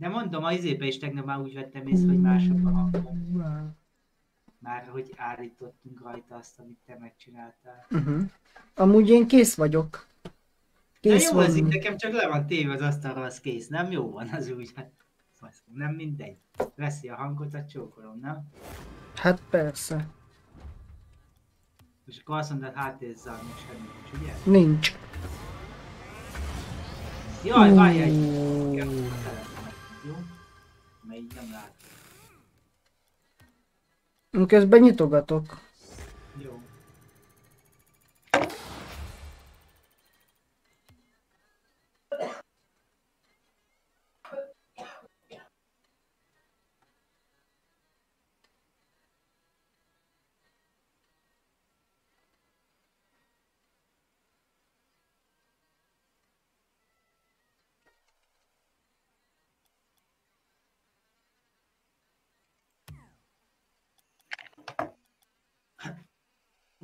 De mondom, az izébe is tegnap már úgy vettem észre, hogy mások a hangom. Már hogy állítottunk rajta azt, amit te megcsináltál. Uh-huh. Amúgy én kész vagyok. Kész De jó, az itt nekem csak le van téve az asztalra, az kész. Nem jó van az úgy. Nem mindegy. Veszi a hangot, a csókolom, nem? Hát persze. És akkor azt mondod, háttérzal, még semmi nincs, ugye? Nincs. Jaj, várj egy. Mert így nem látom. Közben nyitogatok.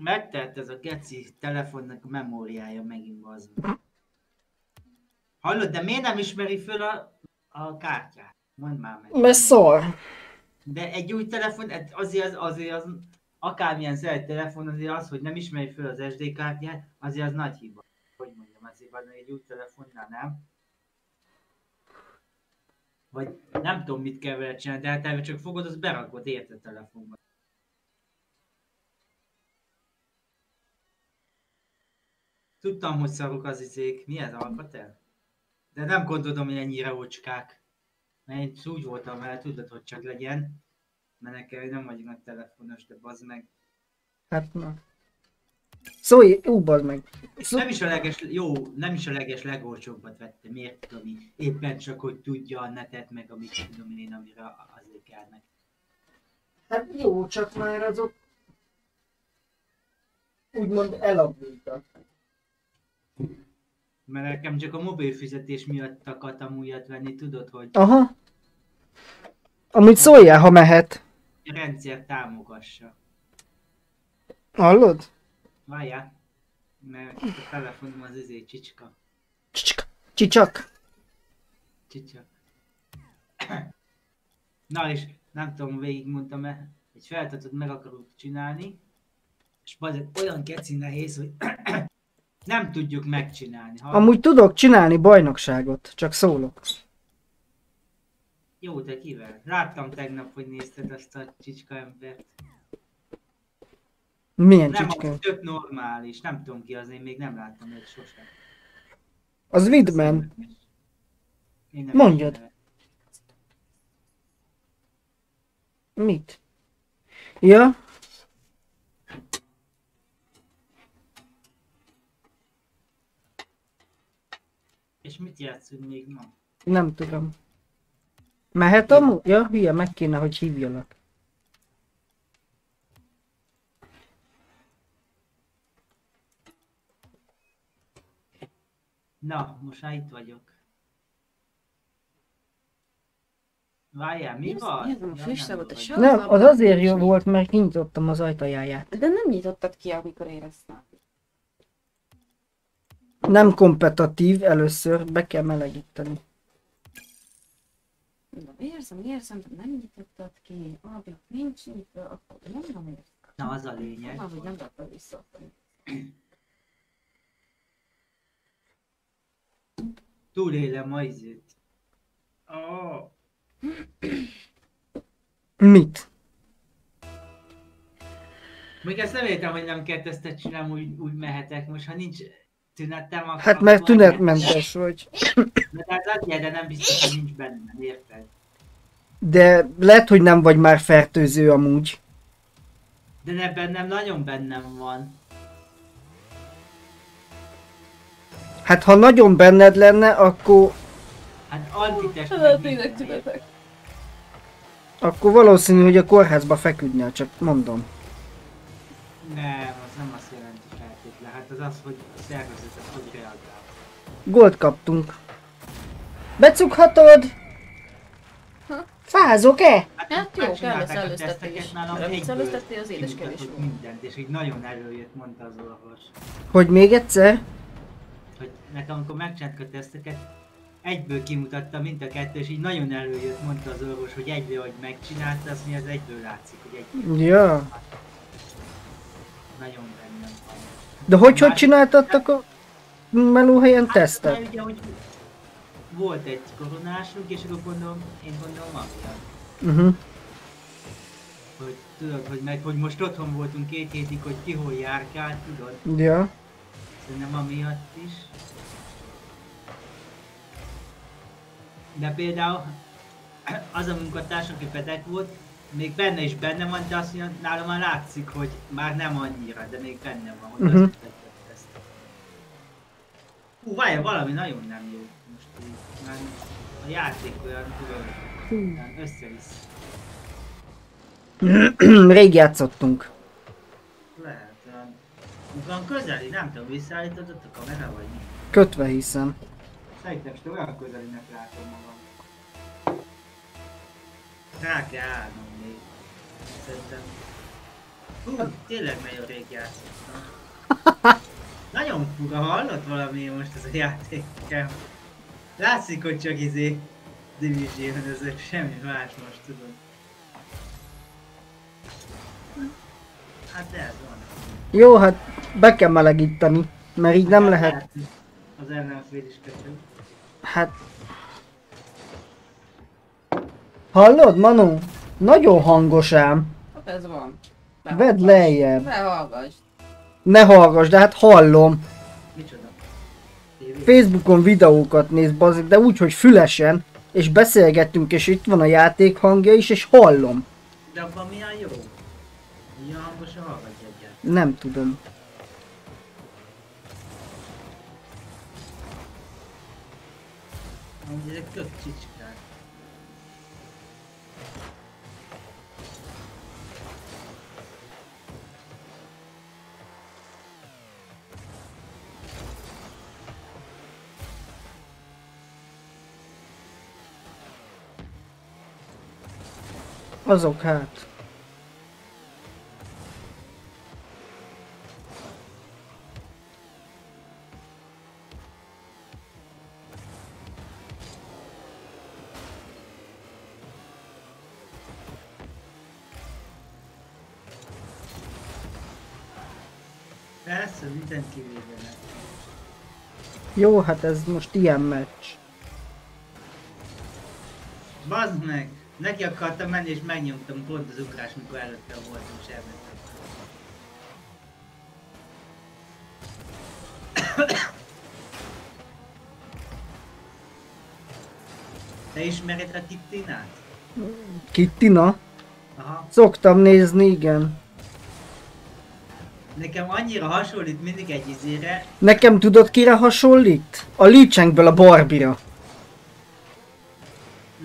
Megtelt ez a geci telefonnak a memóriája megint az. Hallod, de miért nem ismeri föl a, a kártyát? Mondd már meg. Mert szól. De egy új telefon, azért az, azért az akármilyen szeret telefon, azért az, hogy nem ismeri föl az SD kártyát, azért az nagy hiba. Hogy mondjam, azért van egy új telefonnál, nem? Vagy nem tudom, mit kell vele csinálni, de hát csak fogod, az berakod, érted telefonba. Tudtam, hogy szarok az izék. Mi ez, Alcatel? De nem gondolom, hogy ennyire ocskák. Mert én úgy voltam vele, tudod, hogy csak legyen. Mert nekem nem vagyok nagy telefonos, de bazd meg. Hát na. Szólj, jó, bazd meg. Szó... Nem is a leges, jó, nem is a leges legolcsóbbat vettem, miért tudom én. Éppen csak, hogy tudja a netet, meg amit tudom én, amire azért kell meg. Hát jó, csak már azok úgymond elavultak. Mert nekem csak a mobil fizetés miatt akartam újat venni, tudod, hogy... Aha. Amúgy szóljál, ha mehet. A rendszer támogassa. Hallod? Várjál. Mert a telefonom az izé csicska. Csicska. Csicsak. Csicsak. Na és nem tudom, végigmondtam-e, egy feladatot meg akarok csinálni, és olyan keci nehéz, hogy nem tudjuk megcsinálni. Ha... Amúgy tudok csinálni bajnokságot, csak szólok. Jó, de kivel? Láttam tegnap, hogy nézted azt a csicska embert. Milyen nem, csicska? Nem, tök normális. Nem tudom ki az, én még nem láttam őt sosem. Az Vidman. Mondjad. Mit? Ja? És mit játszunk még ma? Nem tudom. Mehet a Ja, hülye, meg kéne, hogy hívjalak. Na, most már itt vagyok. Várjál, mi van? Nézem a főságot, a Nem, az azért jó volt, mert kinyitottam az ajtajáját. De nem nyitottad ki, amikor éreztem. Nem kompetitív először, be kell melegíteni. Na, érzem, érzem, de nem nyitottad ki. Ablak nincs nyitva, akkor nem nem. Na, az a lényeg. Na, hogy nem rakod vissza. Túlélem a izét. Oh. Mit? Még ezt nem értem, hogy nem kell tesztet csinálni, úgy, úgy mehetek. Most ha nincs tünetem, akkor... Hát mert tünetmentes vagy. De hát adja, de nem biztos, hogy nincs benne, érted? De lehet, hogy nem vagy már fertőző amúgy. De ne bennem nagyon bennem van. Hát ha nagyon benned lenne, akkor... Hát antitest tünetek. Akkor valószínű, hogy a kórházba feküdnél, csak mondom. Nem, az nem azt jelenti feltétlen. Hát az az, hogy hogy reagál. Gold kaptunk. Becukhatod? Fázok-e? Hát, hát jó, kell lesz előztetés. Mert előztettél az édeskevés Mindent, és így nagyon előjött, mondta az orvos. Hogy még egyszer? Hogy nekem, amikor megcsináltak a teszteket, egyből kimutatta mind a kettő, és így nagyon előjött, mondta az orvos, hogy egyből, hogy megcsinálta, azt mondja, az egyből látszik, hogy egyből Ja. nagyon. De hogy hogy csináltattak a melóhelyen tesztet? Hát, ugye, hogy volt egy koronásunk, és akkor gondolom, én gondolom amiatt. Uh-huh. Hogy tudod, hogy meg, hogy most otthon voltunk két hétig, hogy ki hol járkál, tudod? Ja. Szerintem amiatt is. De például az a munkatárs, aki beteg volt, még benne is benne van, de azt mondja, nálam már látszik, hogy már nem annyira, de még benne van, hogy uh-huh. ezt. Hú, várja, valami nagyon nem jó most így. Már a játék olyan, tudod, olyan összevisz. Rég játszottunk. Lehet, olyan, van közeli, nem tudom, visszaállítod ott a kamera, vagy mi? Kötve hiszem. Szerintem most olyan közelinek látom magam. Rá kell állnom még. Szerintem. Hú, tényleg nagyon rég játszottam. Nagyon fura, hallott valami most ez a játék. Látszik, hogy csak izé Division, ezek semmi más most tudod. Hát ez van. Jó, hát be kell melegíteni, mert így nem lehet. Az ellenfél is köcsög. Hát... Hallod, Manu? Nagyon hangos ám. Hát ez van. Vedd lejjebb. Behallgass. Ne hallgass, de hát hallom. Micsoda? Facebookon videókat néz, bazik, de úgy, hogy fülesen, és beszélgettünk, és itt van a játék hangja is, és hallom. De abban milyen jó? Milyen hangosan hallgatja egyet. Nem tudom. Ezek tök csicskák. Azok hát. Persze, mindent kivédenek. Jó, hát ez most ilyen meccs. Bazd meg! Neki akartam menni és megnyomtam pont az ugrás, mikor előtte voltam és elmentem. Te ismered a Kittinát? Kittina? Aha. Szoktam nézni, igen. Nekem annyira hasonlít mindig egy izére, Nekem tudod kire hasonlít? A Licsenkből a Barbira.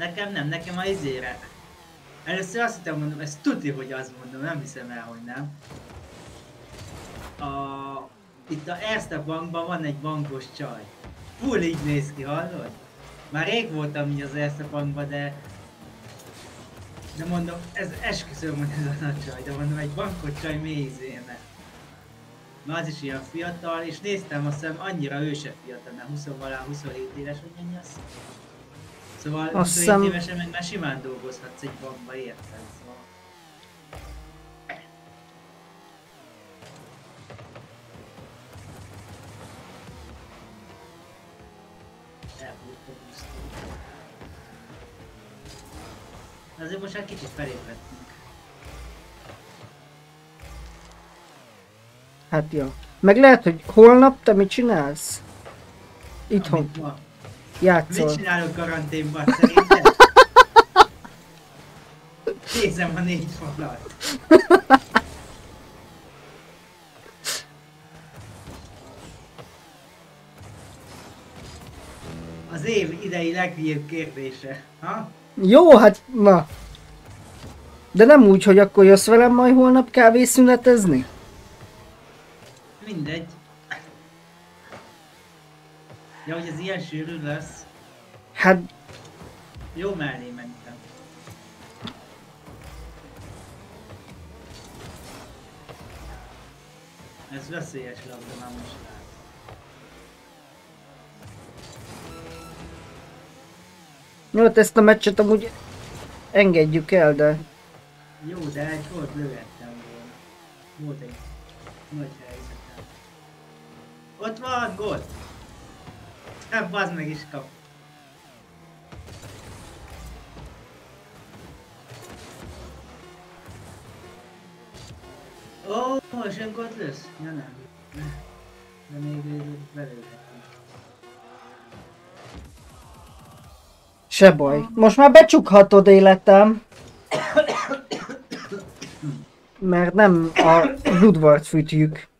Nekem nem, nekem a izére. Először azt hittem mondom, ezt tudja, hogy azt mondom, nem hiszem el, hogy nem. A... Itt a Erste Bankban van egy bankos csaj. Full így néz ki, hallod? Már rég voltam így az Erste Bankban, de... De mondom, ez esküszöm, hogy ez a nagy csaj, de mondom, egy bankos csaj mély izéne. Na az is ilyen fiatal, és néztem, azt hiszem annyira ő fiatal, mert 20 valá 27 éves, hogy ennyi azt. Szóval Azt 27 hiszem- évesen meg már simán dolgozhatsz egy bankba, érted? Szóval... Azért most már kicsit felébredtünk. Hát ja. Meg lehet, hogy holnap te mit csinálsz? Itthon Amit ma. Játszol. Mit csinálok karanténban szerintem? Nézem a négy falat. Az év idei leghülyébb kérdése. Ha? Jó, hát na. De nem úgy, hogy akkor jössz velem majd holnap kávészünetezni? Mindegy. Ja, hogy ez ilyen sűrű lesz. Hát Jó mellé mentem. Ez veszélyes labda már most lát. Jó, hát ezt a meccset amúgy engedjük el, de Jó, de egy volt lövettem volna. Volt egy nagy helyzetem. Ott van, gól! Hát bazd meg is kap. Ó, most önkot lesz? Ja nem. De még belőle. se baj. Most már becsukhatod életem. Mert nem a udvart fűtjük.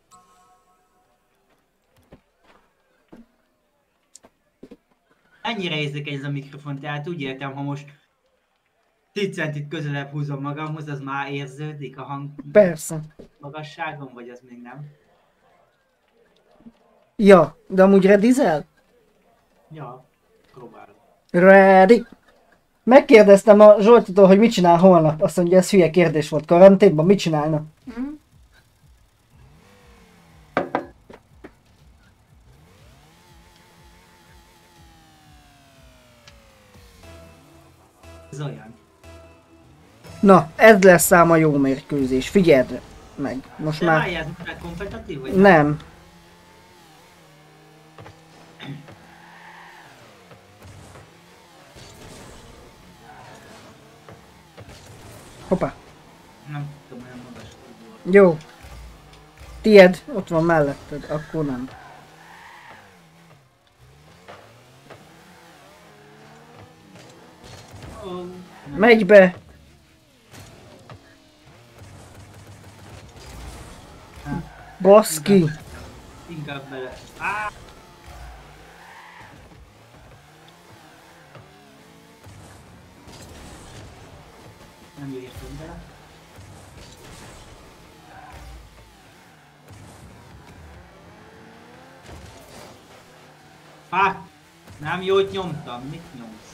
Ennyire érzékeny ez a mikrofon, tehát úgy értem, ha most 10 centit közelebb húzom magamhoz, az már érződik a hang Persze. magasságon, vagy az még nem? Ja, de amúgy redizel? Ja, próbálom. Ready. Megkérdeztem a Zsoltitól, hogy mit csinál holnap. Azt mondja, ez hülye kérdés volt. Karanténban mit csinálna? Hm? Ez olyan. Na, ez lesz ám a jó mérkőzés. Figyeld meg. Most De már... már kompetitív vagy? Nem. Hoppá. Nem tudom, olyan magas. Jó. Tied, ott van melletted, akkor nem. Ó, nem. Megy be. Baszki. Inkább bele. Nem értem bele. Fuck! Nem jót nyomtam, mit nyomsz?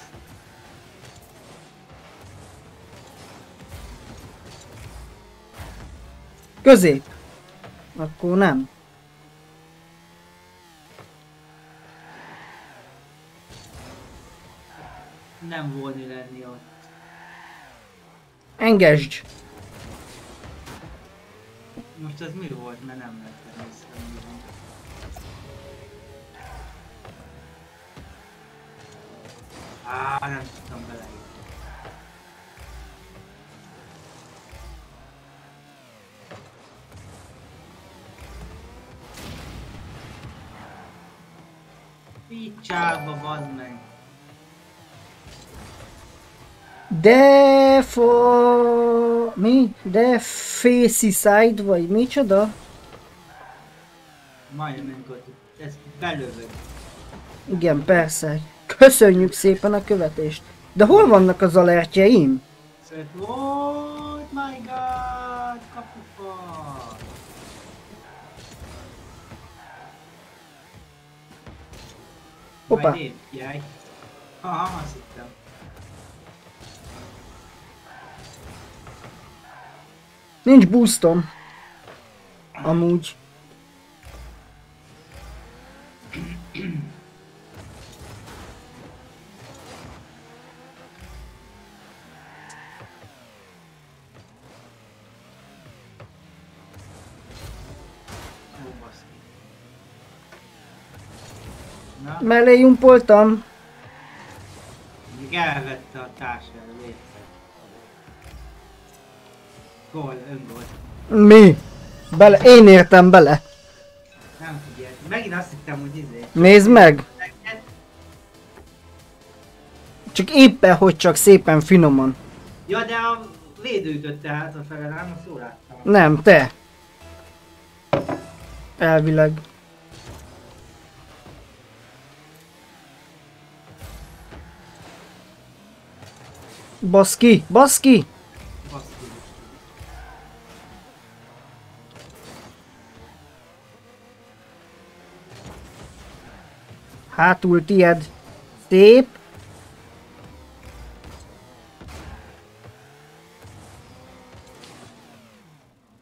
Közép. Akkor nem. Nem volni lenni ott. Engedj. Most ez mi volt, mert nem vettem észre. Á, nem tudtam beleírni. Picsába, bazd meg! De for... Mi? De facey side vagy micsoda? Majdnem önkot. Ezt belövök. Igen, persze. Köszönjük szépen a követést. De hol vannak az alertjeim? Szóval, Hoppá. Majd Jaj. Aha, azt hittem. Nincs boostom. Amúgy. Mellé jumpoltam. még elvette a társad, létszik. Gól, öngól. Mi? Bele, én értem bele. Nem figyelj. Megint azt hittem, hogy izé. Nézd meg. Csak éppen, hogy csak szépen finoman. Ja, de a védő ütötte hát a fele, nem? Azt jól láttam. Nem, te. Elvileg. Baszki, baszki! Baszki. Hátul tied. Szép.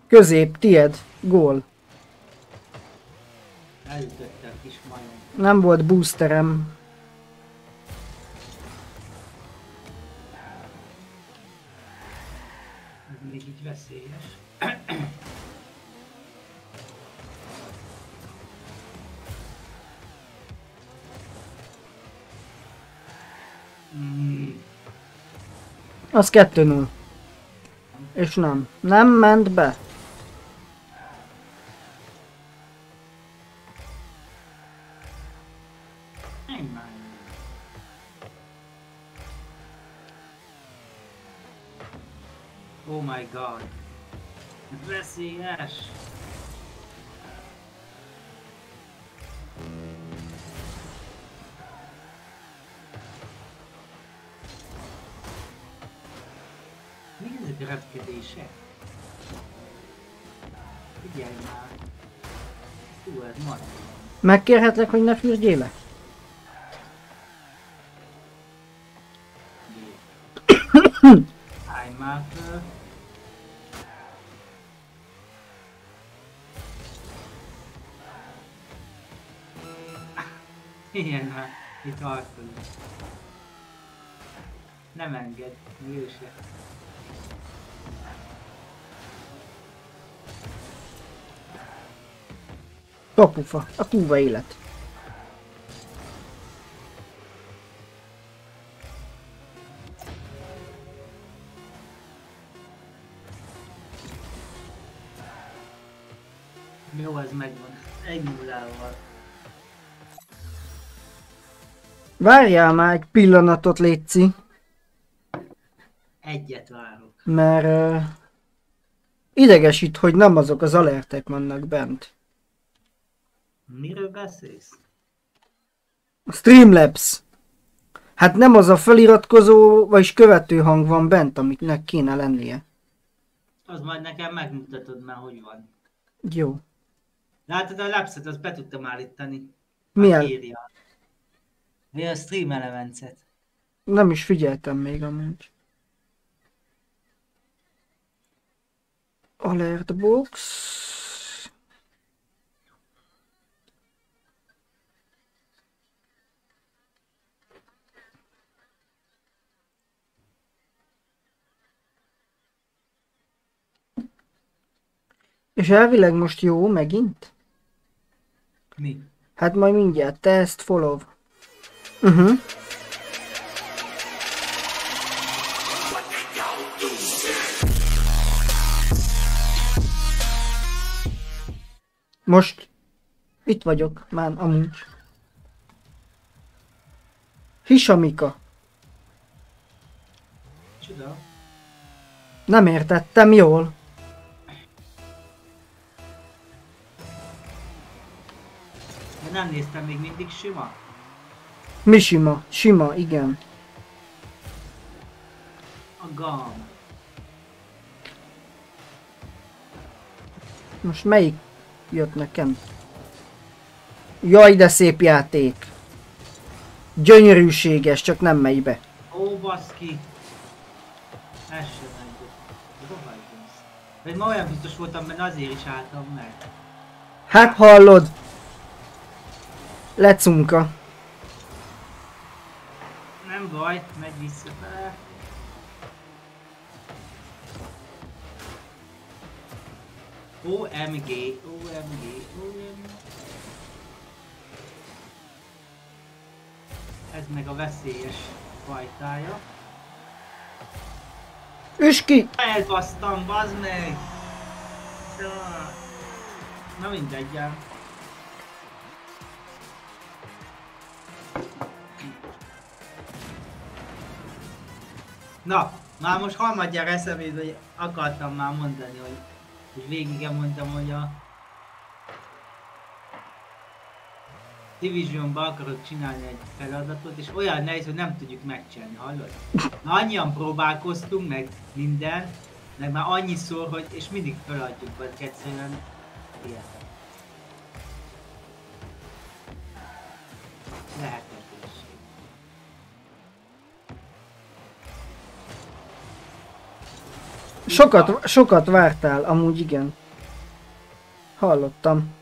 Közép, tied. Gól. Elütötte a kis majom. Nem volt boosterem. Az 2-0. És nem. Nem ment be. Oh my god. Veszélyes. Repkedések? Figyelj már. Hú, ez marad. Megkérhetlek, hogy ne fürdjél le? Állj már föl. Igen, itt tartunk. Nem enged, még ő se. Kapufa. A kúva élet. Jó, ez megvan. Egy nullával. Várjál már egy pillanatot, Léci, Egyet várok. mert uh, idegesít, hogy nem azok az alertek vannak bent. Miről beszélsz? A Streamlabs. Hát nem az a feliratkozó, vagyis követő hang van bent, amiknek kéne lennie. Az majd nekem megmutatod már, hogy van. Jó. Látod a lapset, azt be tudtam állítani. Milyen? Írja. Mi a stream elemencet? Nem is figyeltem még amúgy. Alert box. És elvileg most jó megint? Mi? Hát majd mindjárt test, follow. Uh-huh. Most itt vagyok már amúgy. Hisamika. Csoda. Nem értettem jól. De nem néztem még mindig sima. Mi sima? Sima, igen. A gam. Most melyik jött nekem? Jaj, de szép játék. Gyönyörűséges, csak nem megy be. Ó, baszki. Ez sem megy. Vagy ma olyan biztos voltam, mert azért is álltam meg. Hát hallod? Lecunka. Nem baj, megy vissza bele. OMG, OMG, OMG. Ez meg a veszélyes fajtája. Üs ki! Elbasztam, bazd meg! Na mindegy, ám. Na, már most harmadjára eszembe jut, hogy akartam már mondani, hogy, hogy végig mondtam, hogy a Divisionba akarok csinálni egy feladatot, és olyan nehéz, hogy nem tudjuk megcsinálni, hallod? Na, annyian próbálkoztunk, meg minden, meg már annyiszor, hogy, és mindig feladjuk, vagy egyszerűen hihetetlen. Lehetetlenség. Sokat, sokat vártál, amúgy igen. Hallottam.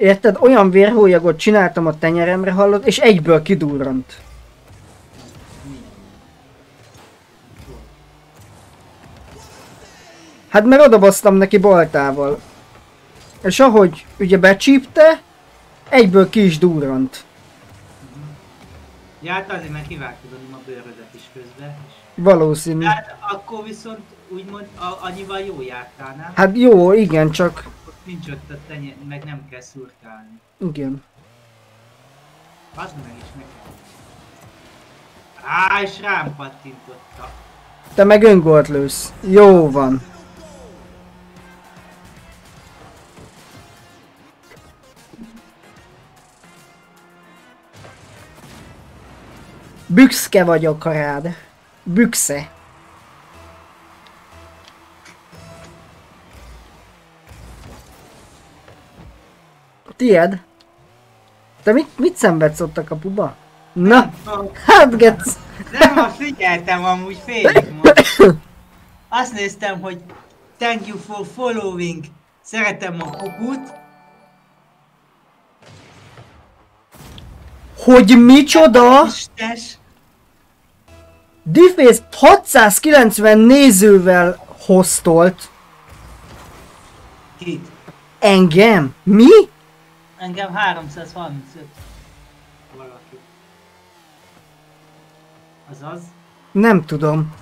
Érted? Olyan vérhólyagot csináltam a tenyeremre, hallod, és egyből kidurrant. Hát mert odabasztam neki baltával. És ahogy ugye becsípte, egyből ki is durrant. Ja, hát azért, mert kivágtad a bőrödet is közben. Valószínű. Hát akkor viszont úgymond a, annyival jó jártál, nem? Hát jó, igen, csak... Nincs ott a tenye, meg nem kell szurkálni. Igen. Az meg is nekem. Á, és rám pattintotta. Te meg öngolt lősz. Jó van. Bükszke vagyok rád. Büksze. Tied? Te mit, mit szenvedsz ott a kapuba? Na, hát getsz. Nem, ma figyeltem amúgy félig most. Azt néztem, hogy thank you for following. Szeretem a kukut. Hogy micsoda? Istes. Difface 690 nézővel hoztolt Kit? engem. Mi? Engem 335. Valaki. Azaz. Nem tudom.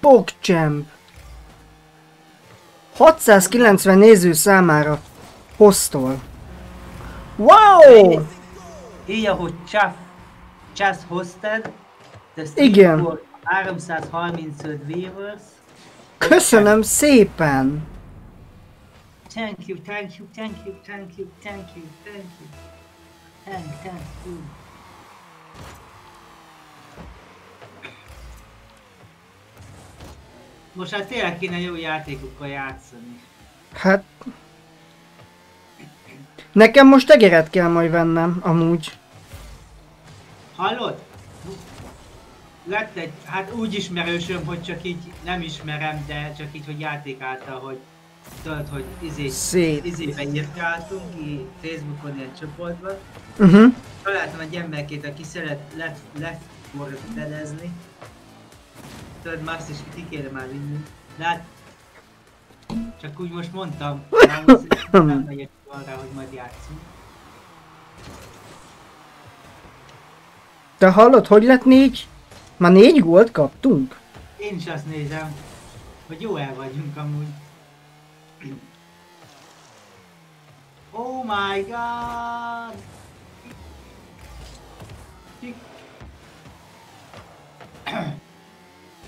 Pogchamp. 690 néző számára hoztol. Wow! Így, ahogy Chaff, Chaff hosted, the Igen. for 335 viewers. Köszönöm szépen! Thank you, thank you, thank you, thank you, thank you, thank you. Thank, thank you. Most hát tényleg kéne jó játékokkal játszani. Hát... Nekem most tegeret kell majd vennem, amúgy. Hallod? Lett egy, hát úgy ismerősöm, hogy csak így nem ismerem, de csak így, hogy játék által, hogy tudod, hogy izé, Szép. izébe írkáltunk ki Facebookon ilyen csoportban. Uh-huh. Találtam egy emberkét, aki szeret left, left fordelezni. Tudod, már azt is ki kéne már vinni. De hát... Csak úgy most mondtam, nem megyek arra, hogy majd játszunk. Te hallod, hogy lett négy? Már négy gólt kaptunk? Én is azt nézem, hogy jó el vagyunk amúgy. Oh my god!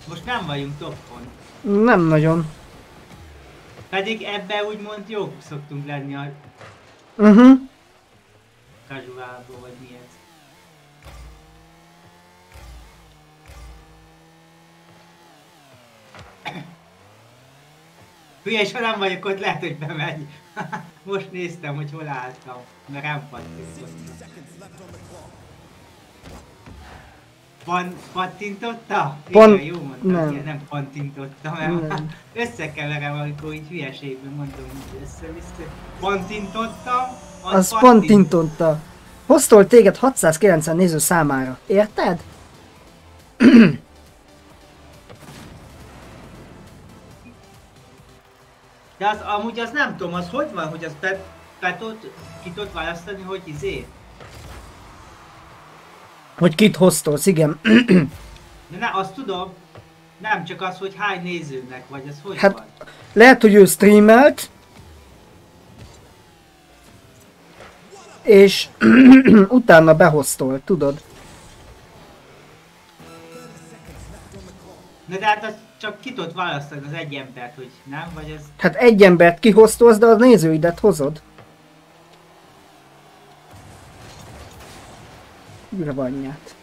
Most nem vagyunk toppon. Nem nagyon. Pedig ebben úgymond jók szoktunk lenni a Uh-huh. casualból, vagy mi Hülye, és ha nem vagyok ott, lehet, hogy bemegy. Most néztem, hogy hol álltam, mert rám pattintottam. Pan, pattintotta? Pan- Igen, jó mondtam, nem. nem. Pattintotta, mert Nem. összekeverem, amikor így hülyeségben mondom, hogy össze-vissza. Pantintottam, Az pantintotta. Hoztol téged 690 néző számára. Érted? De az, amúgy az nem tudom, az hogy van, hogy az be, be tud, ki tud választani, hogy izé? Hogy kit hoztolsz, igen. De ne, azt tudom, nem csak az, hogy hány nézőnek, vagy az hogy Hát- van. Lehet, hogy ő streamelt, és utána behoztol, tudod? Na de hát az csak ki tud választani az egy embert, hogy nem, vagy ez... Hát egy embert kihoztolsz, de a nézőidet hozod. Kurva anyját.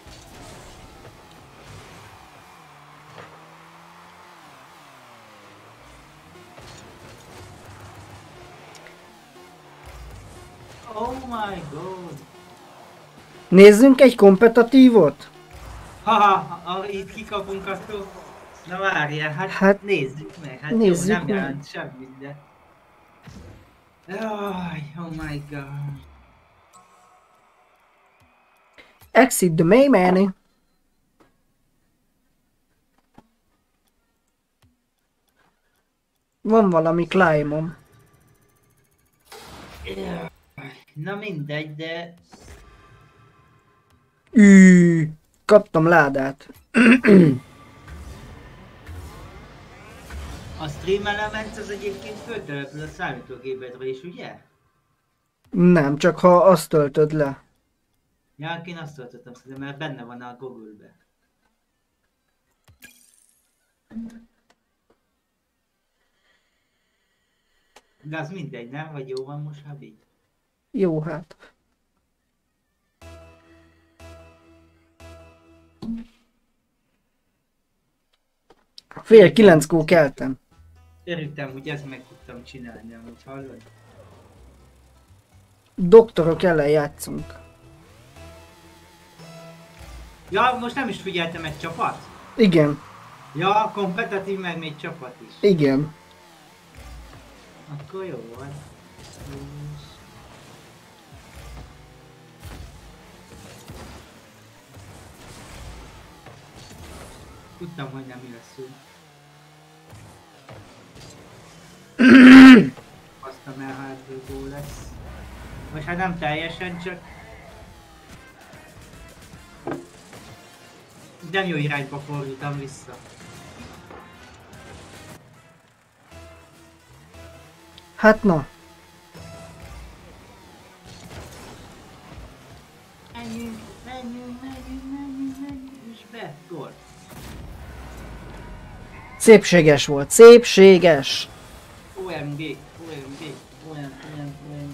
Oh my god! Nézzünk egy kompetitívot? Haha, ha, itt kikapunk, akkor Na várjál, hát, Hát, nézzük meg. Hát nézzük jó, nem meg. jelent semmit, de... Jaj, oh my god. Exit the main menu. Van valami climbom. Na mindegy, de... Ű, kaptam ládát. A stream element az egyébként föltelepül a számítógépedre is, ugye? Nem, csak ha azt töltöd le. Ja, hát én azt töltöttem szerintem, mert benne van a Google-be. De az mindegy, nem? Vagy jó van most, Habi? Jó, hát. Fél kilenckor keltem. Örültem, hogy ezt meg tudtam csinálni, amit hallod. Doktorok ellen játszunk. Ja, most nem is figyeltem egy csapat? Igen, Ja, kompetitív meg még csapat is. igen. Akkor jó van. Tudtam, hogy nem lesz úgy. Aztán el, gól lesz. Vagy hát nem teljesen, csak... Nem jó irányba fordultam vissza. Hát na, Menjünk, menjünk, menjünk, menjünk, menjünk, és be, szépséges volt, szépséges. OMG, OMG, OMG, OMG, OMG.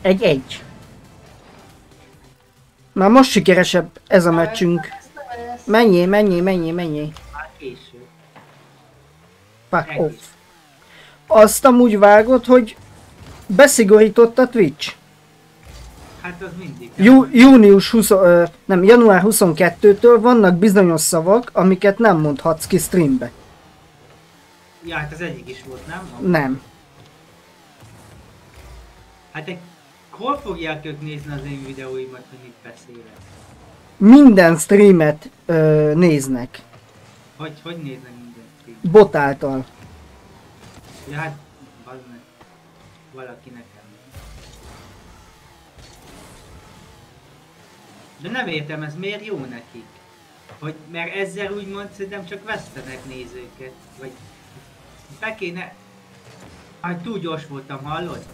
Egy-egy. Már most sikeresebb ez a meccsünk. Mennyi, mennyi, mennyi, mennyi. Már késő. Fuck off. Azt amúgy vágod, hogy beszigorított a Twitch. Hát az mindig. Jú, június 20, ö, nem, január 22-től vannak bizonyos szavak, amiket nem mondhatsz ki streambe. Ja, hát az egyik is volt, nem? Nem. Hát egy... Hol fogják ők nézni az én videóimat, hogy mit beszélek? Minden streamet ö, néznek. Hogy, hogy néznek minden stream? Bot által. Ja, hát, bazd meg. Valaki nekem. De nem értem, ez miért jó nekik? Hogy, mert ezzel úgymond szerintem csak vesztenek nézőket. Vagy be kéne... Hát túl gyors voltam, hallod?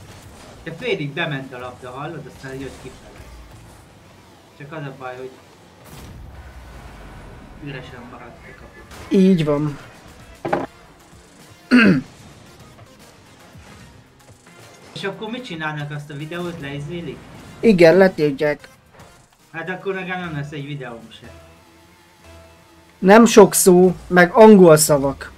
De félig bement a labda, hallod? Aztán jött kifele. Csak az a baj, hogy üresen maradt a kapu. Így van. És akkor mit csinálnak azt a videót, leizélik? Igen, letiltják. Hát akkor nekem nem lesz egy videóm se. Nem sok szó, meg angol szavak.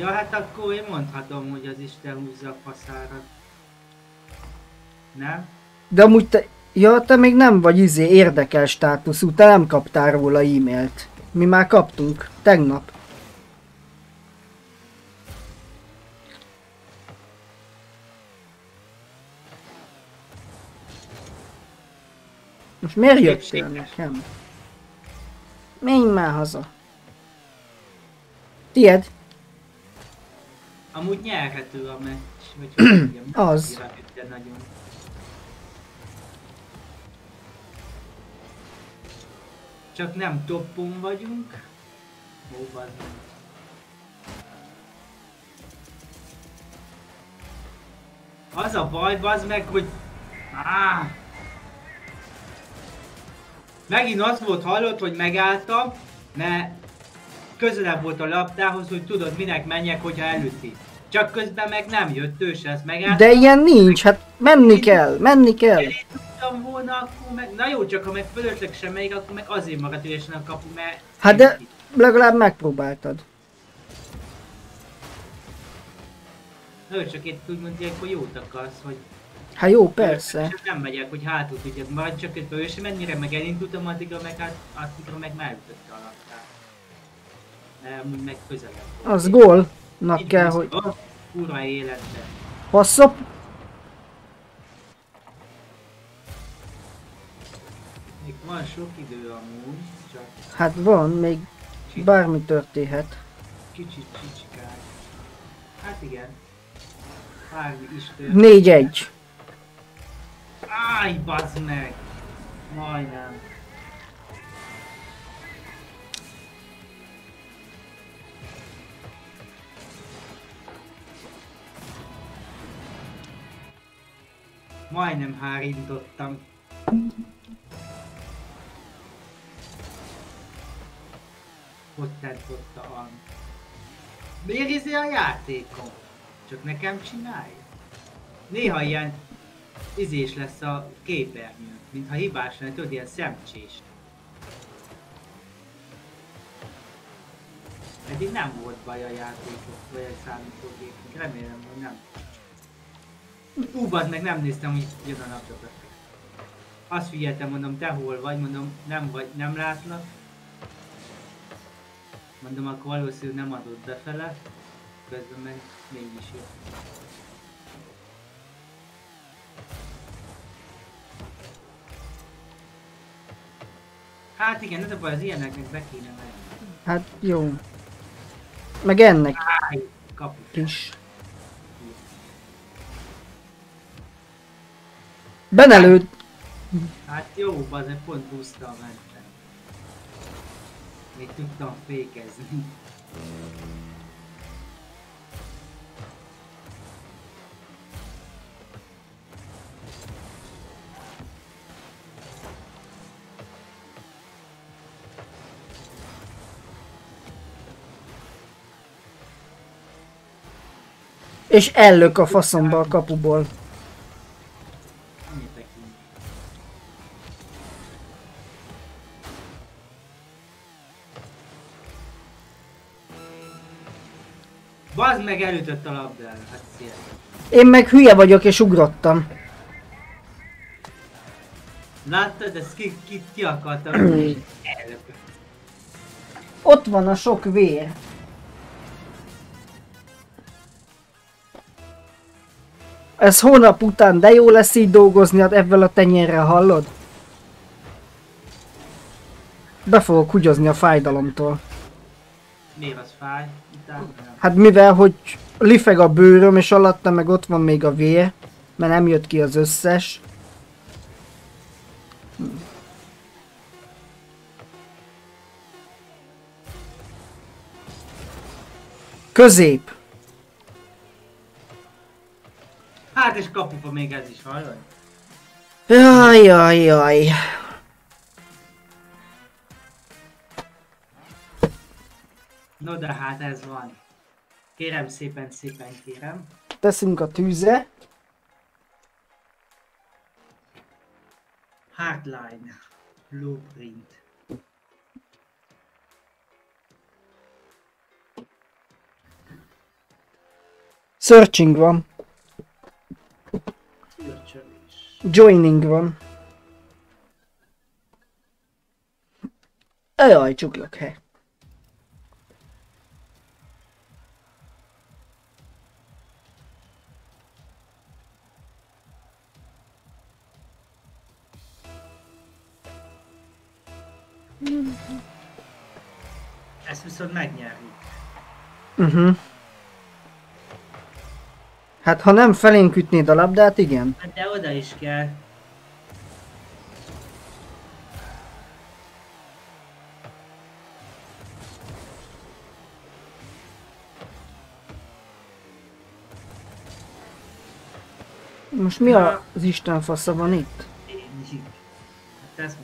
Ja, hát akkor én mondhatom, hogy az Isten húzza a faszára. Nem? De amúgy te, ja, te még nem vagy izé érdekel státuszú, te nem kaptál róla e-mailt. Mi már kaptunk, tegnap. Most miért jöttél nekem? Menj már haza. Tied? Amúgy nyerhető a meccs, hogy mondjam. Az. Nagyon. Csak nem toppon vagyunk. Ó. Az a baj, bazd meg, hogy... Áh! Megint az volt hallott, hogy megálltam, mert közelebb volt a labdához, hogy tudod minek menjek, hogyha elüti. Csak közben meg nem jött ő se, ezt megálltam. De ilyen nincs, hát menni kell, menni kell. Én tudtam volna, akkor meg... Na jó, csak ha meg fölötleg sem megyek, akkor meg azért marad üresen a kapu, mert... Hát de legalább megpróbáltad. Jó, csak itt úgy mondják, hogy jót akarsz, hogy Hát jó, persze. És nem megyek, hogy hátul tudjak majd csak közben ő sem mennyire meg elindultam, addigra meg hát, addigra meg megütötte a labdát. De amúgy meg közelebb. Az gólnak kell, hogy kurva életbe. hosszabb. Még van sok idő amúgy, csak Hát van, még bármi történhet. kicsit csicsikák. Hát igen. Bármi is történt. 4-1. Áj, bazd meg! Majdnem. Majdnem hárintottam. Ott a izé a játékom? Csak nekem csinálja? Néha ilyen izés lesz a képernyő, mintha hibás lenne, tudod, ilyen szemcsés. Eddig nem volt baj a játékok, vagy a számítógépnek, remélem, hogy nem. Ú, bazd meg nem néztem, hogy jön a napcsapat. Azt figyeltem, mondom, te hol vagy, mondom, nem vagy, nem látlak. Mondom, akkor valószínűleg nem adott befele, közben meg mégis jött. Hát igen, ez a baj, az ilyeneknek be kéne menni. Hát jó. Meg ennek Áj, kapu. is. Benelőtt. Hát jó, azért pont busztal mentem. Még tudtam fékezni. És ellök a faszomba a kapuból. Bazd meg elütött a labdára, hát szia. Én meg hülye vagyok és ugrottam. Láttad, ezt ki, ki, ki akartam. Ott van a sok vér. Ez hónap után, de jó lesz így dolgozni hát ebben a tenyérrel, hallod? Be fogok hugyozni a fájdalomtól. Miért az fáj? Utána. Hát mivel, hogy lifeg a bőröm, és alatta meg ott van még a vér, mert nem jött ki az összes. Közép. Hát és kapufa még ez is, hallod? Jaj, jaj, jaj. No de hát ez van. Kérem szépen, szépen kérem. Teszünk a tűzre. Hardline. Blueprint. Searching van. Joining van. Jaj, csuklak, he. Ezt viszont megnyerjük. Uh-huh. Hát ha nem felénk ütnéd a labdát, igen. Hát de oda is kell. Most mi a- az Isten fasza van itt? Én is. Hát ezt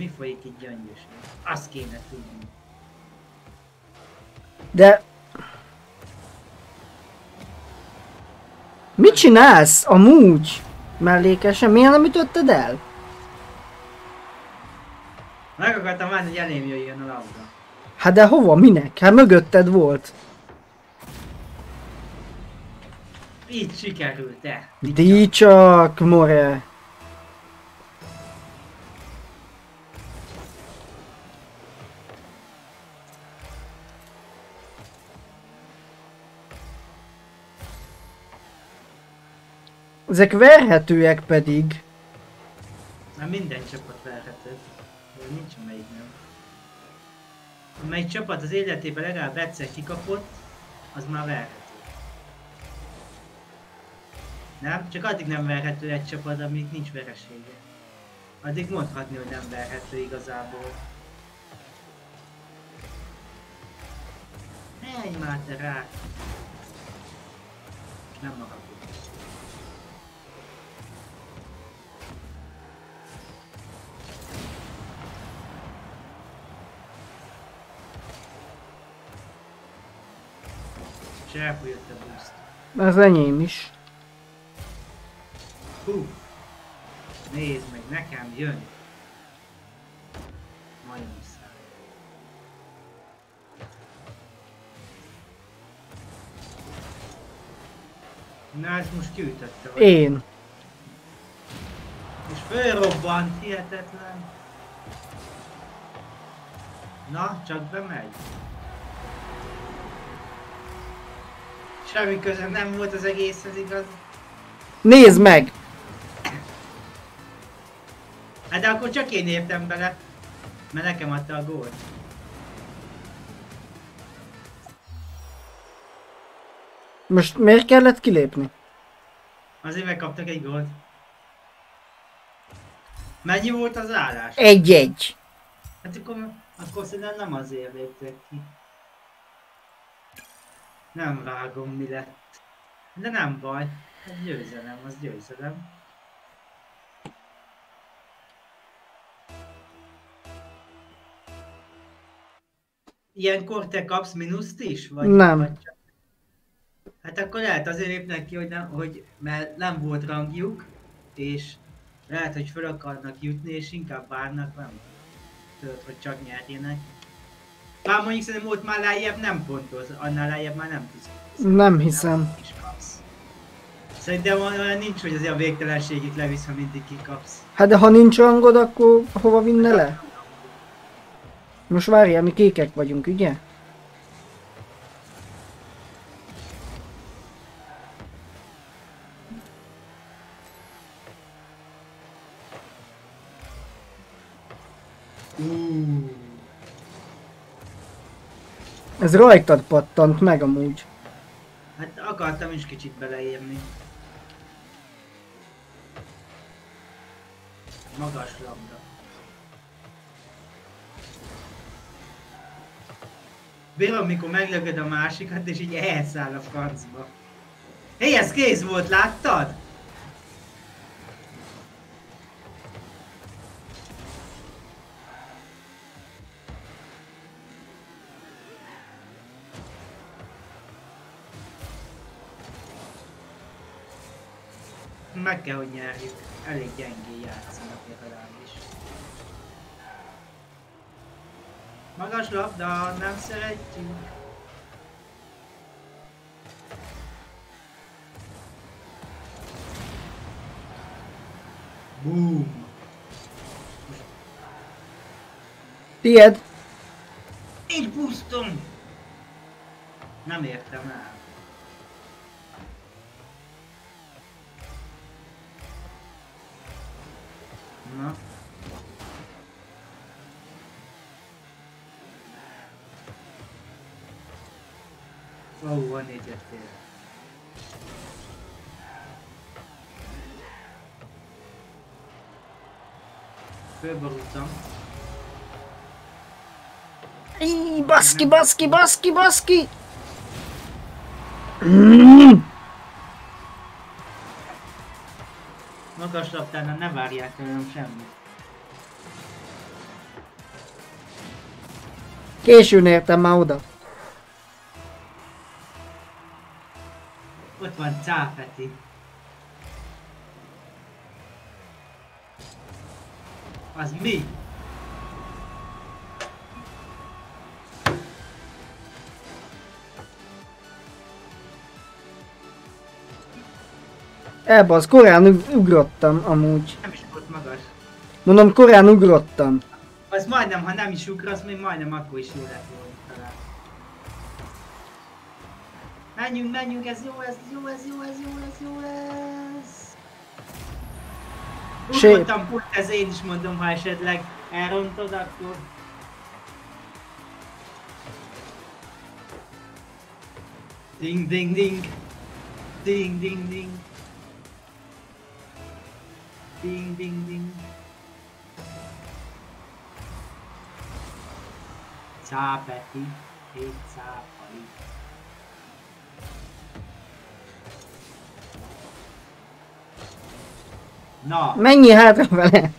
mi folyik itt gyöngyösen? Azt kéne tudni. De... Mit csinálsz? Amúgy? Mellékesen? Miért nem ütötted el? Meg akartam várni, hogy elém jöjjön a labda. Hát de hova? Minek? Hát mögötted volt. Így sikerült-e? Dicsak, more. Ezek verhetőek pedig. Már minden csapat verhető. Nincs amelyik nem. Amelyik csapat az életében legalább egyszer kikapott, az már verhető. Nem? Csak addig nem verhető egy csapat, amíg nincs veresége. Addig mondhatni, hogy nem verhető igazából. Menj már te rá! És nem maradok. És elfogyott a boost. Az enyém is. Hú! Nézd meg, nekem jön! Nagyon szár. Na ez most kiütötte vagy. Én. És fölrobbant, hihetetlen. Na, csak bemegy. Semmi közöm nem volt az egészhez igaz. Nézd meg! Hát de akkor csak én értem bele, mert nekem adta a gólt. Most miért kellett kilépni? Azért megkaptak egy gólt. Mennyi volt az állás? Egy-egy. Hát akkor, akkor szerintem nem azért léptek ki. Nem vágom mi lett. De nem baj. Hát győzelem, az győzelem. Ilyenkor te kapsz mínuszt is? Vagy, Nem. Vagy csak... Hát akkor lehet azért lépnek ki, hogy, nem, hogy mert nem volt rangjuk, és lehet, hogy fel akarnak jutni, és inkább várnak, nem? Tudod, hogy csak nyerjenek. Bár mondjuk szerintem ott már lejjebb nem pontoz, annál lejjebb már nem tudsz. Nem hiszem. Szerintem olyan nincs, hogy azért a végtelenségig levisz, ha mindig kikapsz. Hát de ha nincs rangod, akkor hova vinne le? Most várjál, mi kékek vagyunk, ugye? Ez rajtad pattant meg amúgy. Hát akartam is kicsit beleérni. Magas labda. Bírom, mikor meglököd a másikat, és így elszáll a francba. Hey, ez kéz volt, láttad? Meg kell, hogy nyerjük. Elég gyengén játszanak legalábbis. Magas labda, nem szeretjük. Boom! Tied? Egy pusztom! Nem értem el. Na. Ó, oh, van egyet tényleg. Fölborultam. Íj, baszki, baszki, baszki, baszki! Magas labdánál ne várják tőlem semmit. Későn értem már oda. Ott van Cáfeti. Az mi? Elbasz, korán ug- ugrottam amúgy. Nem is volt magas. Mondom, korán ugrottam. Az majdnem, ha nem is ugrasz, még majdnem akkor is jó lett volna talán. Menjünk, menjünk, ez jó, ez jó, ez jó, ez jó, ez jó lesz. Úgy mondtam, pont ez én is mondom, ha esetleg elrontod, akkor... Ding, ding, ding. Ding, ding, ding. Ding, ding, ding. Cápeti, hét cápali. Na, Mennyi hátra vele?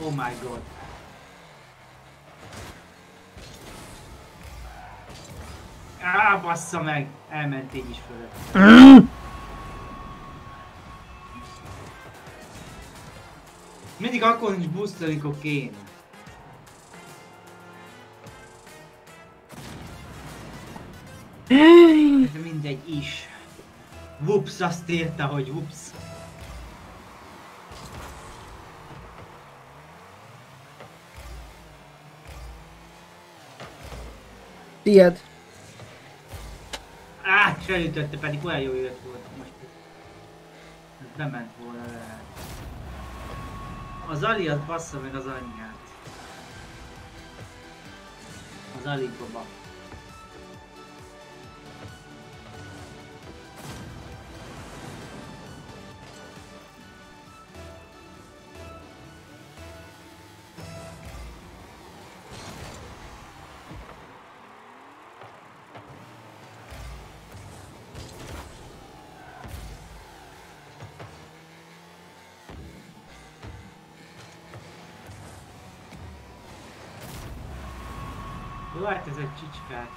oh my god. Á, bassza meg! Elment így is fölött. Mindig akkor nincs boost, amikor kéne. De mindegy is. Whoops, azt írta, hogy whoops. Tied. Á, elütötte, pedig olyan jó jött volt most. Bement volna le. Az Ali az bassza meg az anyját. Az Ali baba. Hát ez egy csicskát.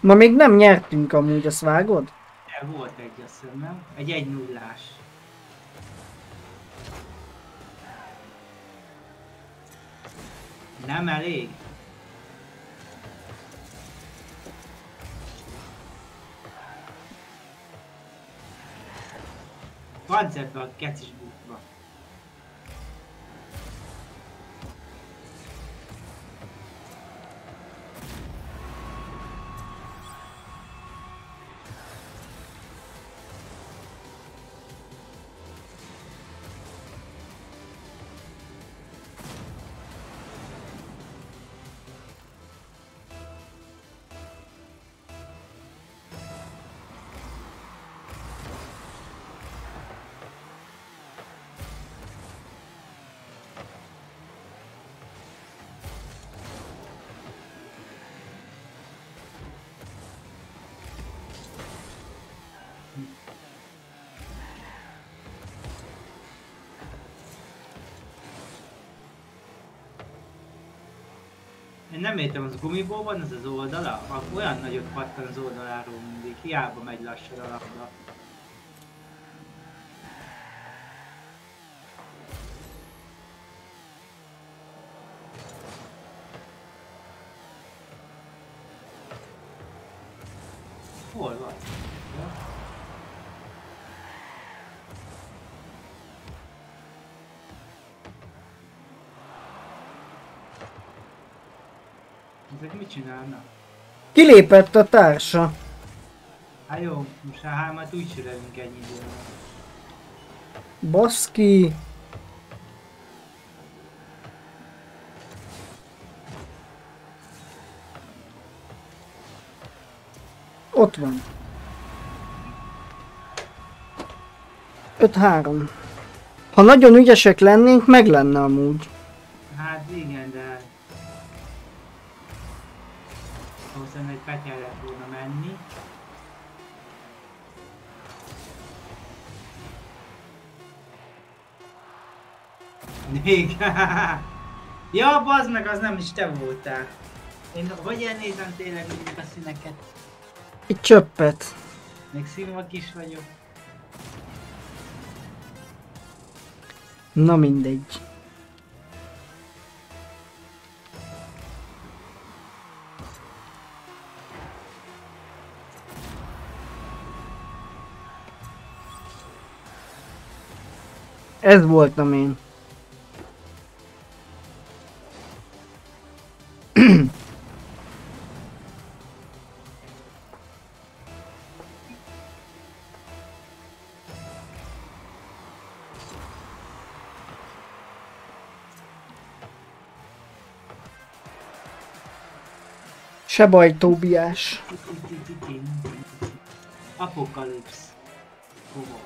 Ma még nem nyertünk amúgy, azt vágod? De volt egy, azt hiszem, nem? Egy egy nullás. Nem elég? concept of catch nem értem, az gumiból van ez az oldala? Olyan nagyot pattan az oldaláról mindig, hiába megy lassan a. Kilépett a társa. Hát jó, most a hámat úgy sülelünk ennyi időre. Baszki. Ott van. 5-3. Ha nagyon ügyesek lennénk, meg lenne amúgy. ja, bazd meg, az nem is te voltál. Én hogy elnézem tényleg mindig a színeket? Egy csöppet. Még színvak is vagyok. Na mindegy. Ez voltam én. Se baj, Tóbiás. Apokalipsz. Hova?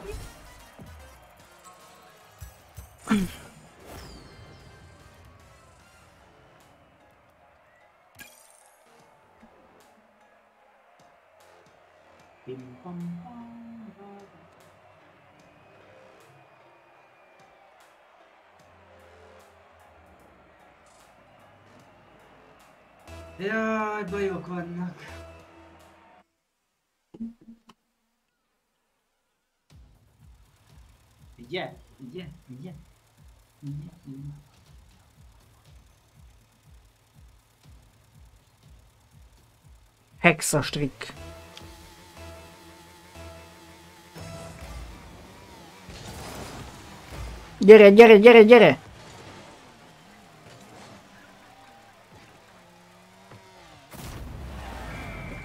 Hexastrik. Gyere, gyere, gyere, gyere!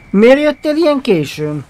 Miért jöttél ilyen későn?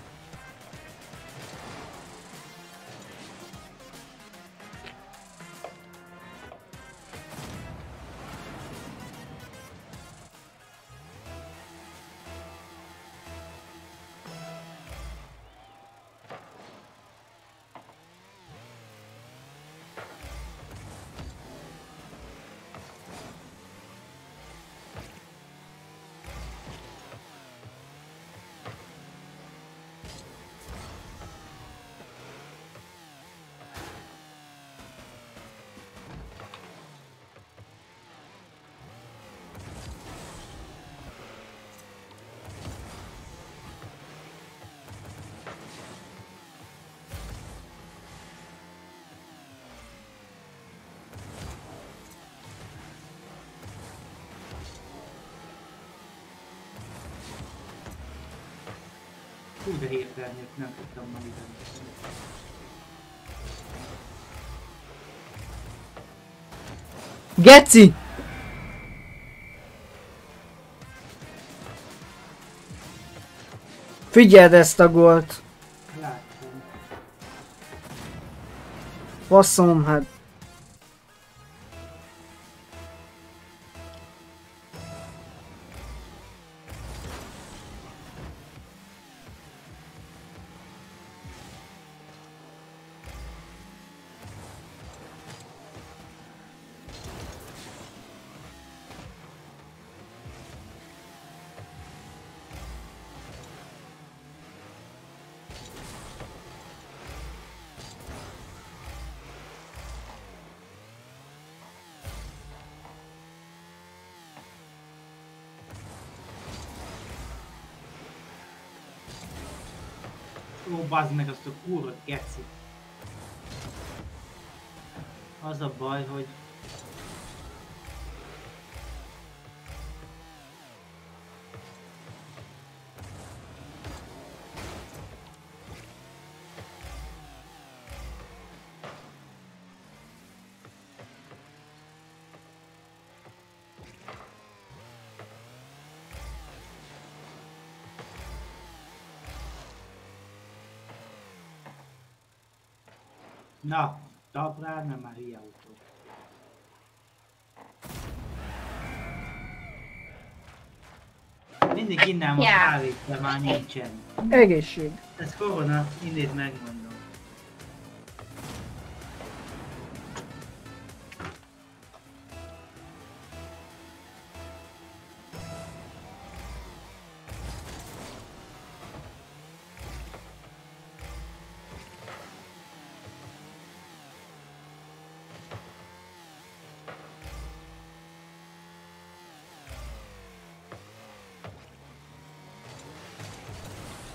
Jött, nem tudtam mondani. Geci! Figyeld ezt a gólt! Láttam. Faszom, hát. Bazd meg azt a kurva geci. Az a baj, hogy... Na, már hülye autó. Mindig innám a Ja. kávét, de már nincsen. Egészség. Ez korona, innét megmondom.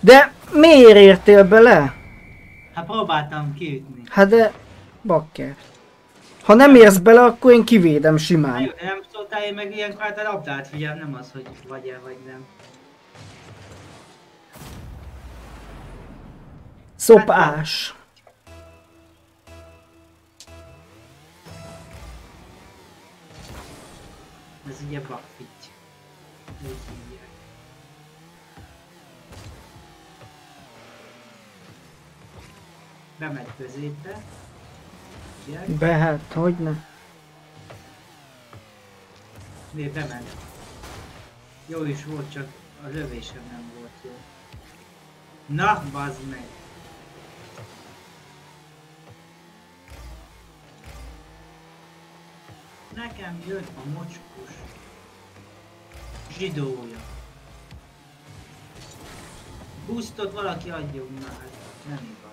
De miért értél bele? Hát próbáltam kiütni. Hát de... Bakker. Ha nem érsz bele, akkor én kivédem simán. jó, nem szóltál én meg ilyenkor hát a labdát figyelem, nem az, hogy vagy el vagy nem. Szopás. Ez középbe. Be, hát, hogy ne. Miért bement? Jó is volt, csak a lövésem nem volt jó. Na, bazd meg! Nekem jött a mocskos zsidója. Boostot valaki adjon már, nem igaz.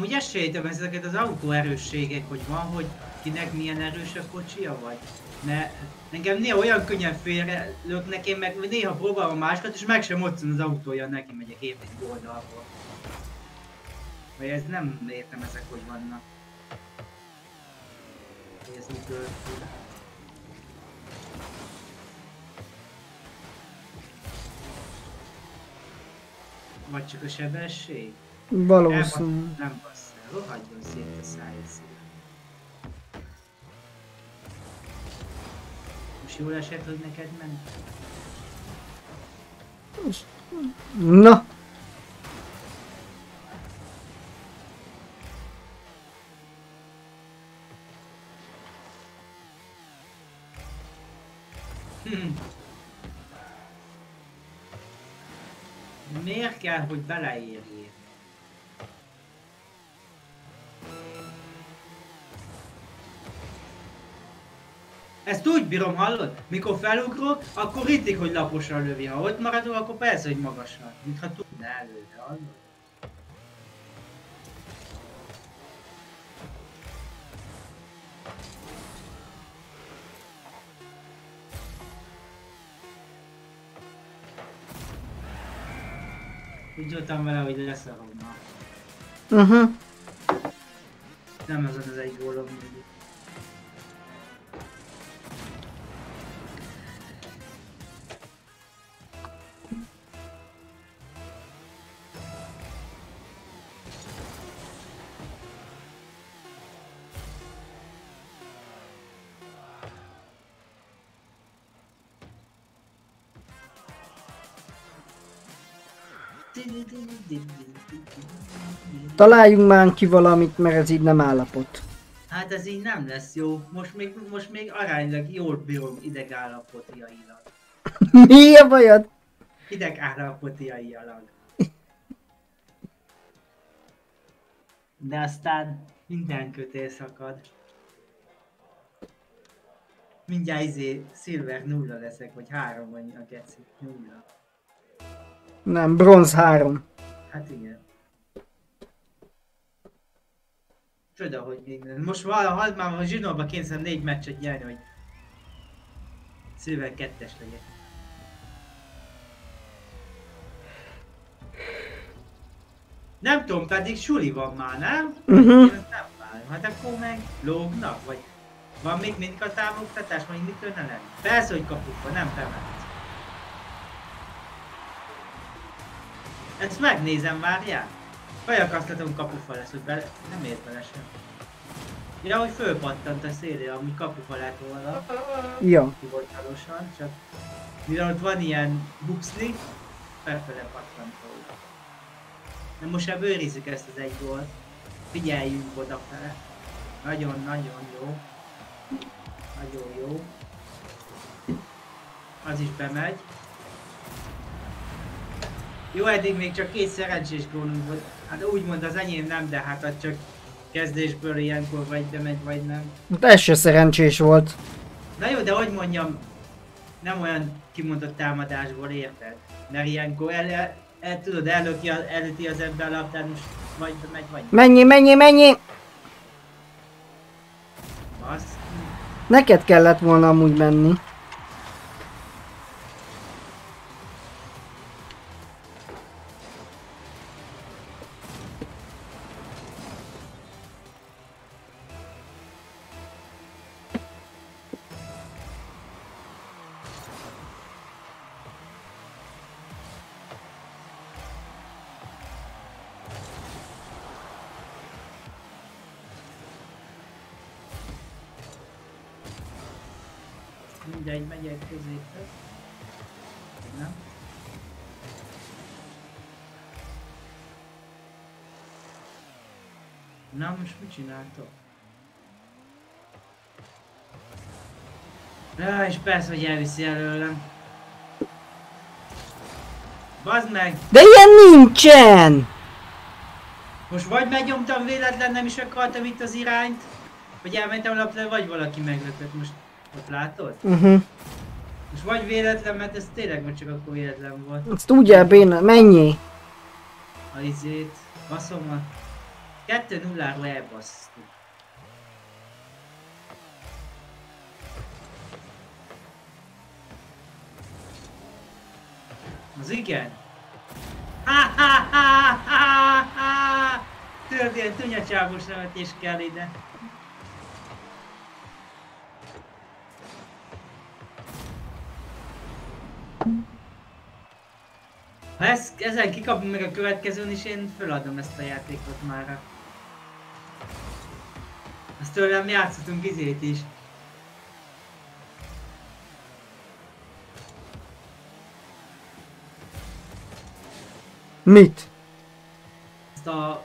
Amúgy ezt sejtem ezeket az autó erősségek, hogy van, hogy kinek milyen erős a kocsia, vagy? Ne, engem néha olyan könnyen félre löknek, én meg néha próbálom másikat, és meg sem moccon az autója, neki megyek épp egy oldalból. Vagy ez nem értem ezek, hogy vannak. Hogy ez mi történik. Vagy csak a sebesség? Valószínű. Nem, nem rohadjon szét a szájt szíve. Most jól esett, hogy neked ment? Na, Hm. Miért kell, hogy beleérjél? Ezt úgy bírom, hallod? Mikor felugrok, akkor rittik, hogy laposan lövi. Ha ott maradok, akkor persze, hogy magasan. Mintha tudna előre, hallod? Úgy voltam vele, hogy leszarom ma. uh-huh. Nem azon az egy gólom mindig. Találjunk már ki valamit, mert ez így nem állapot. Hát ez így nem lesz jó. Most még, most még aránylag jól bírom idegállapotiailag. Mi a bajod? Idegállapotiailag. De aztán minden kötél szakad. Mindjárt izé Silver nulla leszek, vagy három vagy a geci. Nulla. Nem, bronz 3. Hát igen. Csoda, hogy nem. Most valahogy már a zsinórba kényszerűen négy meccset nyerni, hogy Silver kettes legyek. Nem tudom, pedig suli van már, nem? Mhm. Én nem várom. Hát akkor meg lógnak, vagy van még mindig a támogatás, vagy mit ne lenni? Persze, hogy kapukba, nem bemehet. Ezt megnézem már, já. Fejakasztatom kapufa lesz, hogy bele... nem ért bele sem. Ja, hogy fölpattant a szélre, ami kapufa lett volna, Ja. hivatalosan, csak mivel ott van ilyen buxli, felfele pattant róla. De most már őrizzük ezt az egy gólt. Figyeljünk odafele. Nagyon-nagyon jó. Nagyon jó. Az is bemegy. Jó, eddig még csak két szerencsés gólunk volt. Hát úgymond az enyém nem, de hát az csak kezdésből ilyenkor vagy bemegy, vagy nem. Hát ez se szerencsés volt. Na jó, de hogy mondjam, nem olyan kimondott támadásból érted? Mert ilyenkor el, el, el tudod, előki, elüti az ember a labdát, most vagy bemegy, vagy nem. Mennyi, mennyi, mennyi? Azt. Neked kellett volna amúgy menni. Csináltok? Ja, és persze, hogy elviszi előlem. Bazd meg! De ilyen nincsen! Most vagy megnyomtam véletlen, nem is akartam itt az irányt, vagy elmentem lapra, vagy valaki meglökött. Most ott látod? Uh-huh. Most vagy véletlen, mert ez tényleg most csak akkor véletlen volt. Azt tudjál béna, mennyi? A izét, baszomat. 2-0-ra elbasztuk. Az igen? Ha ha ha ha ha! Tudod, ilyen nevetés kell ide. Ha ez, ezen kikapunk meg a következőn is, én föladom ezt a játékot már. Azt tőlem játszhatunk izét is. Mit? Ezt a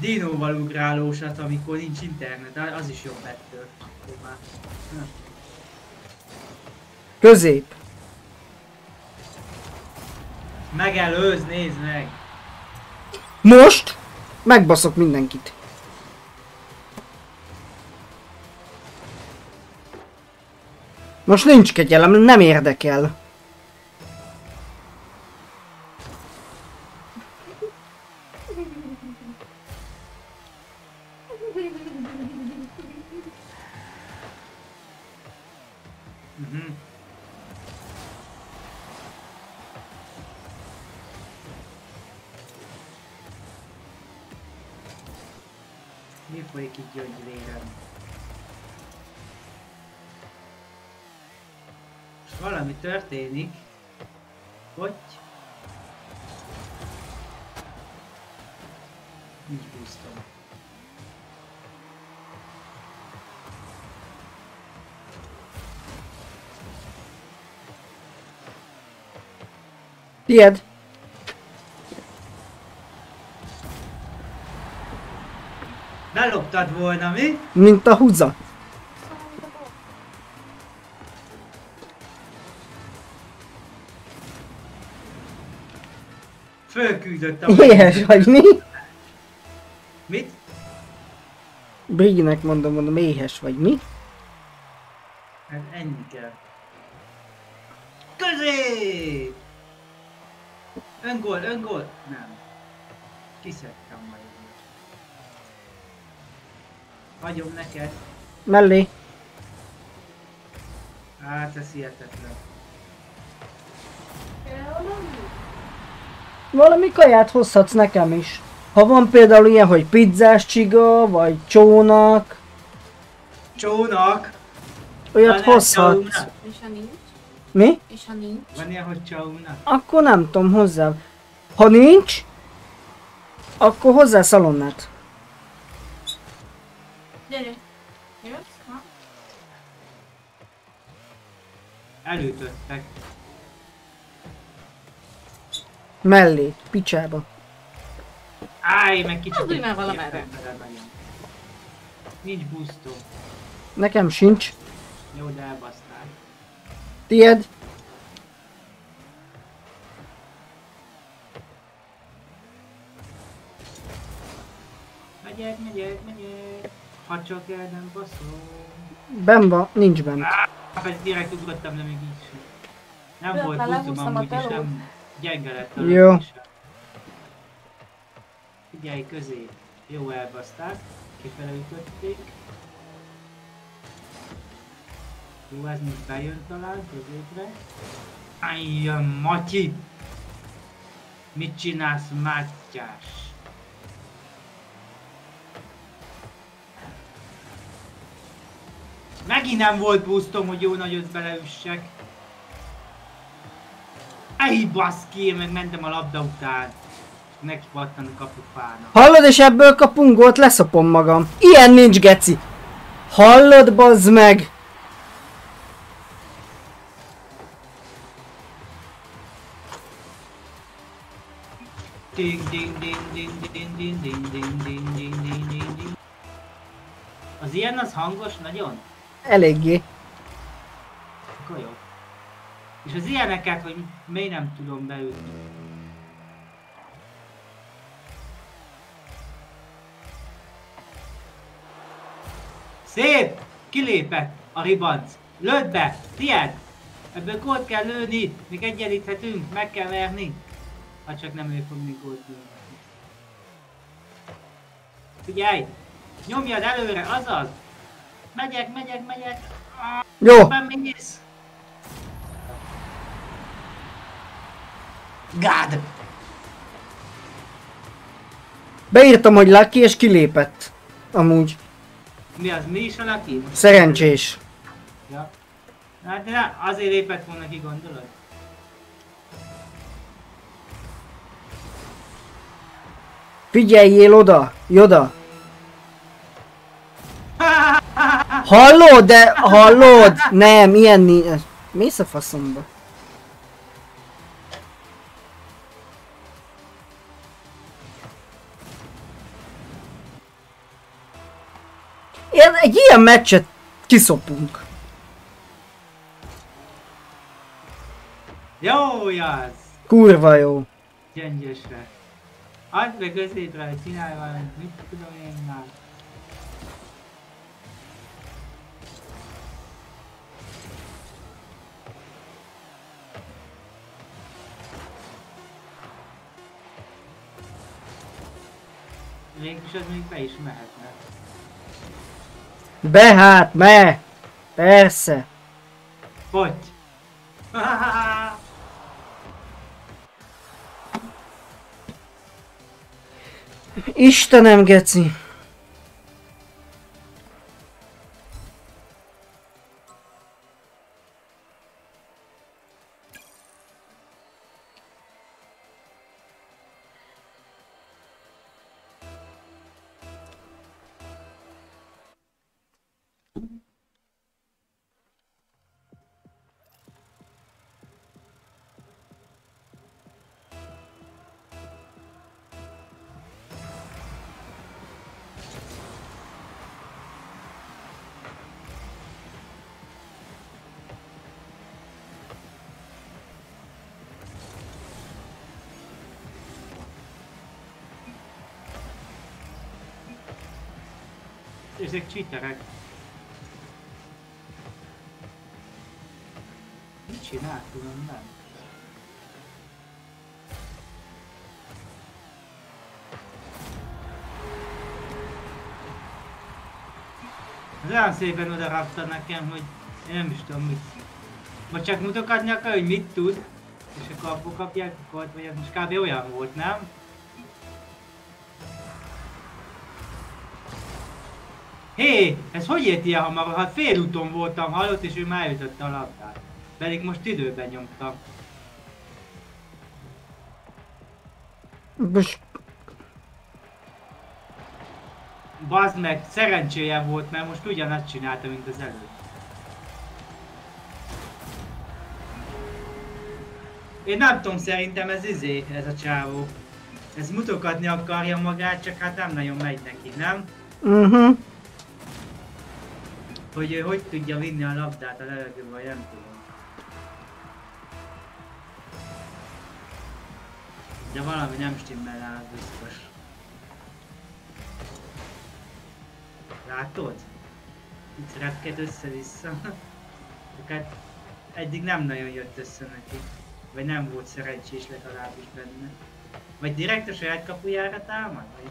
dinóval ugrálósat, amikor nincs internet, az is jobb ettől. Közép. Megelőz, nézd meg! Most megbaszok mindenkit. Most nincs kegyelem, nem érdekel. Mi folyik itt gyöngyvérem? Valami történik. Hogy? Nincs boostom. Tied. Beloptad volna, mi? Mint a húza. Fölküldött a... Éhes vagy mi? Mit? Briginek mondom, mondom, éhes vagy mi? Hát ennyi kell. Közé! Öngól, öngól! Nem. Kiszedtem majd. Hagyom neked. Mellé. Hát ez hihetetlen. Valami kaját hozhatsz nekem is. Ha van például ilyen, hogy pizzás csiga, vagy csónak, Csónak! olyat Van ilyen hozhatsz. csónak? És ha nincs? Mi? És ha nincs? Van ilyen, hogy csónak? Akkor nem tudom, hozzá. Ha nincs, akkor hozzá szalonnát. Gyere. Jössz? Ha? Elütöttek. Mellé, picsába. Áj, meg kicsit... Mozdulj már valamerre. Nincs busztó. Nekem sincs. Jó, de elbasztál. Tied. Megyek, megyek, megyek. Ha csak el nem baszol. Ben van, nincs bent. Hát egy direkt ugrottam, de még így sem. Nem Jó, volt buszom amúgy is, telót. nem gyenge lett a Jó. lövése. Figyelj közé. Jó elbaszták. Kifele ütötték. Jó, ez most bejön talán középre. Ajja, Matyi! Mit csinálsz, Mátyás? Megint nem volt boostom, hogy jó nagyot beleüssek. Ej, baszki, meg mentem a labda után. Neki pattan a kapufának. Hallod, és ebből kapunk gólt, leszopom magam. Ilyen nincs, geci. Hallod, bazd meg? Ding, ding, ding, ding, ding, ding, ding, ding, ding, ding, ding, ding, ding. Az ilyen az hangos nagyon? Eléggé. Akkor jó. És az ilyeneket, hogy miért nem tudom beütni. Szép! Kilépett a ribanc. Lőd be! Tied! Ebből gólt kell lőni, még egyenlíthetünk, meg kell verni. Ha csak nem ő fog még gólt lőni. Figyelj! Nyomjad előre, azaz! Megyek, megyek, megyek! Jó, Bemész! God! beírtam, hogy Lucky, és kilépett. Amúgy. Mi az? Mi is a Lucky? Most- Szerencsés. Ja. Hát de azért lépett volna ki, gondolod? Figyeljél oda, Joda. Hallod, de hallod? Nem, ilyen nincs. Mész a faszomba. Ilyen, egy ilyen meccset kiszopunk. Jó, Jaz! Kurva jó. Gyöngyösre. Add be középre, hogy csinálj valamit, mit tudom én már. Végülis az még be is mehetne. Be hát, me! Persze. Hogy? Istenem, geci. Csinál különben? Az szépen oda rakta nekem, hogy én nem is tudom mit. Vagy csak mutogatni akar, hogy mit tud, és akkor abból kapják a kort, vagy ez most kb. olyan volt, nem? Hé, ez hogy ért ilyen hamar? Hát félúton voltam, hallott, és ő már elütötte a labdát. Pedig most időben nyomtam. Most Bazd meg, szerencséje volt, mert most ugyanazt csinálta, mint az előtt. Én nem tudom, szerintem ez izé, ez a csávó. Ez mutogatni akarja magát, csak hát nem nagyon megy neki, nem? Uh-huh. Hogy ő hogy tudja vinni a labdát a levegőbe, vagy nem tudom. De valami nem stimmel rá, az biztos. Látod? Itt repked össze-vissza. Csak hát eddig nem nagyon jött össze neki. Vagy nem volt szerencsés legalábbis benne. Vagy direkt a saját kapujára támad? Vagy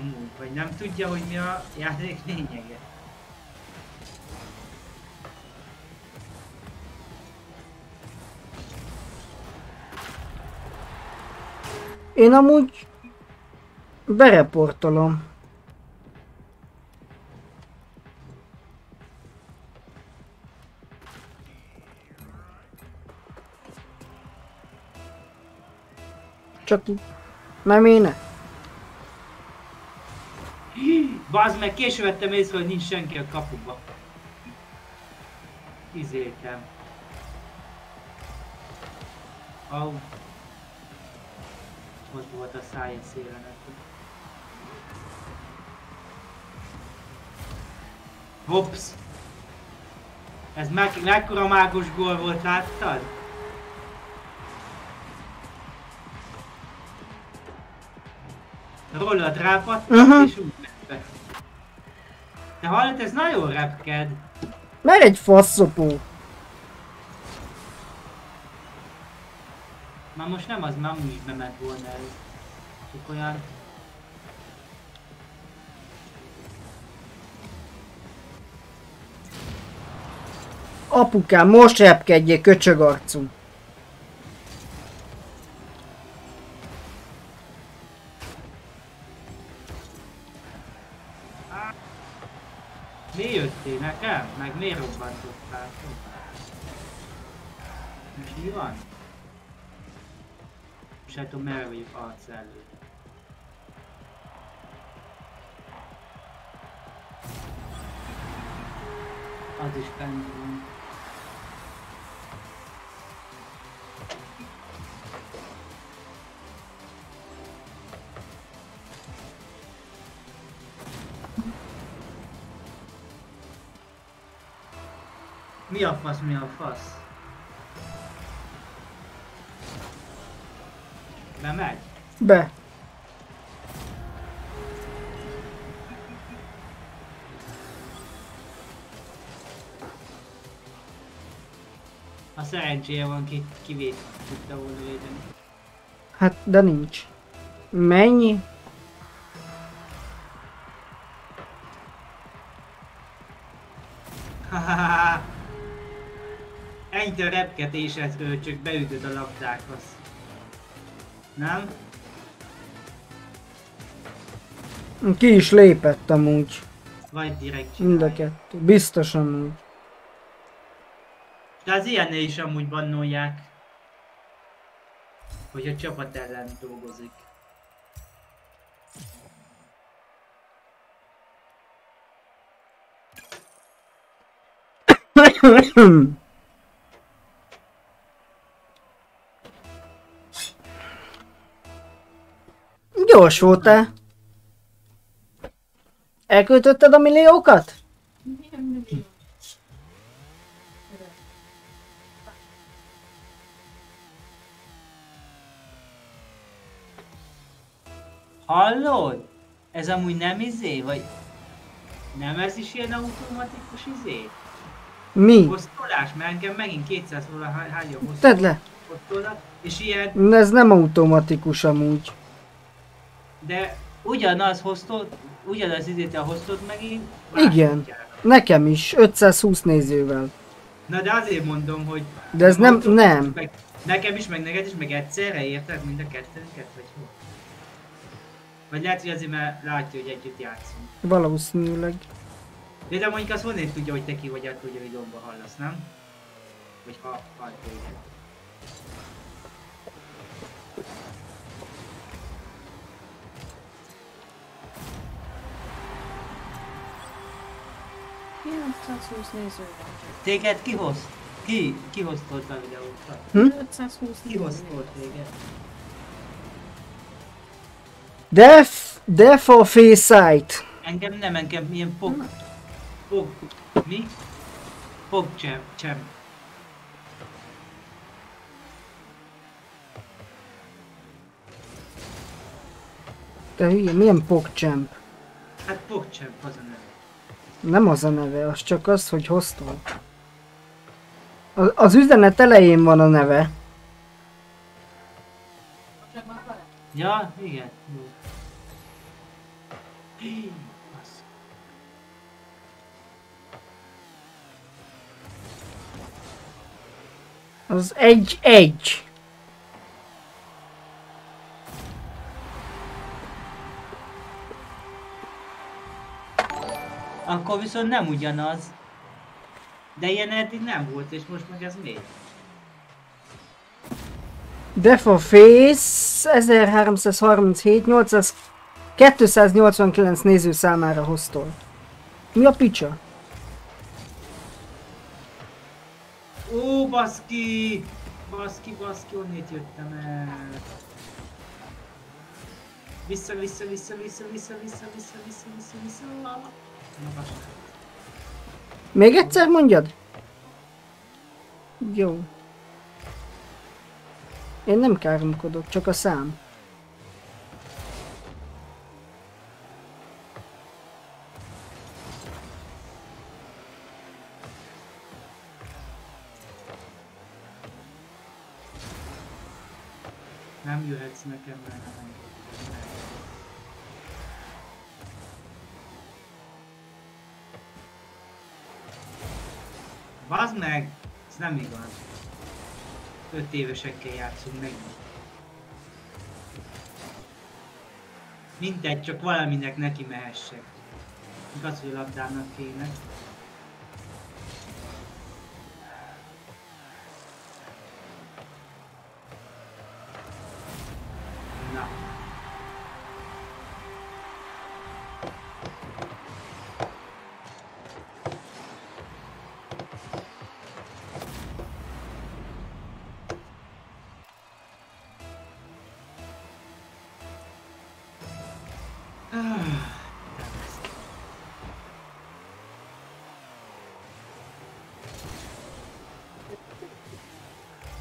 amúgy, vagy nem tudja, hogy mi a játék lényege. Én amúgy bereportolom. Csak. Nem éne? Bazd meg, később vettem észre, hogy nincs senki a kapuba. Izéltem. Au. Ott volt a szája széle neki. Hops! Ez meg, mekkora mágos gól volt, láttad? Rólad rápattant Mhm. és úgy ment. De hallod, ez nagyon repked. Mert egy faszopó. Már most nem az, már is bement volna ez. Csak olyan... Apukám, most repkedjél, köcsögarcú. Miért jöttél nekem? Meg miért robbantottál? Most mi van? Hát tudom, merre vagyok arc előtt. Az is benne. Mi a fasz, mi a fasz? Bemegy? Be. Ha szerencséje van, ki, kivét tudta volna védeni. Hát, de nincs. Mennyi? A repkedésedről csak beütöd a labdákhoz. Nem? Ki is lépett amúgy. Vagy direkt Mind a kettő. Biztos amúgy. De az ilyennél is amúgy bannolják. Hogy a csapat ellen dolgozik. Gyors voltál. Elköltötted a milliókat? Hallod? Ez amúgy nem izé, vagy... Nem ez is ilyen automatikus izé? Mi? Posztolás, mert engem megint 200 róla hányja Tedd le. posztolat, és ilyen, Ez nem automatikus amúgy. De ugyanaz hoztod, ugyanaz izét a hoztod megint. Igen. Nekem is. 520 nézővel. Na de azért mondom, hogy... De ez nem, automatikus, nem. Meg, nekem is, meg neked is, meg egyszerre érted mind a kettőnket, vagy hogy? Vagy lehet, hogy azért, mert látja, hogy együtt játszunk. Valószínűleg. De, de mondjuk azt honnan tudja, hogy te ki vagy attól, hogy a videómban hallasz, nem? Vagy ha hall téged. Milyen sneezer? Téged kihoz? Ki? Kihoztod be videókra? Hm? 520 Kihoztod téged. Death, death or face sight. Engem nem, engem ilyen pog... Hm. Pog... Mi? Pog csem, csem. Te hülye, milyen pogchamp? Hát pogchamp az a neve. Nem az a neve, az csak az, hogy hostel. Az, az üzenet elején van a neve. Ja, igen. Jó. Az egy-egy. Akkor viszont nem ugyanaz. De ilyen eddig nem volt, és most meg ez miért? Death of Face 1337 800 289 néző számára hoztol. Mi a picsa? Ó, baszki! Baszki, baszki, onnét jöttem el. Vissza, vissza, vissza, vissza, vissza, vissza, vissza, vissza, vissza, vissza. Basság. Még egyszer mondjad? Jó. Én nem káromkodok, csak a szám. Nem jöhetsz nekem, mert Bazd meg! Ez nem igaz. Öt évesekkel játszunk meg. Mindegy, csak valaminek neki mehessek. Igaz, hogy labdának kéne.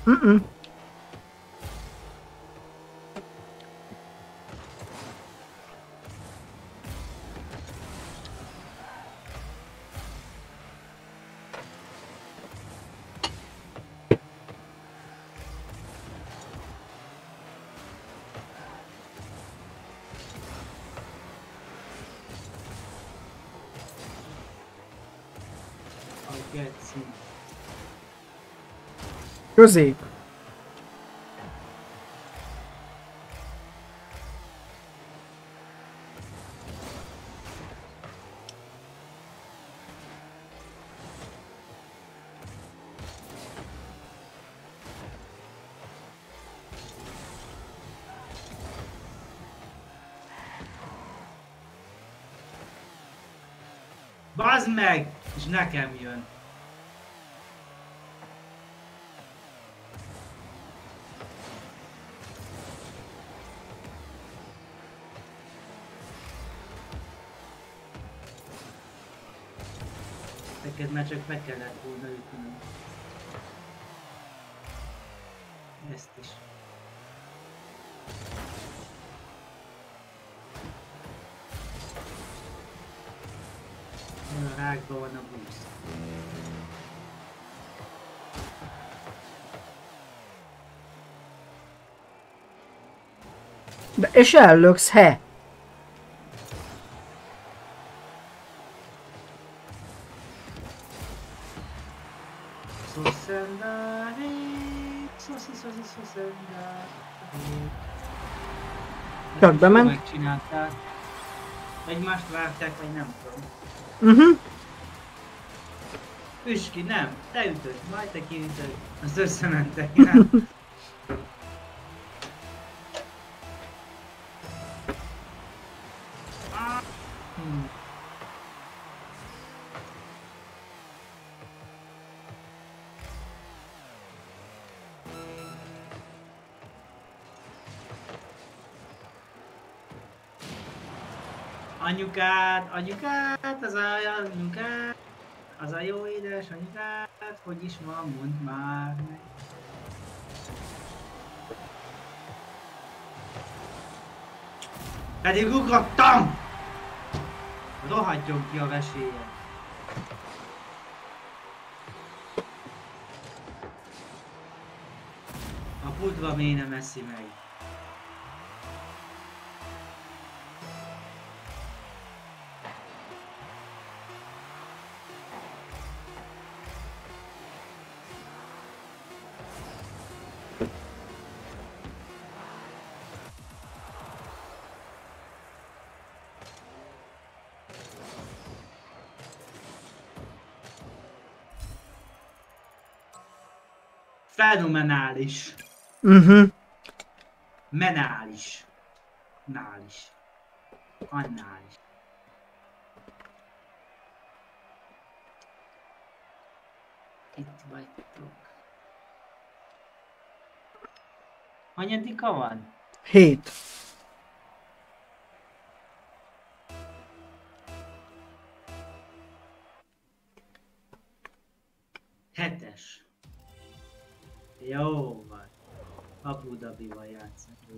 Mm-mm. Közép. Bazd meg! És nekem jön. Már csak be kellett volna ütnöm. Ezt is. Olyan rákban van a busz. De és ellöksz, he. Csak bement? Megcsinálták. Egymást várták, vagy nem tudom. Uh-huh. Üski, nem, te ütöd, majd te kiütöd. Az összementek, nem? Anyukád, anyukád, az a anyukád, az a jó édes anyukád, hogy is van, mondd már meg. Pedig ugrottam! Rohadjon ki a vesélye. A pudva miért nem eszi meg? Fenomenális. Uh-huh. Menális. Nális. Annális. Itt vagytok. Hanyadika van? Hét.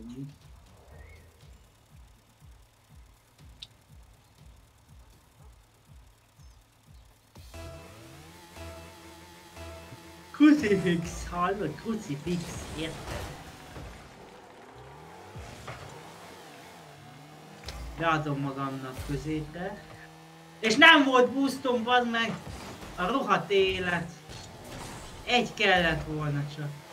Ugye? Crucifix, hallod? Crucifix, érted? Beadom magamnak középre. És nem volt boostom, bazd meg! A rohadt élet. Egy kellett volna csak.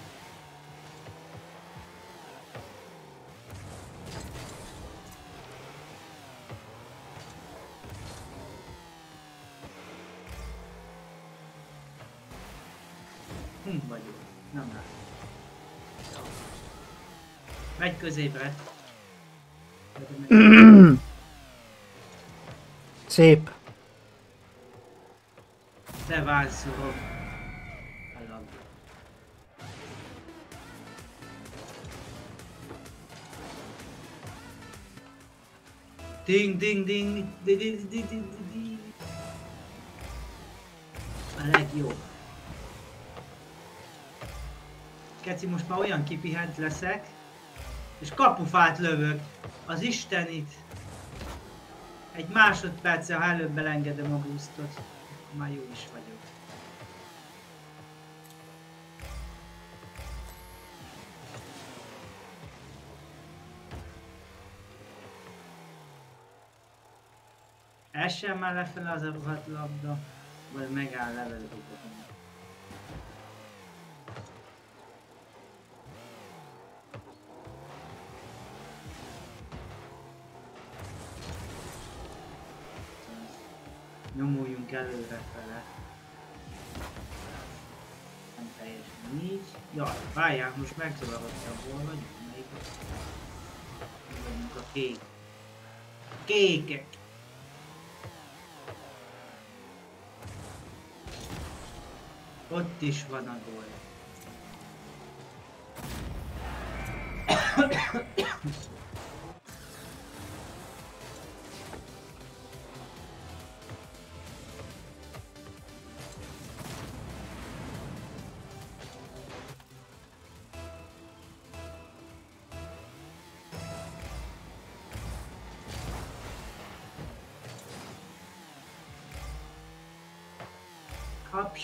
középre. Szép. Te vánszorog. Hallam. Ding, ding, ding, ding, ding, ding, ding, ding. A legjobb. Keci, most már olyan kipihent leszek, és kapufát lövök. Az Istenit. Egy másodperccel, ha előbb belengedem a boostot, már jó is vagyok. Essen már lefele az a labda, vagy megáll level Jaj, várjál, most megzavarodtam volna, hogy melyik a... Vagyunk a kék. Kékek! Ott is van a gól.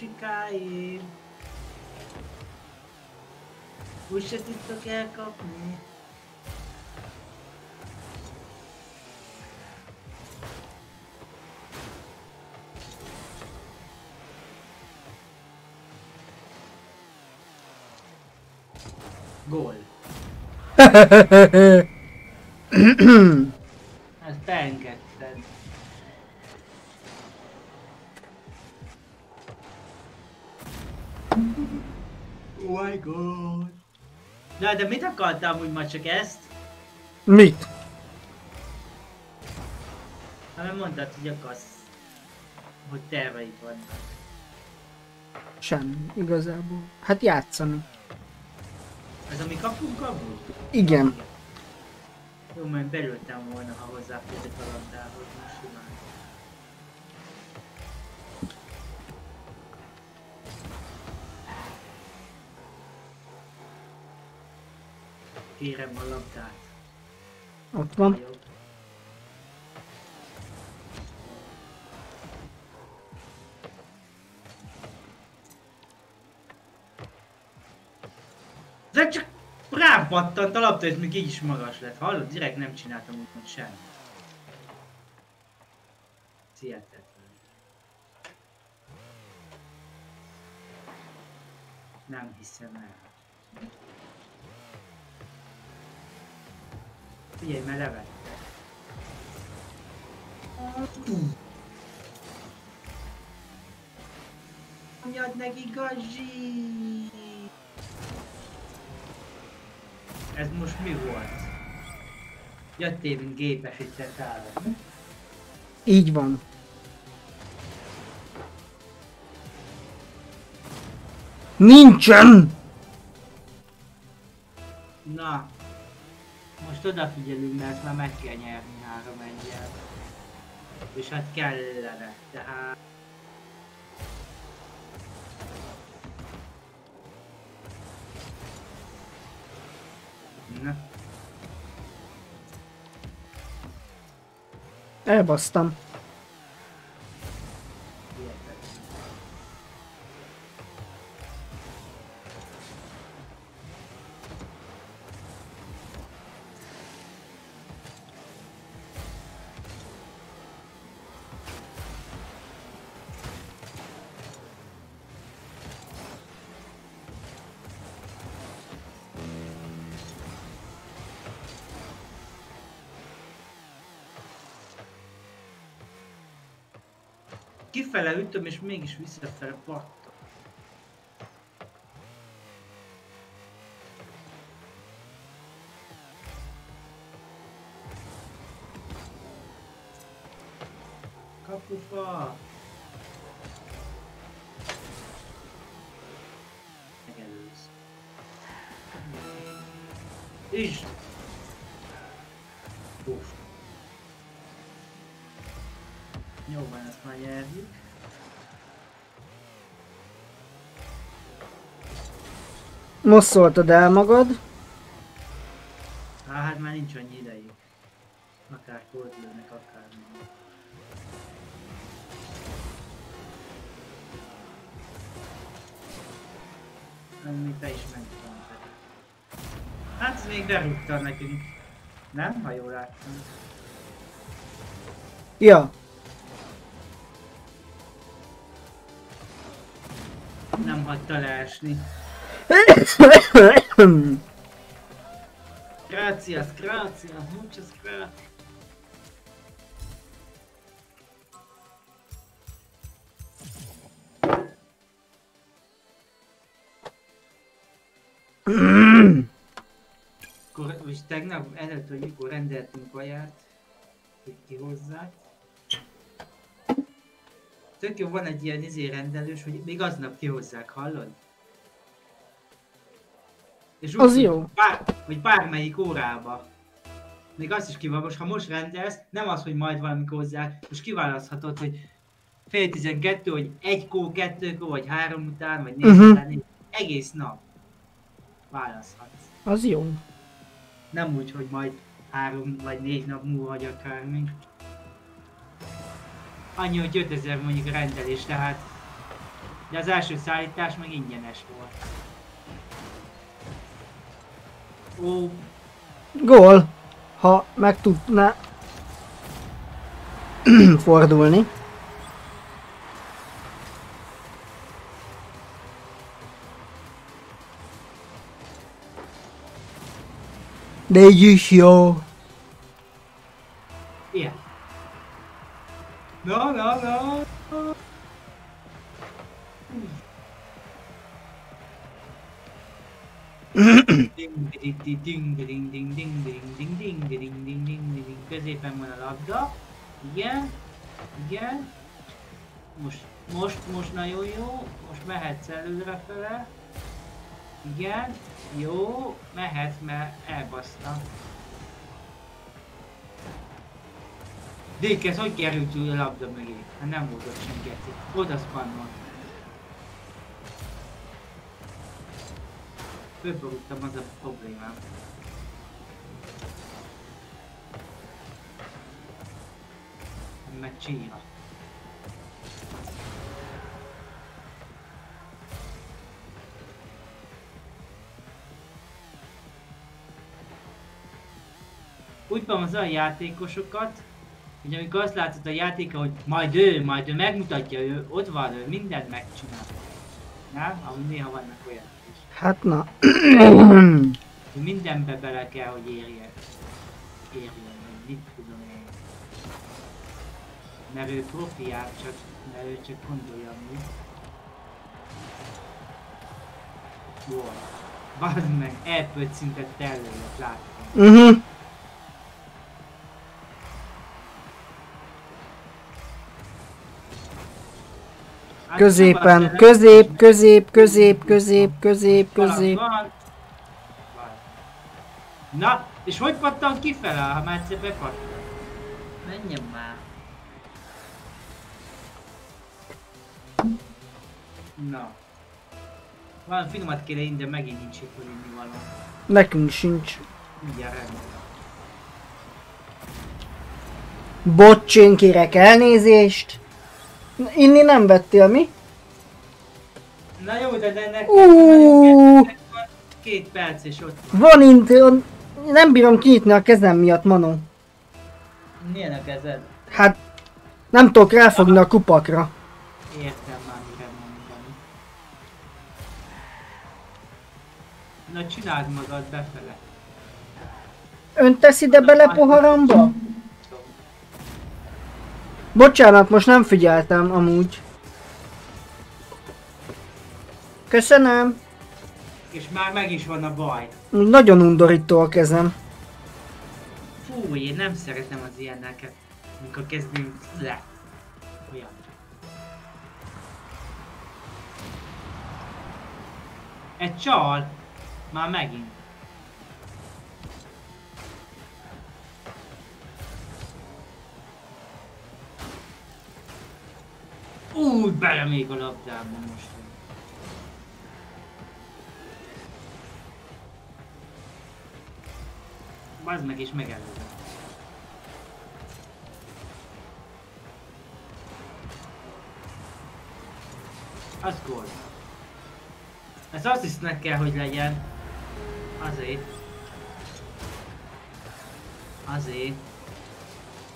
Shinkai. Wishes it to get me. Gol. Aspetta. Akartam úgy ma csak ezt? Mit? Ha nem mondtad, hogy akarsz, hogy terveid vannak. Semmi, igazából. Hát játszani. Ez ami kapunk amúgy? Igen. Jó, majd belültem volna, ha hozzáférek a labdához, most simán. kérem a labdát. Ott van. Jó. De csak rápattant a labda, és még így is magas lett. Hallod? Direkt nem csináltam úgymond semmit. Hihetetlen. Nem hiszem el. Figyelj, mert levette. Mondjad neki, Gazsi! Ez most mi volt? Jöttél, mint gépesített állat. Így van. Nincsen! Odafigyelünk, mert már meg kell nyerni három egyel. És hát kellene, tehát... Na, Elbasztam. Kifele ütöm, és mégis visszafele pattan. Most szóltad el magad. Á, hát már nincs annyi idejük. Akár kódlőnek, akár nem. Ami te is pedig. Hát ez még berúgta nekünk. Nem? Ha jól láttam. Ja. Nem hagyta leesni. Gracias, gracias, muchas gracias. Akkor, és tegnap előtt, hogy mikor rendeltünk kaját, hogy kihozzák. Tök jó, van egy ilyen izé rendelős, hogy még aznap kihozzák, hallod? És Az hogy jó. Bár, hogy bármelyik órába. Még azt is most ha most rendelsz, nem az, hogy majd valamikor hozzák, most kiválaszthatod, hogy fél tizenkettő, hogy egykor, kettőkor, vagy három után, vagy négy Mhm. után, négy- egész nap választhatsz. Az jó. Nem úgy, hogy majd három vagy négy nap múlva vagy akármi. Annyi, hogy 5000 mondjuk rendelés, tehát de az első szállítás meg ingyenes volt. Ó, Gól. Ha meg tudná fordulni. De így is jó. ilyen. Na, na, na. Középen van a labda. Igen. Igen. Most, most, most nagyon jó. Most mehetsz előrefele. Igen. Jó. Mehet, mert elbaszta. Dékez, hogy került a labda mögé? Hát nem volt ott geci. Oda spannol. Fölborultam, az a problémám. Meg csíra. úgy van az olyan játékosokat, hogy amikor azt látod a játéka, hogy majd ő, majd ő megmutatja, ő ott van, ő mindent megcsinál. Nem? Amúgy néha vannak olyan. Hát na. Hogy mindenbe bele kell, hogy érje. Érjen, vagy mit tudom én. Mert ő profiál, csak, mert ő csak gondolja amúgy. Jó. Bazd meg, elpölt szintet terülőt láttam. Uh-huh. Hát Középen, közép, közép, közép, közép, közép, közép. Na, és hogy pattan kifele, ha már egyszer bepattan? Menjen már. Na. Valami finomat kéne inni, de megint nincs itt, hogy inni valami. Nekünk sincs. Mindjárt rendben. Bocs, én kérek elnézést. Inni nem vettél, mi? Na jó, de, nekem van két perc és ott van. Van intro, nem bírom kinyitni a kezem miatt, Manó. Milyen a kezed? Hát nem tudok ráfogni a kupakra. Értem már mire mondani. Na csináld magad befele. Ön tesz ide bele poharamba? Bocsánat, most nem figyeltem amúgy. Köszönöm. És már meg is van a baj. Nagyon undorító a kezem. Fú, én nem szeretem az ilyeneket. Mikor kezdünk le. Olyan. Egy csal. Már megint. Úgy bele még a labdába most. Bazd meg és megelőzem. Az gól. Ez azt hisznek kell, hogy legyen. Azért. Azért.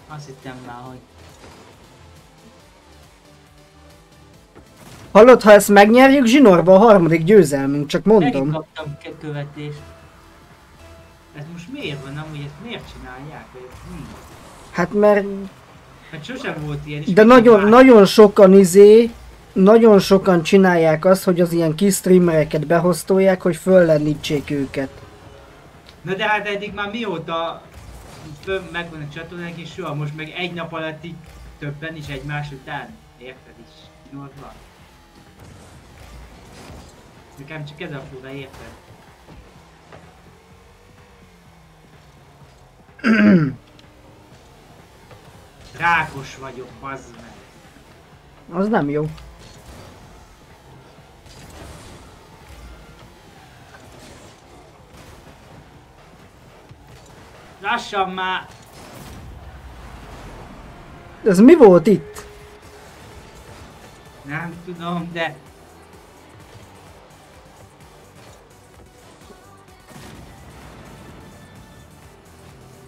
Azt hittem már, hogy... Hallod, ha ezt megnyerjük, zsinórba a harmadik győzelmünk, csak Megint mondom. kaptam ke- követést. Ez most miért van amúgy, ezt miért csinálják, mi? Hát mert, Hát sosem volt ilyen. de nagyon, már- nagyon sokan izé, nagyon sokan csinálják azt, hogy az ilyen kis streamereket behoztolják, hogy föllendítsék őket. Na de hát eddig már mióta fönn megvan a csatornák és soha most meg egy nap alatt így többen is egymás után. Érted is? Van. Nekem csak ez a fura, érted? Rákos vagyok, bazd meg. Az nem jó. Lassan már! Ez mi volt itt? Nem tudom, de...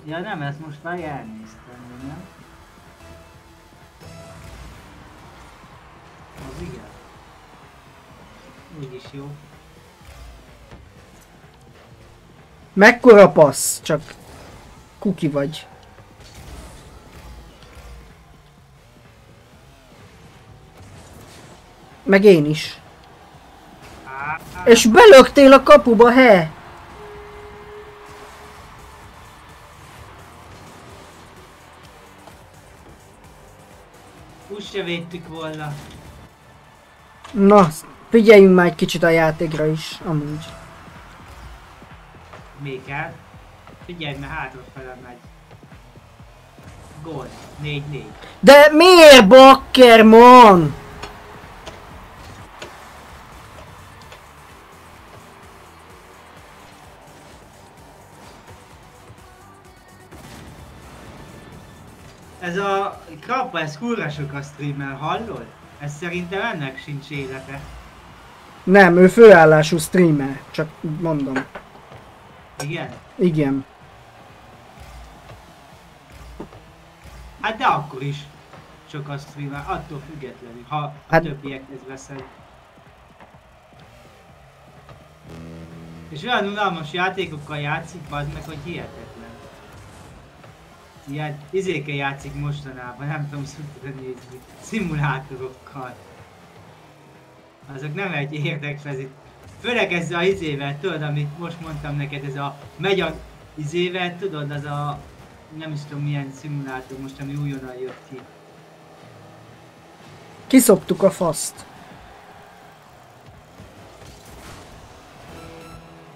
Ja nem, ezt most már elnéztem, nem? Az igen. Úgyis jó. Mekkora passz? Csak kuki vagy. Meg én is. És belöktél a kapuba, he? Úgyse védtük volna. Na, figyeljünk már egy kicsit a játékra is, amúgy. Még kell. Figyelj, mert hátrafele megy. Gól. 4-4. De miért Bakkerman? Ez a krappa, ez kurva sok a streamer, hallod? Ez szerintem ennek sincs élete. Nem, ő főállású streamer, csak mondom. Igen? Igen. Hát de akkor is csak a streamer, attól függetlenül, ha a Hát- többiekhez veszed. És olyan unalmas játékokkal játszik, az meg, hogy hihetetlen. Ilyen izékkel játszik mostanában, nem tudom, szoktad nézni, szimulátorokkal. Azok nem egy érdekes, Főleg ezzel a izével, tudod, amit most mondtam neked, ez a megy a izével, tudod, az a nem is tudom milyen szimulátor most, ami újonnan jött ki. Kiszoptuk a faszt.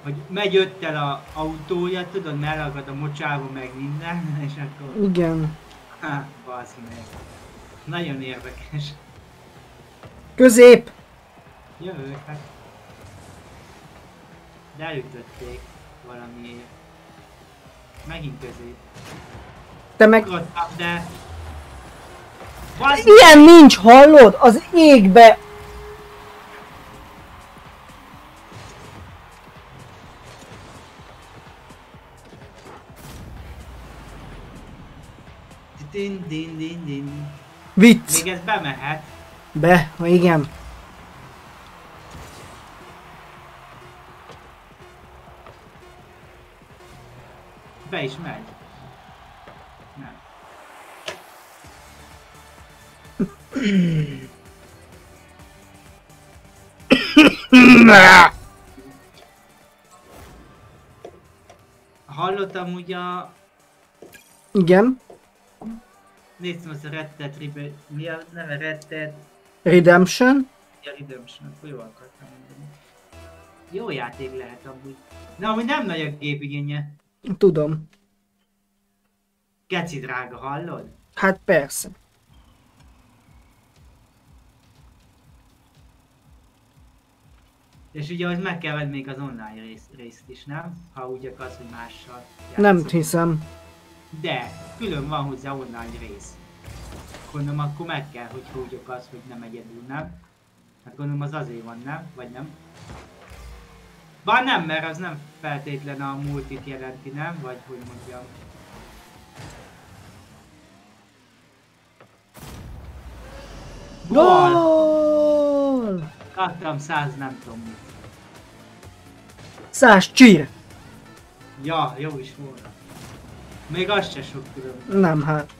Hogy megy öttel a autója, tudod, mellagad a mocsába meg minden, és akkor... Igen. Ha, bazd meg. Nagyon érdekes. Közép! Jövök, hát. De elütötték valamiért. Megint közé. Te meg... Ugrottam, de... Bazd Ilyen nincs, hallod? Az égbe! Din, din, din, din. Vicc! Még ez bemehet. Be, igen. Be is megy. Nem. Hallottam ugye a... Igen. Nézd most a Red Dead Ribe... Mi a neve? Red Dead... Redemption. Ja, Redemption, akkor jól akartam mondani. Jó játék lehet amúgy. Na, amúgy nem nagy a gépigénye. Tudom. Geci drága, hallod? Hát persze. És ugye az meg kell venni még az online rész, részt is, nem? Ha úgy akarsz, hogy mással Nem játszol. hiszem. De, külön van hozzá online rész. Gondolom akkor meg kell, hogy úgy akarsz, hogy nem egyedül, nem? Hát gondolom az azért van, nem? Vagy nem? Bár nem, mert az nem feltétlen a multit jelenti, nem? Vagy hogy mondjam. Gól! Gól! Kaptam 100 nem tudom mit. Száz csír! Ja, jó is volna. Még az se sok külön. Nem, hát.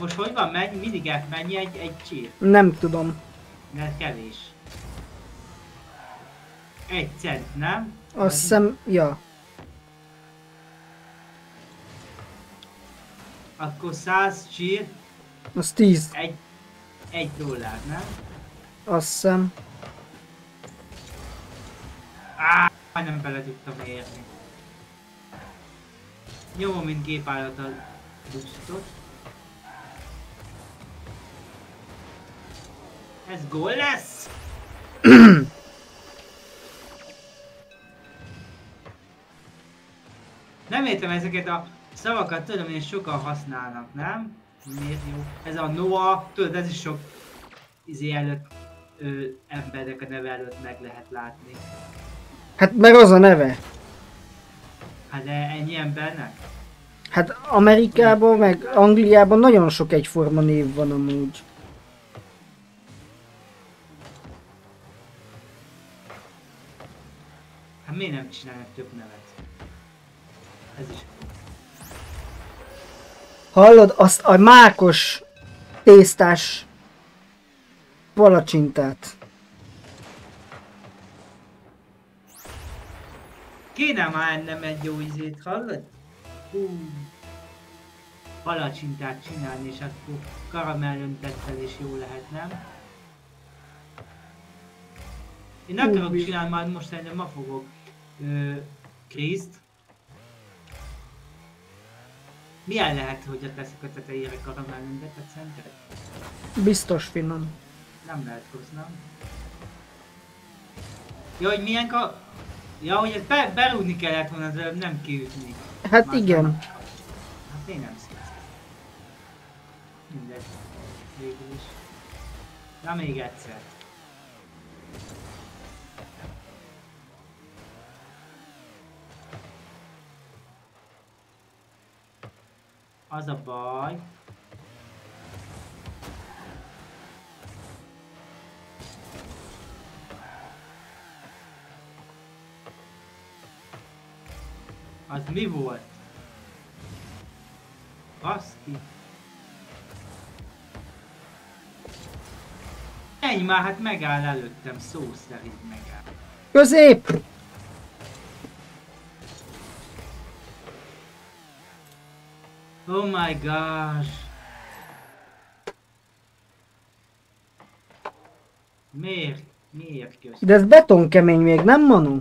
Most hogy van, mennyi, mindig mennyi egy, egy csír? Nem tudom. Mert kevés. Egy cent, nem? Azt hiszem, ja. Akkor 100 csír, Az tíz. egy, egy dollár, nem? Azt hiszem. Á, majdnem bele tudtam érni. Jó, mint gépállat a bustot. Ez gól lesz? Nem értem ezeket a szavakat, tudom én sokan használnak, nem? Miért jó? Ez a Noah, tudod, ez is sok izé előtt, ö, embernek a neve előtt meg lehet látni. Hát meg az a neve. Hát de ennyi embernek? Hát Amerikában, meg Angliában nagyon sok egyforma név van amúgy. Hát miért nem csinálnak több nevet? Ez is Hallod azt a mákos tésztás palacsintát? Kéne már ennem egy jó izét, hallod? Hú. Palacsintát csinálni, és akkor karamellöntettel is jó lehet, nem? Én nem akarok csinálni, majd most szerintem ma fogok ö, Kriszt. Milyen lehet, hogy a teszek a tetejére karamellöntetet szerinted? Biztos finom. Nem lehet rossz, nem? Ja, hogy milyen ka... Ja, hogy ezt be, berúgni kellett volna, előbb nem kiütni. Hát Már igen. nem- Hát én nem szívsz. Mindegy. Végül is. Na még egyszer. Az a baj. Az mi volt? Baszki. Ennyi már, hát megáll előttem, szó szerint megáll. Közép! Oh my gosh. Miért? Miért kösz? De ez betonkemény még, nem Manu?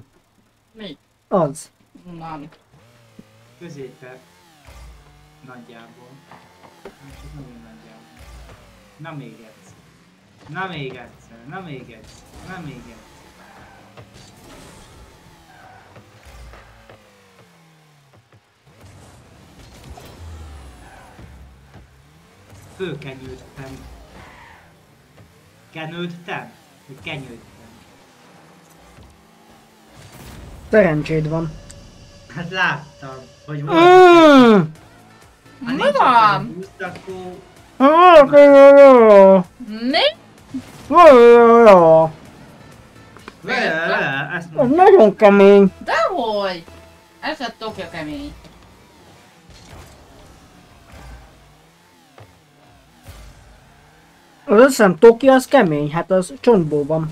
Mi? Az. Nem. Középen. Nagyjából. Hát Csak nagyon nagyjából. Na még egyszer. Na még egyszer. Na még egyszer. Na még egyszer. Fölkenyődtem. Kenődtem? Vagy kenyődtem? Szerencséd van. Hát láttam, hogy volt. Mm. Ha Mi van? akkor Mi? Vele, vele, ezt mondom. nagyon kemény. Dehogy! Ez a tokja kemény. Az azt hiszem Toki az kemény, hát az csontból van.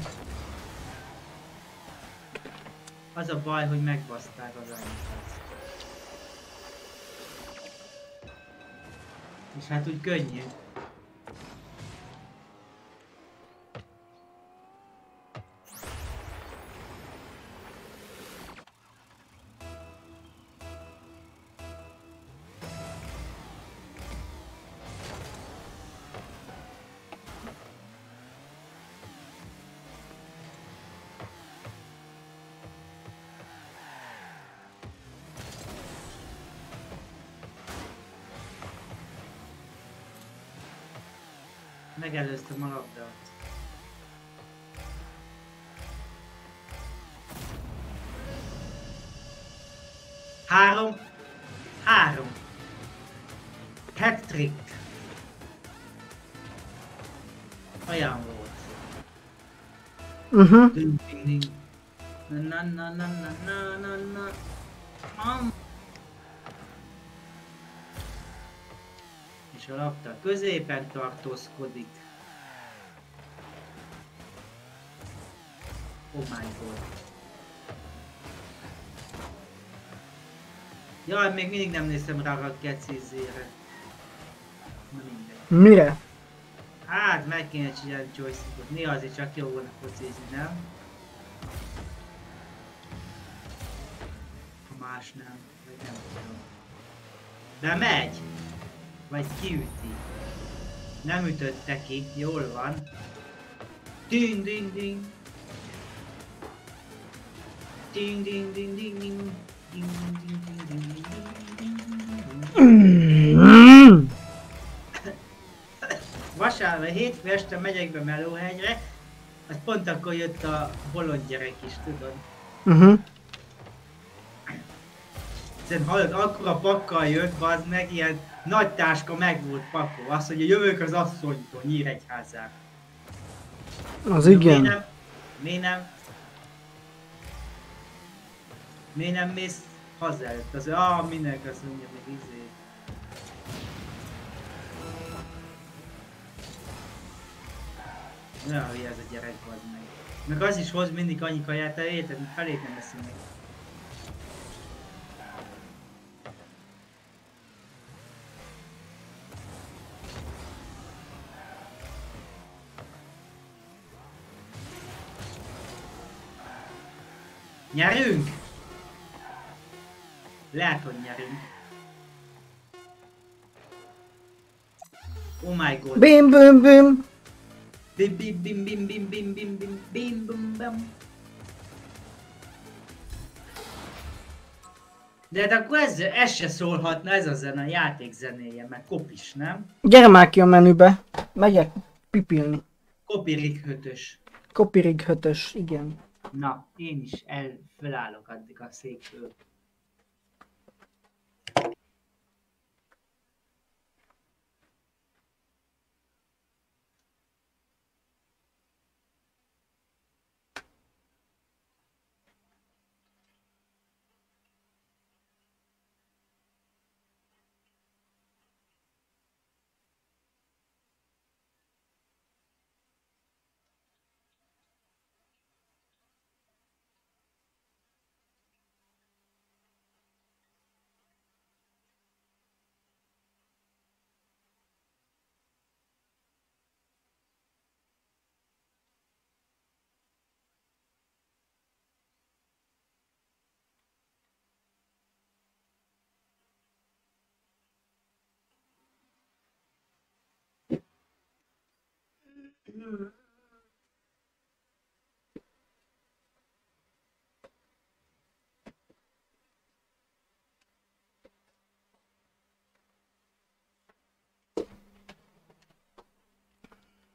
Az a baj, hogy megbaszták az 你看都怪你 Megelőztem a labdát. Három. Három. Hat-trick. Olyan volt. Uh-huh. Na na na na na na na. Am. És a labda középen tartózkodik. Oh my god. Jaj, még mindig nem néztem rá a gecizére. Na mindegy. Mire? Hát meg kéne csinálni joystickot. Néha azért csak jó volna focizni, nem? Ha más nem, vagy nem tudom. De megy! Vagy kiüti. Nem ütötte ki, jól van. Ding ding ding. Vasárnap hétfő este megyek be Melóhegyre, az pont akkor jött a bolond gyerek is, tudod. Uh-huh. Szerintem hallod, akkor a pakkal jött, az meg, ilyen nagy táska meg volt pakol. Azt mondja, jövök az asszonytól, Nyíregyházára. Az igen. Miért nem? Miért nem? Miért nem mész haza előtt? Az, ah, mindenki azt mondja, még izé. Olyan hülye ez a gyerek vagy meg. Meg az is hoz mindig annyi kaját, te érted, mi felét nem eszünk meg. Nyerünk! Lehet, hogy nyerünk. Oh my god. Bim bim bim. Bim bim bim bim bim bim bim bim bim bim bim. De hát akkor ez, ez se szólhatna ez a zene, a játék zenéje, mert kopis, nem? Gyere már ki a menübe. Megyek pipilni. Kopirik hötös. Kopirig hötös, igen. Na, én is el, fölállok addig a székből.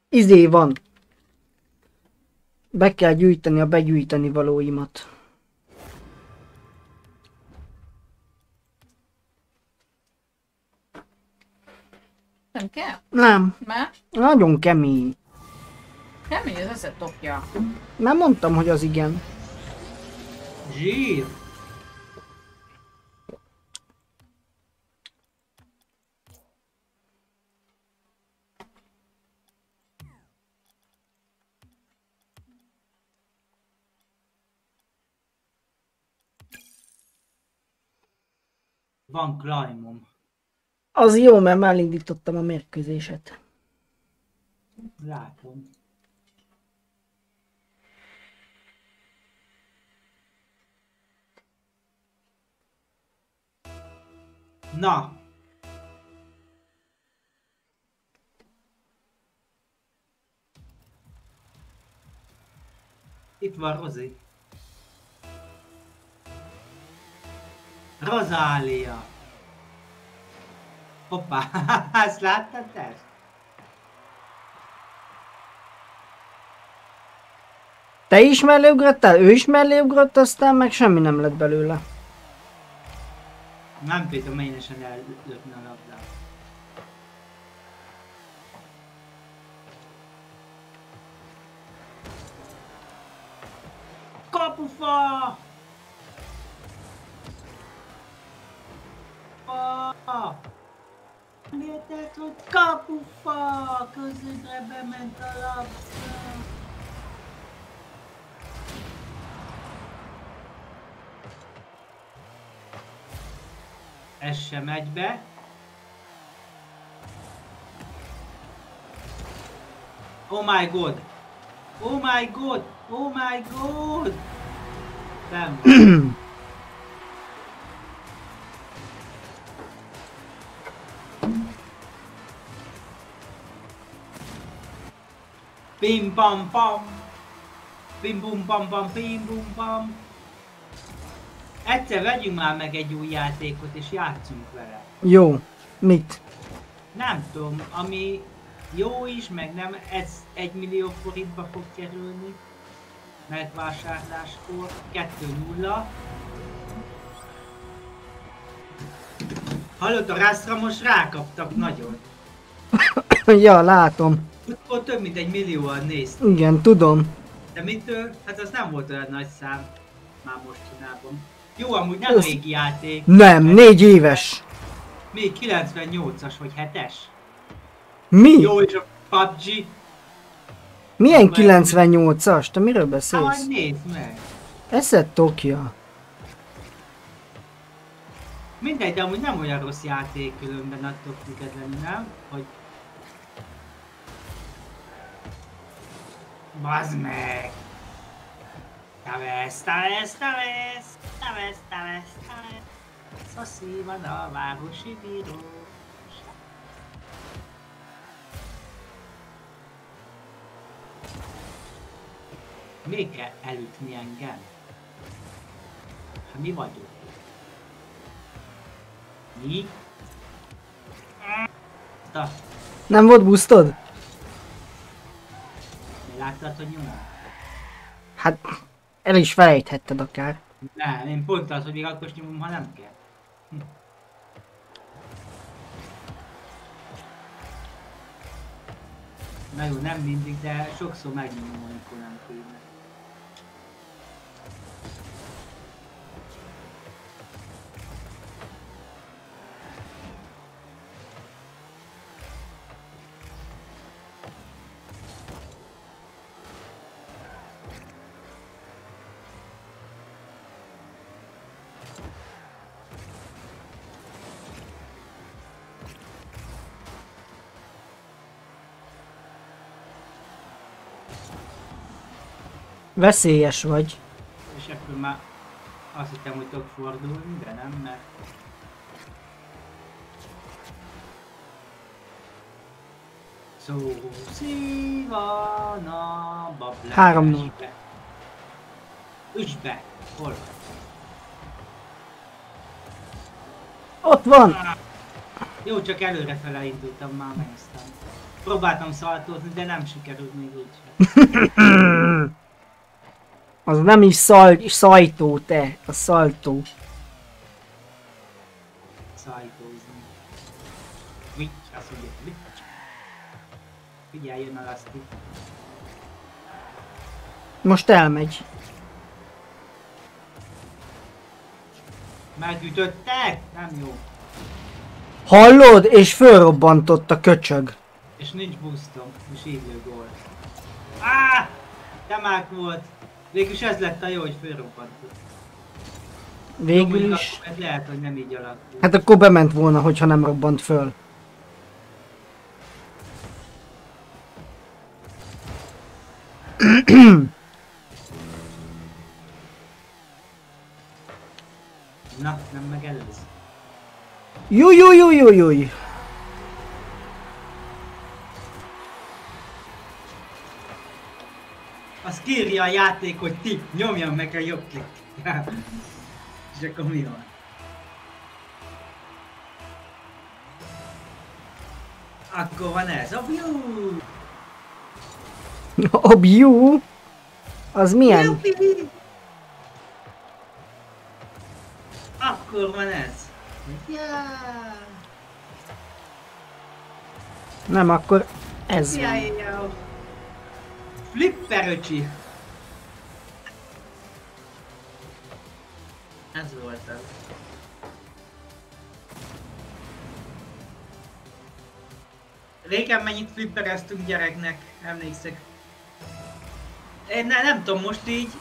Izé van. Be kell gyűjteni a begyűjteni valóimat. Nem kell? Nem, Mert nagyon kemény. Kemény az összetopja. Nem mondtam, hogy az igen. Zsír! Van climbom. Az jó, mert már elindítottam a mérkőzéset. Látom. Na! Itt van Rozi. Rozália. Hoppá, ezt láttad te? Te is mellé ő is mellé aztán meg semmi nem lett belőle. Nem tudom énesen ellökni a labdát. Kapufa! Fa! Miért hogy kapufa? Közödre bement a labda. Ez sem megy be. Oh my god! Oh my god! Oh my god! Nem. Bim bam bam! Bim bum bam bam bim bum bam! Egyszer vegyünk már meg egy új játékot és játszunk vele. Jó. Mit? Nem tudom, ami jó is, meg nem, ez egy millió forintba fog kerülni. Megvásárláskor 2-0. Hallod, a rászra most rákaptak nagyon. ja, látom. Ott több mint egy millióan nézt. Igen, tudom. De mitől? Hát az nem volt olyan nagy szám. Már mostanában. Jó, amúgy nem Az- régi játék. Nem, négy éves. Még 98-as vagy 7-es. Mi? Jó, és a PUBG. Milyen 98-as? Te miről beszélsz? majd nézd meg. Eszed Tokia. Mindegy, de amúgy nem olyan rossz játék különben attól függetlenül, nem? Hogy... Bazd meg! Tavesz, tavesz, tavesz, tavesz, tavesz, tavesz. Szoszi van a városi bíró. Még kell elütni engem? Hát mi vagyunk? Mi? Ta, Nem volt busztod? láttad, hogy nyomom? Hát el is felejthetted akár. Nem, én pont az, hogy még nyomom, ha nem kell. Hm. Jó, nem mindig, de sokszor megnyomom, amikor nem kéne. Veszélyes vagy. És akkor már azt hittem, hogy tudok fordulni, de nem, mert Szó szívan a bablás. Három null. Üsd be! Hol vagy? Ott van! Jó, csak előrefele indultam, már megsztem. Próbáltam szaltózni, de nem sikerült még úgyse. Az nem is szal, szajtó, te. A szaltó. Szajtózni. Vics, azt mondja, vics. Figyelj, jön a laszti. Most elmegy. Megütöttek? Nem jó. Hallod? És fölrobbantott a köcsög. És nincs boostom, és így lő gól. Áh! Temák volt. Végülis ez lett a jó, hogy fölrobbantott. Végül is. Ez lehet, hogy nem így alakult. Hát akkor bement volna, hogyha nem robbant föl. Na, nem megelőz. Júj, júj, júj, júj, júj. Az kírja a játék, hogy ti nyomjam meg a jobb klik. És akkor mi van? Akkor van ez. A view! A Biu? Az milyen? Jupi! Akkor van ez. Yeah! Nem, akkor ez van. Yeah, yeah. Flipper öcsi! Ez volt az. Régen mennyit flippereztünk gyereknek, emlékszek. Én ne, nem tudom, most így,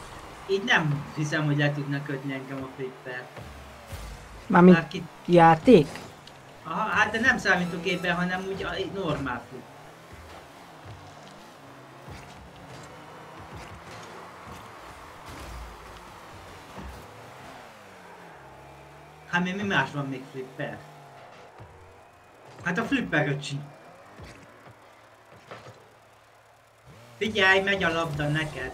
így nem hiszem, hogy le tudna kötni engem a flipper. Mármint Már ki... játék? Aha, hát de nem számítógépben, hanem úgy a normál flip. Hát mi, mi más van még flipper? Hát a flipper öcsi. Figyelj, megy a labda neked.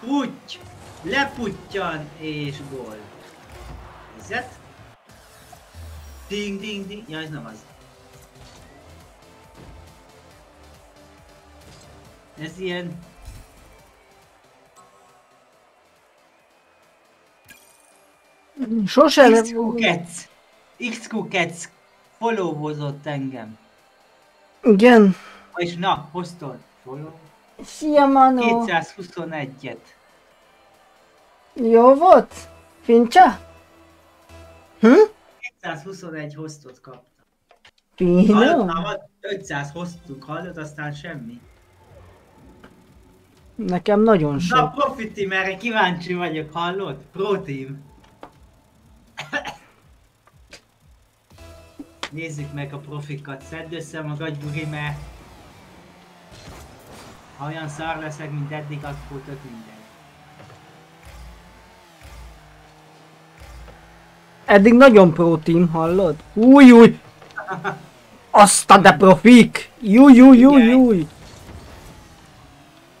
Puty! Leputtyan és gól. Nézzet. Ding, ding, ding. Ja, ez nem az. Ez ilyen... Sose le... XQ Cats. XQ Cats followhozott engem. Igen. És na, hoztad. Follow. Szia, Mano. 221-et. Jó volt? Fincsa? Hm? 221 hoztot kaptam. Finom? Hallottam, 500 hoztunk, hallod, aztán semmi. Nekem nagyon Na, sok. Profit Team, erre kíváncsi vagyok, hallod? Pro Team. Nézzük meg a profikat, szedd össze magad, Gyuri, mert ha olyan szar leszek, mint eddig, akkor tök mindegy. Eddig nagyon pro team, hallod? Új, új! Azt a de profik! Júj, júj, júj, júj!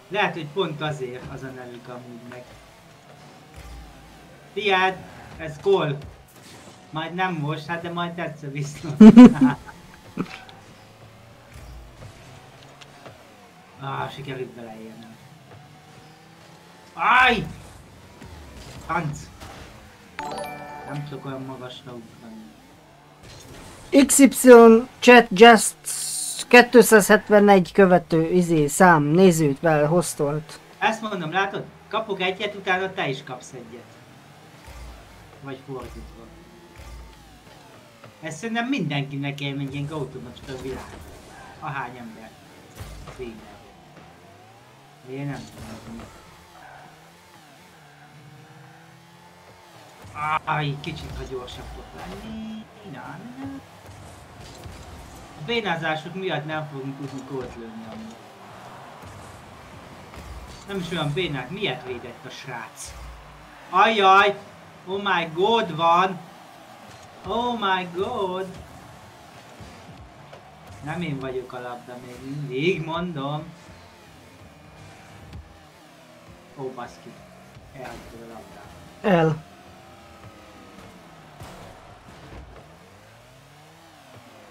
Lehet, hogy pont azért az a nevük amúgy meg. Fiad, ez gól. Majd nem most, hát de majd egyszer biztos. ah, sikerült beleérnem. Áj! Franc! Nem tudok olyan magasra ugrani. XY chat just 271 követő izé szám nézőt vel hoztolt. Ezt mondom, látod? Kapok egyet, utána te is kapsz egyet. Vagy fordítva. Ez szerintem mindenkinek élmény ilyen automata világ. Ahány ember. Tényleg. Én nem tudom. Áj, kicsit ha gyorsabb fog lenni. Na. A bénázások miatt nem fogunk tudni gólt lőni amúgy. Nem is olyan bénák, miért védett a srác? Ajjaj! Oh my god van! Oh my god! Nem én vagyok a labda még mindig, mondom. Ó, baszki. Elhagytad a labdát. El.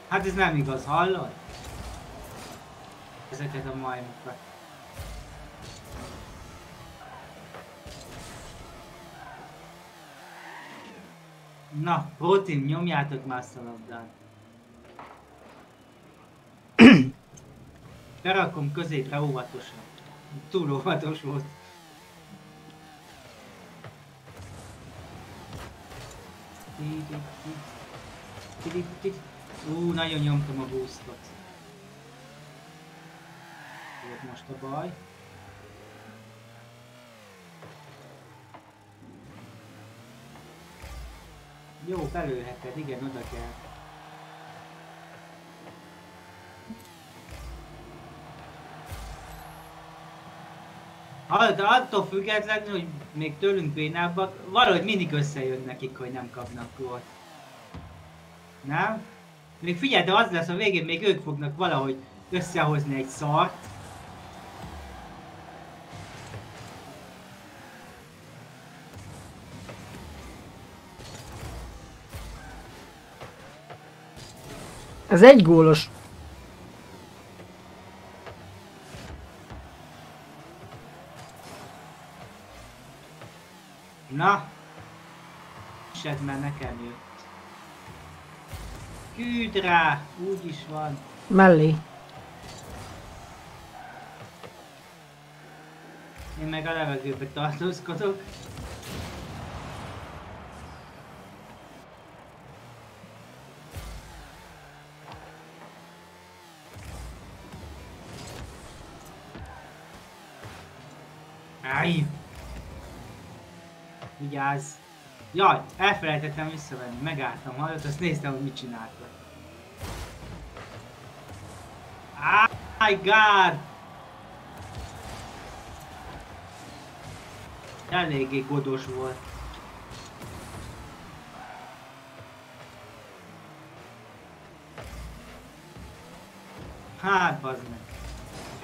Hát ez nem igaz, hallod? Ezeket a majmokat. Na, protein, nyomjátok már azt a labdát. Berakom középre óvatosan. Túl óvatos volt. Ú, nagyon nyomtam a boostot. Volt most a baj. Jó, belőheted, igen, oda kell. Hát, attól függetlenül, hogy még tőlünk bénábbak, valahogy mindig összejön nekik, hogy nem kapnak gólt. Nem? Még figyelj, de az lesz a végén, még ők fognak valahogy összehozni egy szart. Ez egy gólos. Na! Sed már nekem jött. Küld rá! Úgy is van. Mellé. Én meg a levegőbe tartózkodok. Vigyázz! Jaj, elfelejtettem visszavenni, megálltam, hallott, azt néztem, hogy mit csináltak. Ah, my god! Eléggé godos volt. Hát, bazd meg.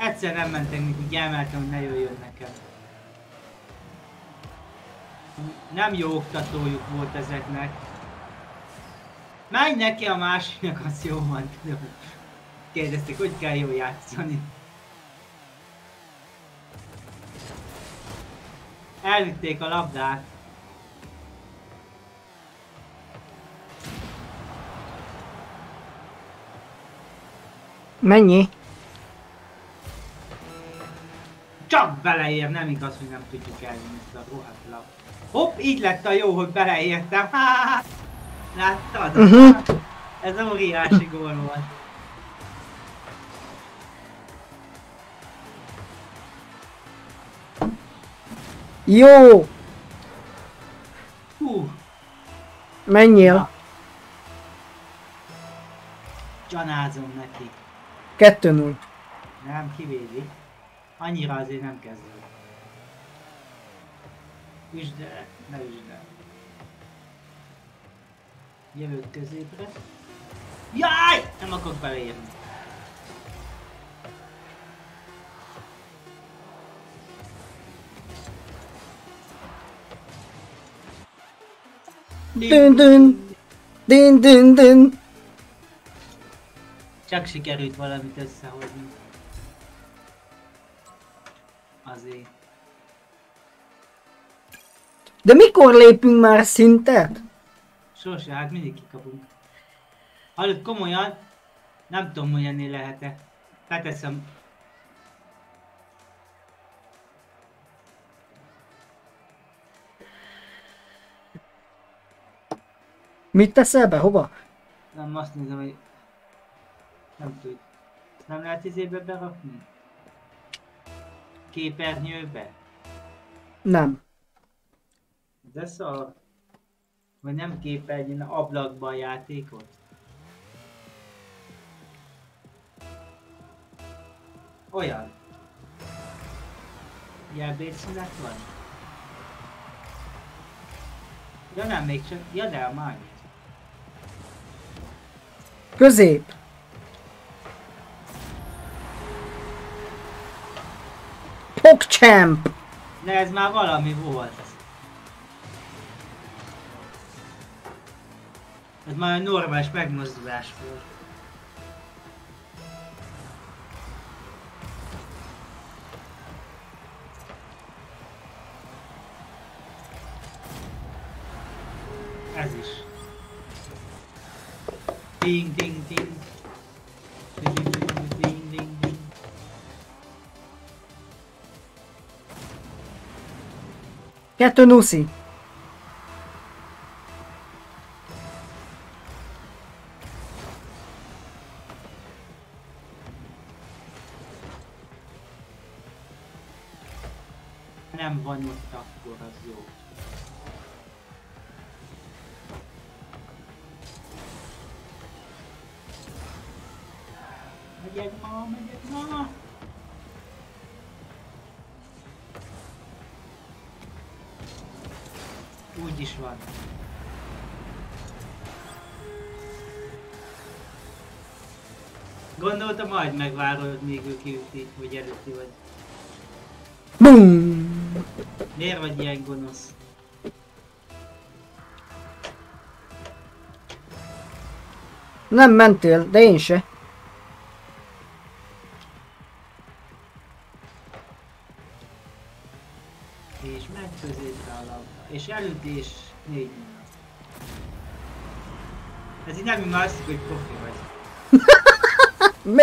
Egyszer nem mentem, mikor emeltem, hogy ne jöjjön nekem. Nem jó oktatójuk volt ezeknek. Menj neki a másiknak, az jó van, tudom. Kérdezték, hogy kell jól játszani. Elvitték a labdát. Mennyi? Csak beleér, nem igaz, hogy nem tudjuk elvinni ezt a rohadt lap. Hopp, így lett a jó, hogy beleértem. Há, Láttad? Uh-huh. Ez óriási gól volt. Jó! Hú, Menjél. Na. csanázom neki. 2-0. Nem, kivédi. Annyira azért nem kezdő. Üsd el, ne üsd el. Jövök középre. Jaj! Nem akarok beleérni. Dün dün. Din din din. Csak sikerült valamit összehozni. Azért. De mikor lépünk már szintet? Sose, hát mindig kikapunk. Hallod, komolyan, nem tudom, hogy ennél lehet-e. Beteszem. Mit teszel be? Hova? Nem, azt nézem, hogy... Nem tud. Nem lehet izébe berakni? Képernyőbe? Nem. De szar. Vagy nem képernyőn, ablakba a játékot? Olyan. Jelbédszünet van? Ja nem, még csak... Ja de, már. Közép. PogChamp! De ez már valami volt. Ez már egy normális megmozdulás volt. Ez is. Ding ding ding. Kettő van. Gondoltam majd megvárod, míg ő kiüti, hogy előtti vagy. Boom! Miért vagy ilyen gonosz? Nem mentél, de én se.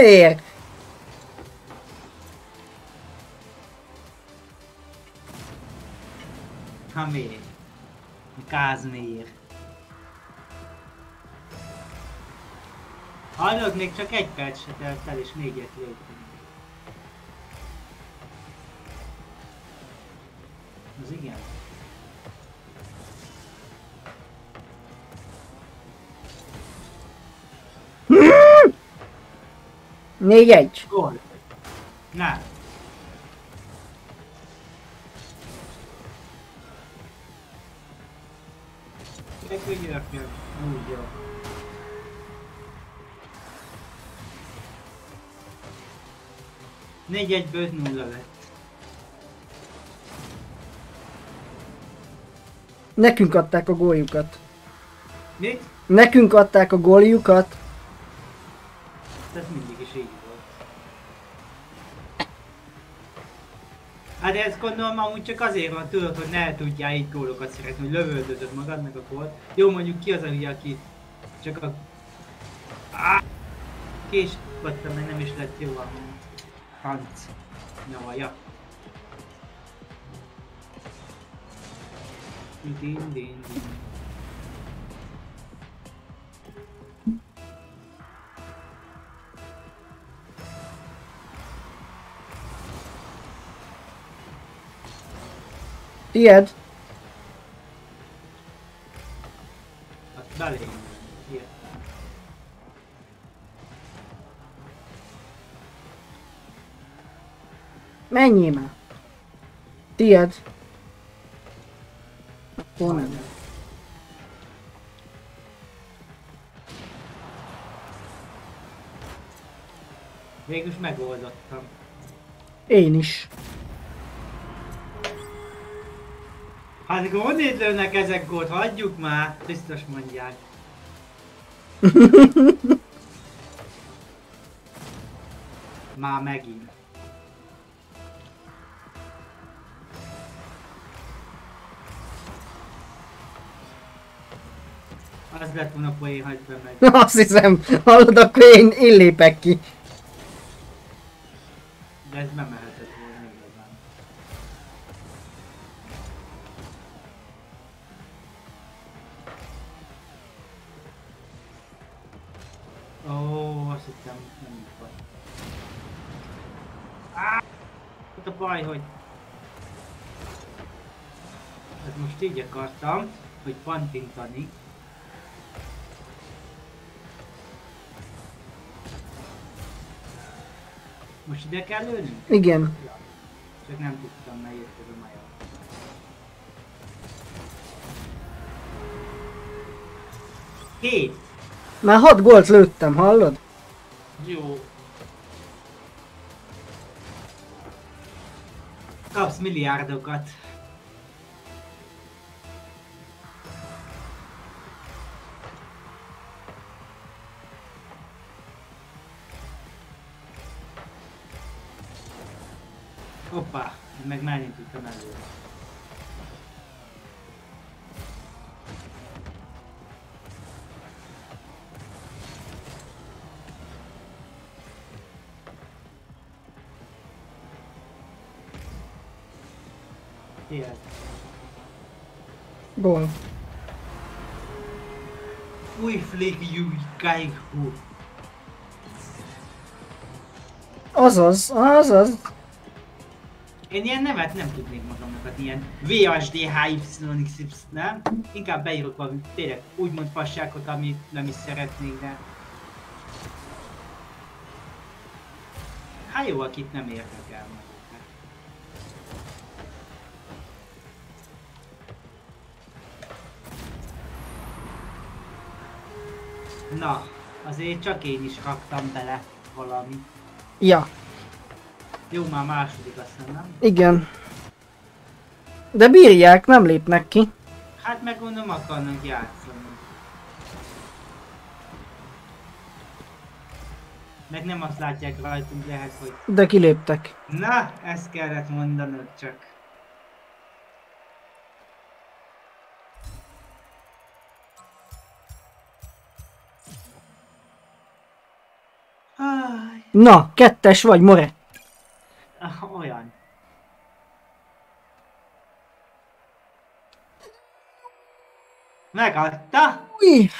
Miért? Ha miért? Kázmér. Hallod, még csak egy perc se telt el, és négyet lőttünk. 4-1. Gól. Na. Nekünk úgy jó. Négy egyből öt nulla lett. Nekünk adták a góljukat. Mit? Nekünk adták a góljukat. De ezt gondolom amúgy csak azért van, tudod, hogy ne tudjál így gólokat szeretni, hogy lövöldözöd magadnak a gólt. Jó, mondjuk ki az aki csak a... Kés vagytam, meg nem is lett jó a franc nyavaja. Din din din. Tied. Hát. Ilyen. Menjél már. Tied. Akkor nem. Végülis megoldottam. Én is. Hát honnét lőnek ezek gólt? Hagyjuk már, biztos mondják. Már megint. Az lett volna poén, hagyd be meg. Azt hiszem, hallod, akkor én, én lépek ki. Pantintani. Most ide kell lőnünk? Igen. Csak nem tudtam, mert jött ez a maja. Hét! Már hat gólt lőttem, hallod? Jó. Kapsz milliárdokat. meg Mányit a mellé. Ilyen. Gól. Új flék Yukai Hu. Azaz, azaz. Én ilyen nevet nem tudnék magamnak adni, ilyen VHDHYXY, nem? Inkább beírok valami tényleg úgymond fasságot, amit nem is szeretnék, de... Hát jó, akit nem érdekel maguknak. Na, azért csak én is raktam bele valami. Ja, Jó, már második aztán nem? igen. De bírják, nem lépnek ki. Hát meg gondolom akarnak játszani. Meg nem azt látják rajtunk lehet, hogy De kiléptek. na, ezt kellett mondanod csak. Na, kettes vagy, more. ah, olyan. Megadta? Új,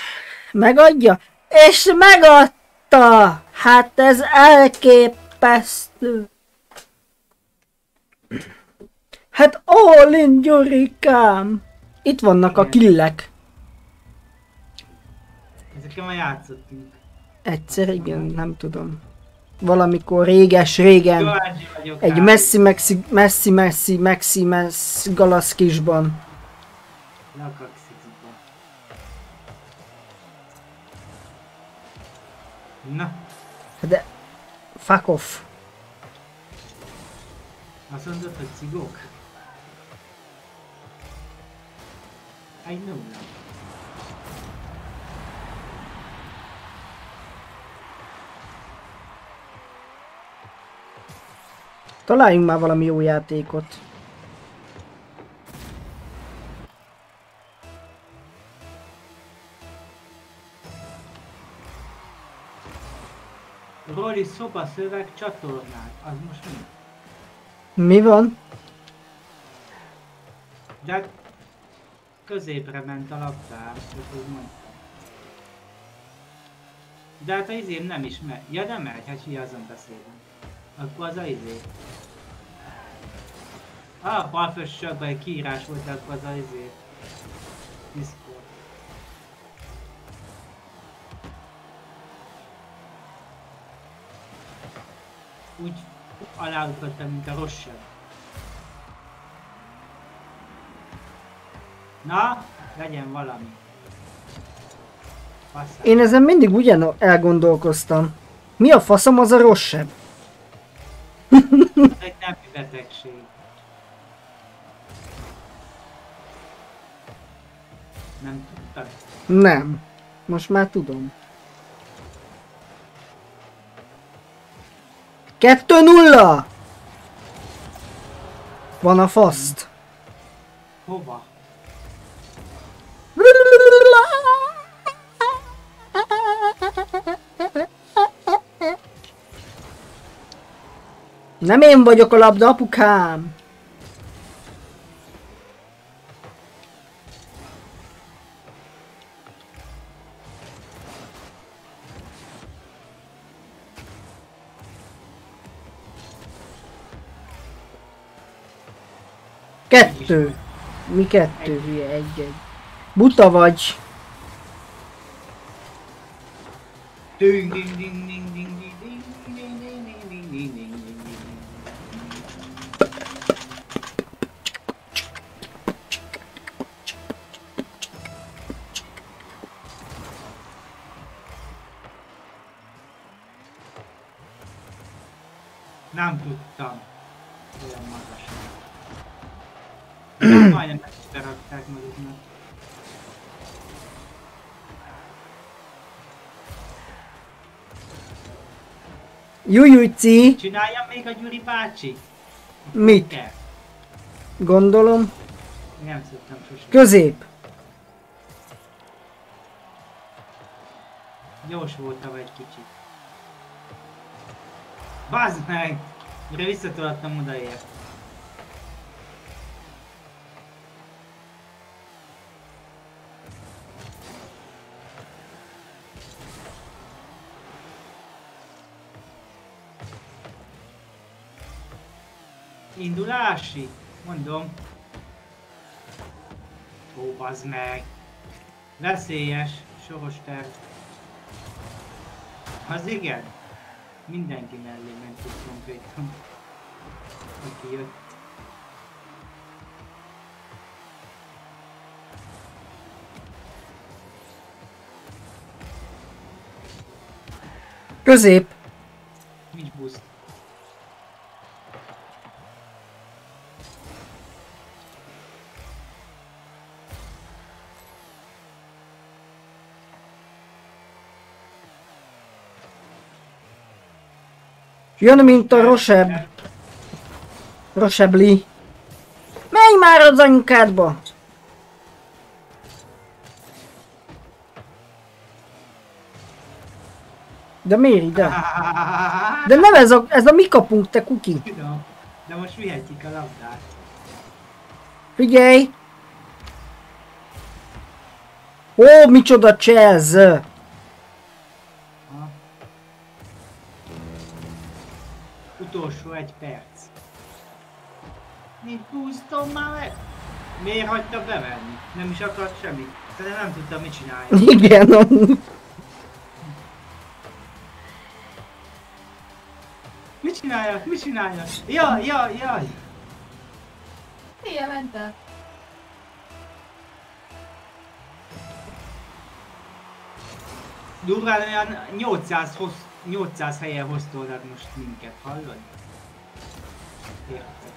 megadja? És megadta! Hát ez elképesztő. Hát all in Gyurikám. Itt vannak a killek. Ezekkel már játszottunk. Egyszer igen, nem tudom. Valamikor réges régen. Kíváncsi vagyok Egy rá. messzi, messzi, messzi, Na, De, fuck off. azt mondod, hogy cigók? I know now. Találjunk már valami jó játékot. Roli szobaszöveg csatornák, az most mi? Mi van? De középre ment a labdám, csak úgy mondtam. De hát az izém nem is megy. Ja nem megy, hát hi azon beszélem. Akkor az a izé. Ah, a balfössökben egy kiírás volt, akkor az a izé. Discord. Úgy aláugrottam, mint a rosszabb. Na, legyen valami. Faszán. Én ezen mindig ugyan elgondolkoztam. Mi a faszom az a rosszabb? Ez egy nemi betegség. Nem tudtad? Nem. Most már tudom. 2-0! Van a faszt. Hova? Nem én vagyok a labda, apukám. Kettő. Mi kettő, hülye, egy-egy. Buta vagy. Ding ding ding ding ding ding ding Majdnem ezt is berakták maguknak. Jujujci, Csináljam még a Gyuri bácsi? mit? Kell. Gondolom. Nem szoktam sosem. Közép. Gyors voltam egy kicsit. Bazd meg! Mire visszatolattam odaért. Indulási? Mondom. Ó, bazd meg! Veszélyes, soros terv. Az igen. Mindenki mellé ment itt konkrétan. Aki jött. Közép. Jön, mint a Roseb. Rosebli. Menj már az anyukádba! De miért ide? De nem ez a, ez a mi kapunk, te kuki. Tudom. De most vihetjük a labdát. Figyelj! Ó, micsoda csez! Utolsó egy perc. Nincs boostom már meg? Miért hagyta bevenni? Nem is akart semmit. Szerintem nem tudta mit csinálja. Igen, amúgy. Mit csinálja? Mit csinálja? Jaj, jaj, jaj! Szia, mente. Durván olyan 800, hossz, 800 helyen hoztolnád most minket, hallod? Érted?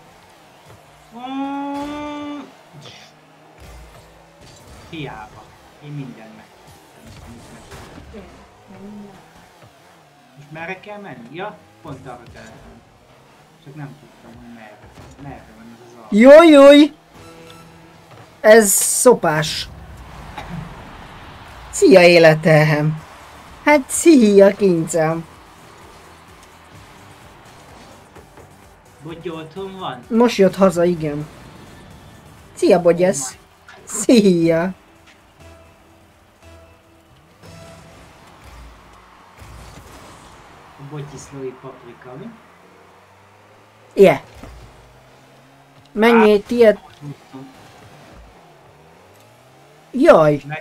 Mm. Hiába. Én mindent megtettem. Most merre kell menni? Ja, pont arra kellett. Csak nem tudtam, hogy merre. Merre van ez az alap. Jaj! Ez szopás. Szia életem! Hát szia kincem! Bogy otthon van? Most jött haza, igen. Szia, Bogyesz! Szia! A botyiszlói paprika, mi? Yeah. Mennyi tiéd? Tudtam. Jaj! Ne,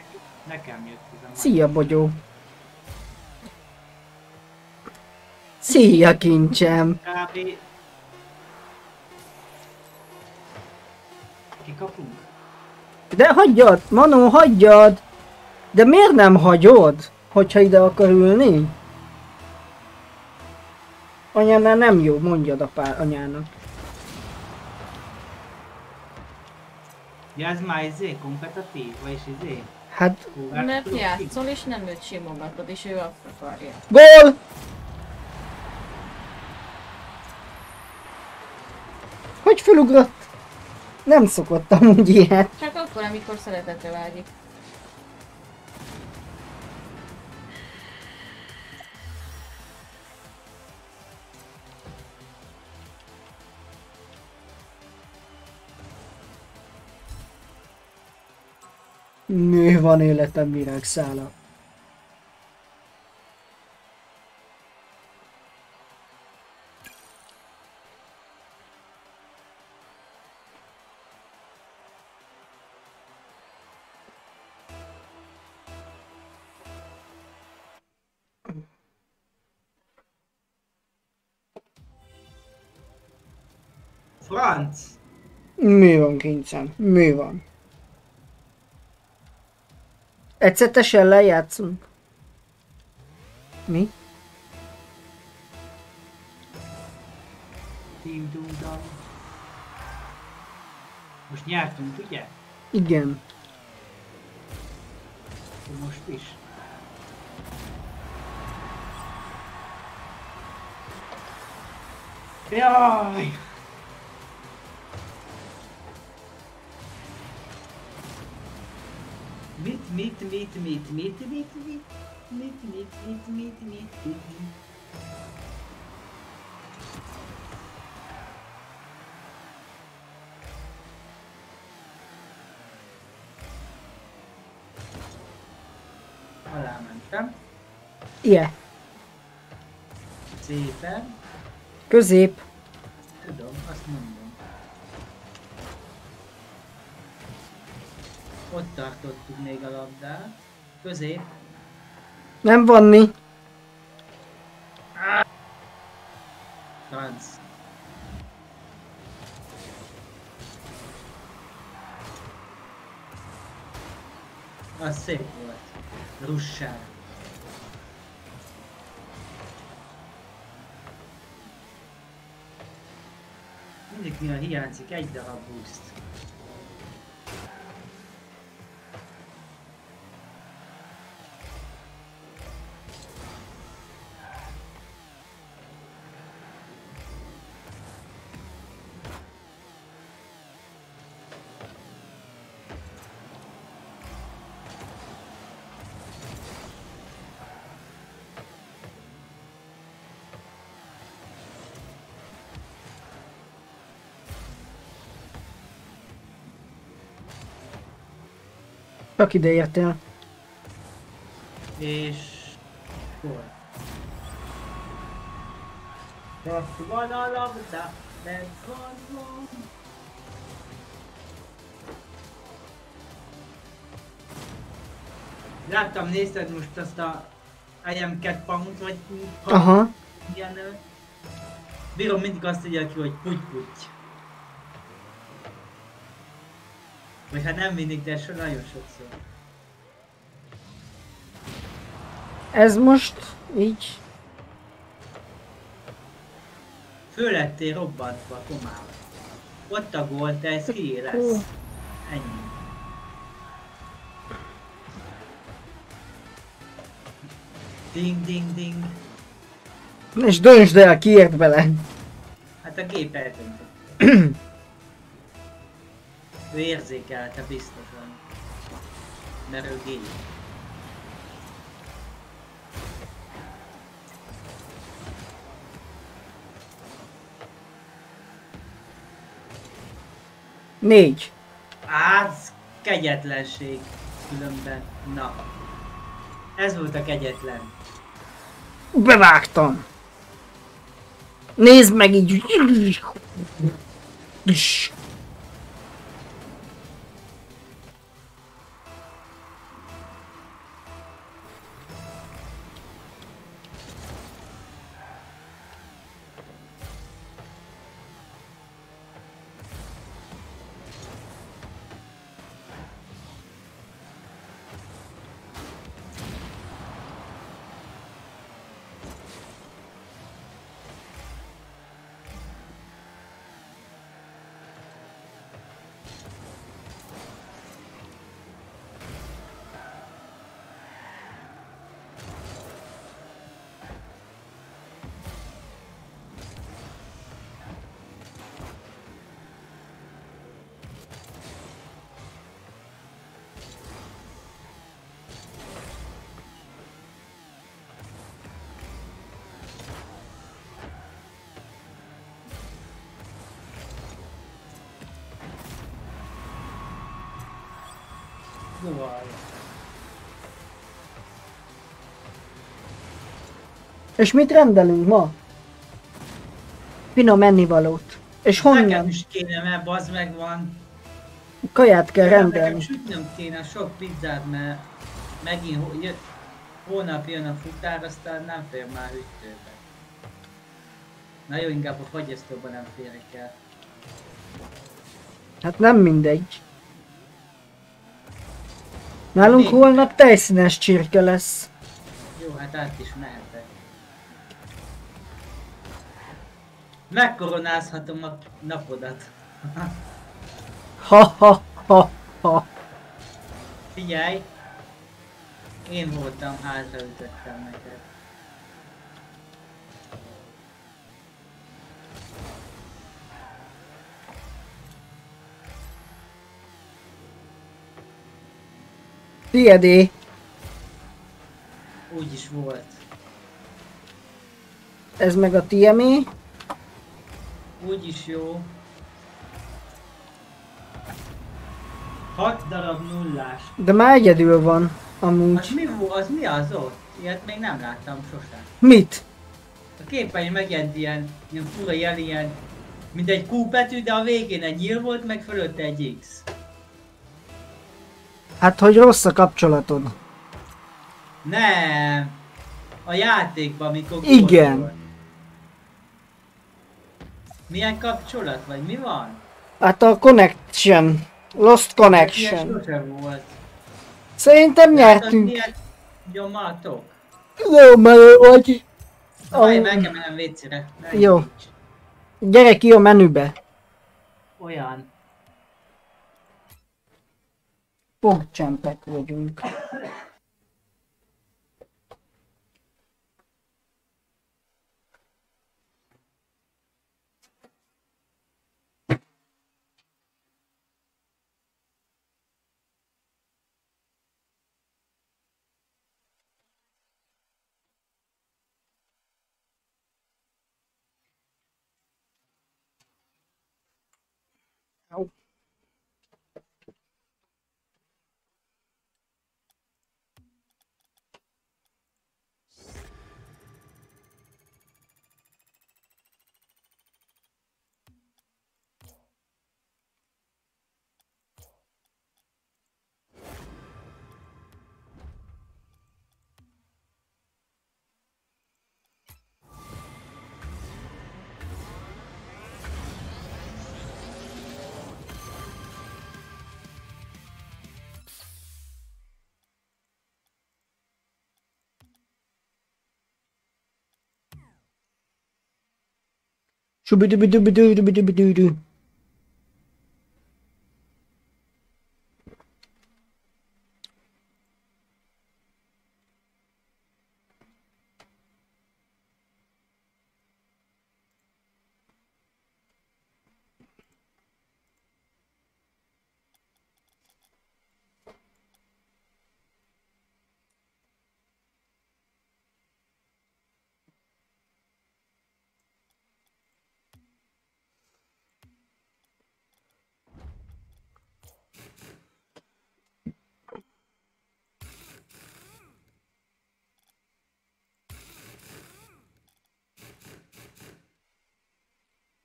nekem jött. Szia, Bogyó! Szia, kincsem! Kb. Kikapunk? De hagyjad! Manó, hagyjad! De miért nem hagyod, hogyha ide akar ülni? Anyánál nem jó, mondjad apá anyának. Ja, ez már izé, kompetitív, vagyis izé? Hát, Kóvár Mert játszol és nem őt simogatod, és ő azt akarja. gól! Hogy felugrott? Nem szokott amúgy ilyet. Csak akkor, amikor szeretetre vágyik. Mi van életem virágszála? Franc! Mi van, kincem? Mi van? Egyszetesen lejátszunk. Mi? Most nyertünk, ugye? Igen. Most is. Jaj! Mit, mit, mit, mit, mit, mit, mit, mit, mit, mit, mit, mit, mit, mit. Alá mentem. Ilyen. Szépen. Közép. Ott tartottuk még a labdát. Közép. Nem vanni. Franc. Az szép volt. Russár. Mindig mi a hiányzik egy darab boost. Csak ide értél. És... Hol? Ott van a labda, bent van van. Láttam, nézted most azt a I am cat pound, vagy ha Aha. ilyen. Bírom mindig azt írja ki, hogy puty puty. Vagy hát nem mindig, de so nagyon sokszor. Ez most így. Főlettél robbantva, Tomával. Ott a gól, te ez ki Ó. lesz. Ennyi. Ding, ding, ding. És döntsd el, ki ért bele. Hát a gép eltöntött. ő érzékelte biztosan. Mert ő gép. Négy. Az kegyetlenség különben. Na. Ez volt a kegyetlen. Bevágtam. Nézd meg így. És mit rendelünk ma? Finom ennivalót. És Nekem honnan? is kéne, mert bazd meg van. Kaját kell Nekem rendelni. sütnöm kéne sok pizzát, mert megint jött, hónap jön a futár, aztán nem fér már hűtőbe. Na jó, inkább a fagyasztóban nem férek el. Hát nem mindegy. Nálunk Még- holnap tejszínes csirke lesz. Jó, hát át is mehetek. Megkoronázhatom a napodat. Ha ha ha ha. Figyelj! Én voltam, hátraütöttem neked. Tiedé. Úgy is volt. Ez meg a tiemé. Úgy is jó. 6 darab nullás. De már egyedül van. Az Amúgy. mi, vo- az mi az ott? Ilyet még nem láttam sosem. Mit? A képen megjelent ilyen, ilyen fura jel, ilyen, mint egy Q betű, de a végén egy nyíl volt, meg fölötte egy X. Hát, hogy rossz a kapcsolatod. Nem! A játékban, amikor gól Igen. volt. Milyen kapcsolat, vagy mi van? Hát a connection. Lost connection. volt. Szerintem nyertünk. milyen Nyomatok. Jó, mert vagy. Várj, Ah. meg kell mennem vécére. Jó. Gyere ki a menübe. Olyan. fogcsempet vagyunk. Shooby dooby dooby doo dooby dooby doo doo.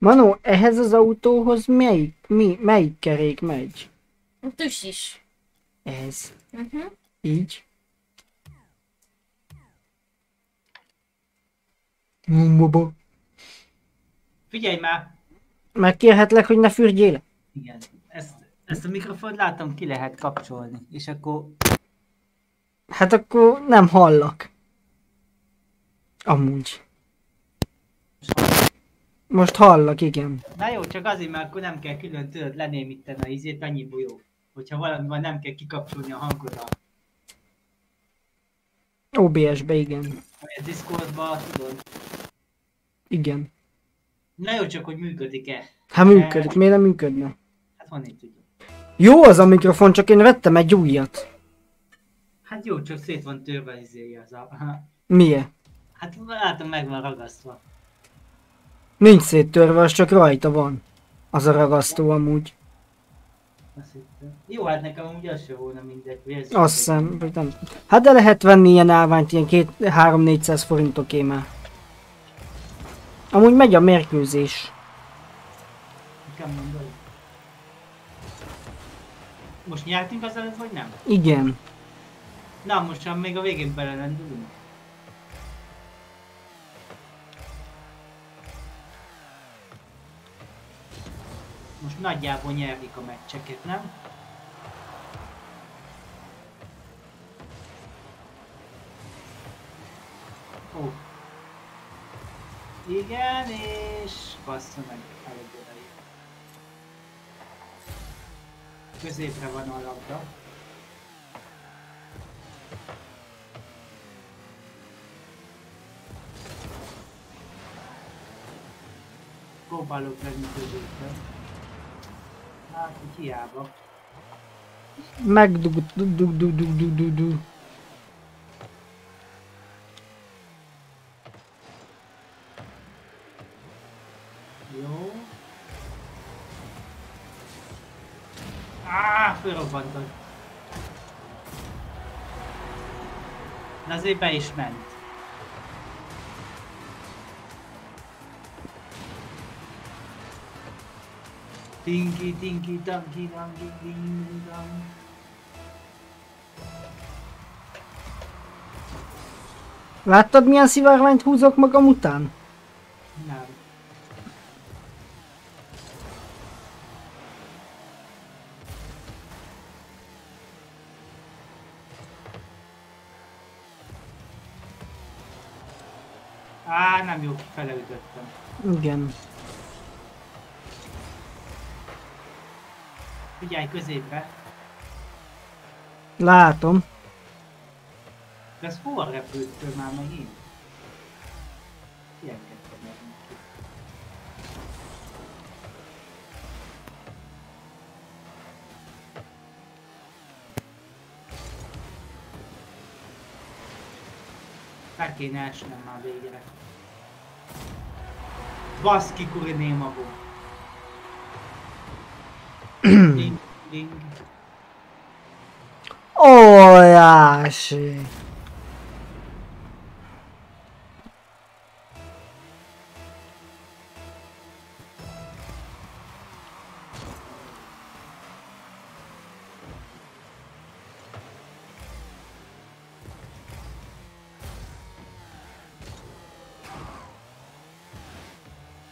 Manó, ehhez az autóhoz melyik, mi, melyik kerék megy? Tüs is. Ez. Uh-huh. Így. Hú, baba. Figyelj már! Megkérhetlek, hogy ne fürdjél le? Igen. Ezt, ezt a mikrofont látom ki lehet kapcsolni. És akkor Hát akkor nem hallak. Amúgy. Most hallak, igen. Na jó, csak azért, mert akkor nem kell külön tudod lenémíteni a izét, annyiból jó. Hogyha valami van, nem kell kikapcsolni a hangodat. OBS-be, igen. A Discordba, tudod. Igen. Na jó, csak hogy működik-e. Hát működik, miért nem működne? Hát honnét tudjuk. Jó az a mikrofon, csak én vettem egy újat. Hát jó, csak szét van törve az az a... Milyen? Hát látom, meg van ragasztva. Nincs széttörve, az csak rajta van. Az a ragasztó amúgy. Azt hittem. Jó, hát nekem úgy az se volna mindegy. hogy Azt hiszem, vagy nem. Hát de lehet venni ilyen állványt, ilyen két, 3-400 forintoké már. Amúgy megy a mérkőzés. Most nyertünk az előtt, vagy nem? Igen. Na, most már még a végén belelendülünk. Most nagyjából nyerjük a meccseket, nem? Ó. Igen, és bassza meg elég odaér. Középre van a labda. Próbálok lenni középre. Hát, hiába. Megdug, dug, dug, dug, dug, dug, dug, dug. Jó. Á, fölrobbantod. De azért be is ment. Tinki, tinki, tanki, tanki, ding, dang. Láttad milyen szivárványt húzok magam után? Nem. Á, nem jó, kifele ütöttem. Igen. Figyelj középre. Látom. De ez hol repült föl már megint? Ilyenkedtem meg neki. Fel kéne esnem már végre. Baszki kuriné magó. Ding. Óriási.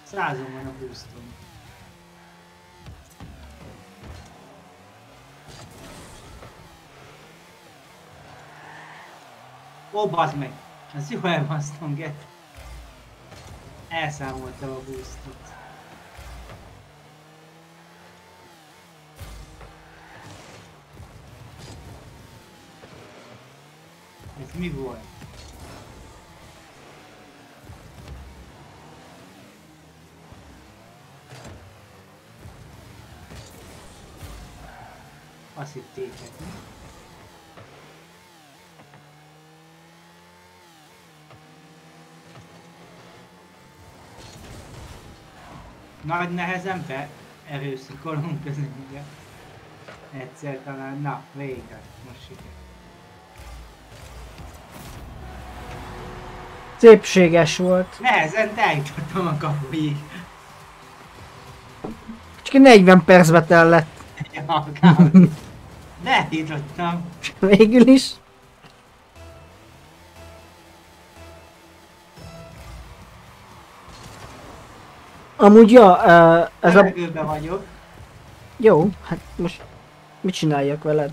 Százon van a boostom. Ó, bazd meg! Ez jó elbasztom, get. Elszámoltam a boostot. Ez mi volt? Azt hittétek, mi? Nagy nehezen be erőszakolunk közünkbe. Egyszer talán, na, végre, most siker. Szépséges volt. Nehezen eljutottam a kapuig. Csak 40 percbe tellett. Ja, kb. De jutottam. Végül is. Amúgy ja, ez a... Levegőben vagyok. Jó, hát most mit csináljak veled?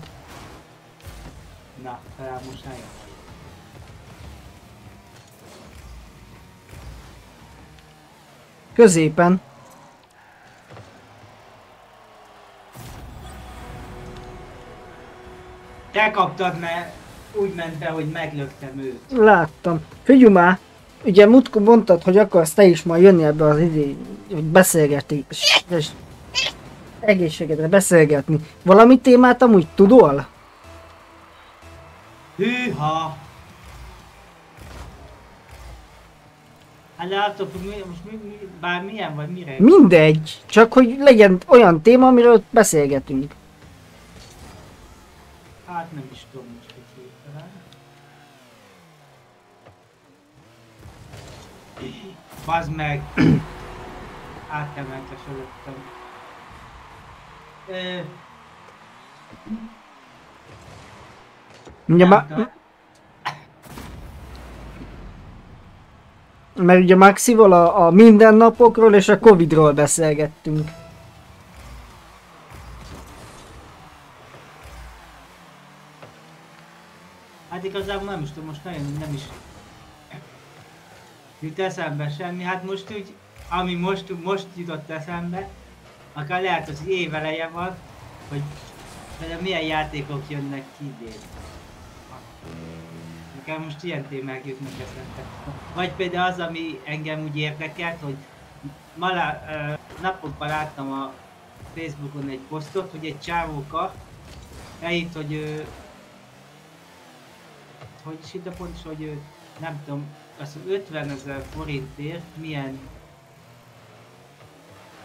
Na, talán most eljön. Középen. Te kaptad, mert úgy ment be, hogy meglöktem őt. Láttam. Figyelj már! Ugye múltkor mondtad, hogy akarsz te is majd jönni ebbe az idő, hogy beszélgetni. És egészségedre beszélgetni. Valami témát amúgy tudol? Hűha! Hát hogy mi, most mi, mi, bár milyen vagy mire? Mindegy, csak hogy legyen olyan téma, amiről beszélgetünk. Hát nem is tudom Bazd meg! Átemeltes előttem. Ö, Ugye ma- mert ugye Maxival a, a mindennapokról és a Covidról beszélgettünk. Hát igazából nem is tudom, most nagyon nem is jut eszembe semmi. Hát most úgy, ami most, most jutott eszembe, akár lehet, hogy éveleje van, hogy Például milyen játékok jönnek ki idén? Nekem most ilyen témák jutnak eszembe. Vagy például az, ami engem úgy érdekelt, hogy ma lá, ö, napokban láttam a Facebookon egy posztot, hogy egy csávóka elít, hogy ő, hogy is itt a pont, hogy ő, nem tudom, mondja, 50 ezer forintért milyen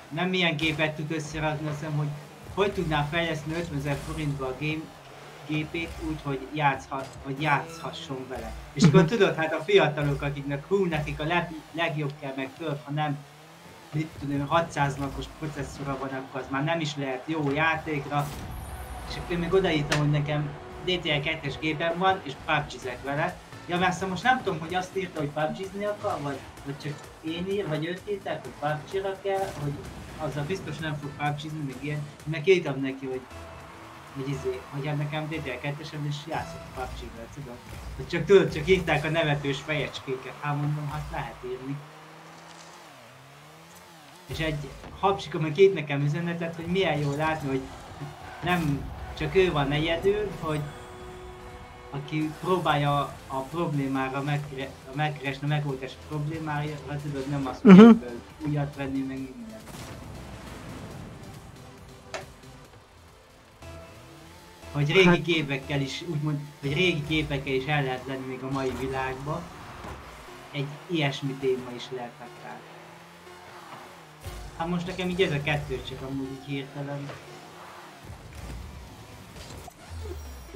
nem milyen gépet tud összerakni, azt hiszem, hogy hogy tudná fejleszteni 50 ezer forintba a game, gépét úgy, hogy, játszhat, hogy játszhasson vele. És akkor tudod, hát a fiatalok, akiknek hú, nekik a leg, legjobb kell meg tudod, ha nem mit tudom, 600 napos processzora van, akkor az már nem is lehet jó játékra. És akkor még odaírtam, hogy nekem DTL 2-es gépem van, és pubg vele. Ja, szóval most nem tudom, hogy azt írta, hogy pubg akar, vagy, vagy csak én ír, vagy őt írták, hogy pubg kell, hogy azzal biztos nem fog pubg még ilyen. Meg írtam neki, hogy hogy izé, hogy hát nekem DTL 2 és játszott PUBG-vel, tudod? Hogy csak tudod, csak írták a nevetős fejecskéket, hát mondom, hát lehet írni. És egy hapsika meg két nekem üzenetet, hogy milyen jó látni, hogy nem csak ő van egyedül, hogy aki próbálja a problémára megkre, megkeresni a megoldás problémára, tudod, nem azt Mhm. uh-huh. újat venni, meg minden. Hogy régi Hát- gépekkel is, úgymond, hogy régi gépekkel is el lehet lenni még a mai világban. Egy ilyesmi téma is lehet akár. Hát most nekem így ez a kettő csak amúgy így hirtelen.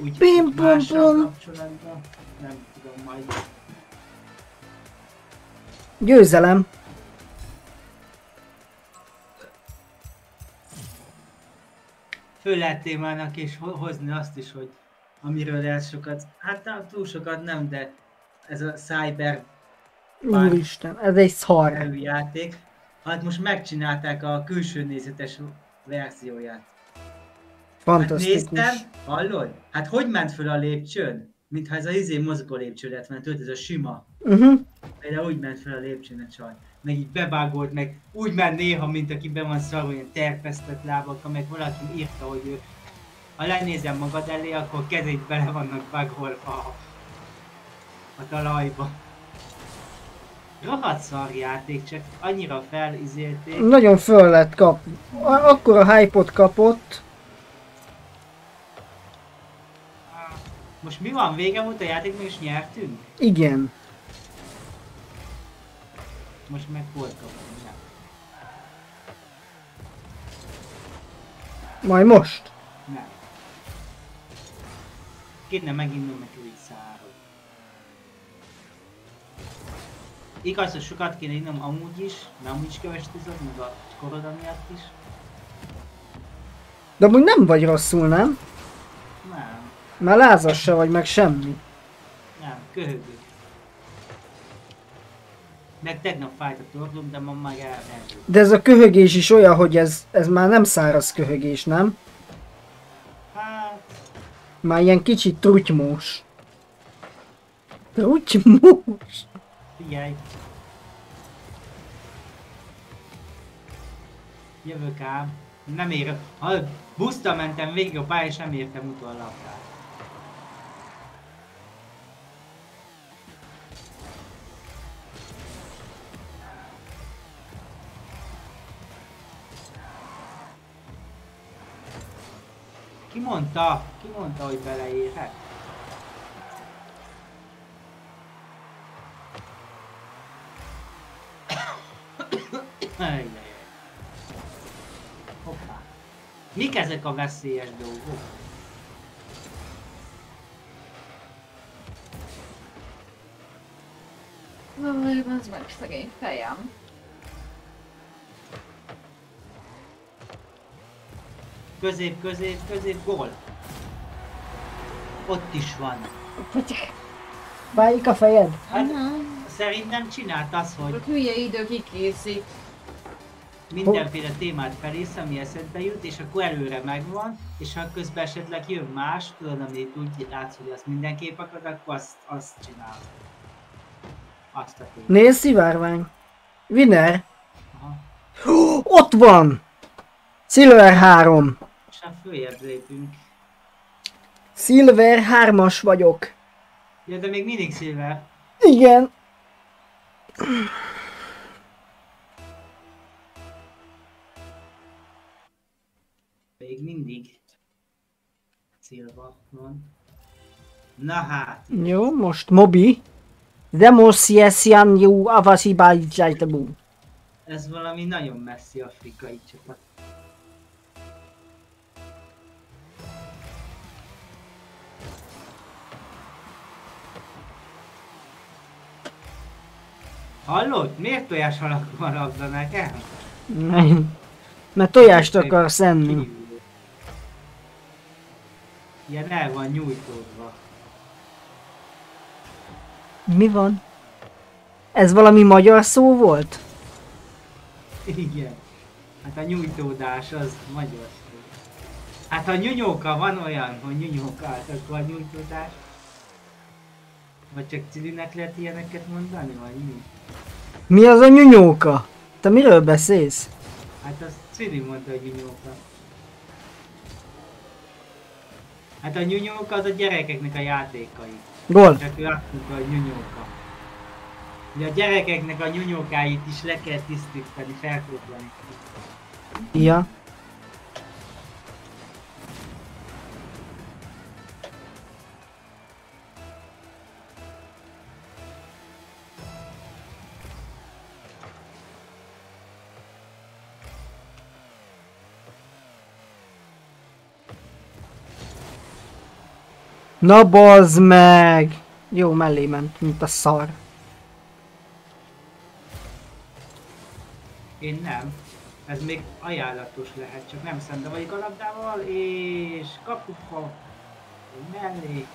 Úgy mással pum. kapcsolatban. Nem tudom majd. Győzelem. Föl lehet témának és ho- hozni azt is, hogy amiről lehet sokat, hát nem túl sokat nem, de ez a cyber Úristen, ez egy szar. játék, hát most megcsinálták a külső nézetes verzióját. Hát Fantasztikus. néztem, hallod? Hát hogy ment föl a lépcsőn? Mintha ez a izé mozgó lépcső lett tudod, ez a sima. Uh-huh. Például úgy ment fel a lépcsőn a csaj. Meg így bebágolt, meg úgy ment néha, mint aki be van szarva, ilyen terpesztett lábakkal, meg valaki írta, hogy ő ha lenézem magad elé, akkor kezét bele vannak bagolva a, a talajba. Rohadt szar játék, csak annyira felizélték. Nagyon föl lett kap. Akkor a hype-ot kapott. Most mi van? Vége volt a játéknak és nyertünk? Igen. Most meg volt. Majd most. Nem. Kéne meginnom, mert úgy szárad. Igaz, hogy sokat kéne innom amúgy is, mert amúgy is keveset izod, meg a koroda miatt is. De amúgy nem vagy rosszul, nem? Már lázas se vagy meg semmi. nem, köhögő. Meg tegnap fájt a torlom, de ma már el. De ez a köhögés is olyan, hogy ez, ez már nem száraz köhögés, nem? Hát, Már ilyen kicsit trutymós. Trutymós? figyelj. Jövök ám. Nem érem. Ha busztal mentem végig a pályán, és nem értem utol a labdát. Ki mondta? Ki mondta, hogy beleérhet? Hoppá. Mik ezek a veszélyes dolgok? Vaj, az meg szegény fejem. Közép, közép, közép, gól. Ott is van. Válik a fejed? Hát szerintem csinált az, hogy A hülye idő kikészít. mindenféle témát felész, ami eszedbe jut, és akkor előre megvan, és ha közben esetleg jön más, tudod, amit úgy látsz, hogy azt mindenképp akar, akkor azt, azt csinál. Azt a témát. Nézd, szivárvány. Winner. Aha. Ott van! Silver 3. Hát följebb lépünk. Silver 3-as vagyok. Ja, de még mindig Silver. Igen. Még mindig. Silva van. Na hát, Jó, most Mobi. Demosiesian jó avasibájtjájtabú. ez valami nagyon messzi afrikai csapat. Hallod? Miért tojás alakú van labda nekem? Nem. Mert tojást akarsz enni. Ilyen el van nyújtódva. Mi van? Ez valami magyar szó volt? Igen. Hát a nyújtódás az magyar szó. Hát ha nyúnyóka van olyan, hogy nyúnyóka, hát akkor a nyújtódás. Vagy csak Cilinek lehet ilyeneket mondani, vagy mi? Mi az a nyunyóka? Te miről beszélsz? Hát az Cili mondta, hogy nyúnyóka. Hát a nyúnyóka az a gyerekeknek a játékai. Gól. Csak ő azt mondta, hogy nyúnyóka. Ugye a gyerekeknek a nyúnyókáit is le kell tisztítani, felkódlani. Ja. Na bazd meg! Jó, mellé ment, mint a szar. Én nem. Ez még ajánlatos lehet, csak nem szembe vagyok a labdával, és kapufa mellé.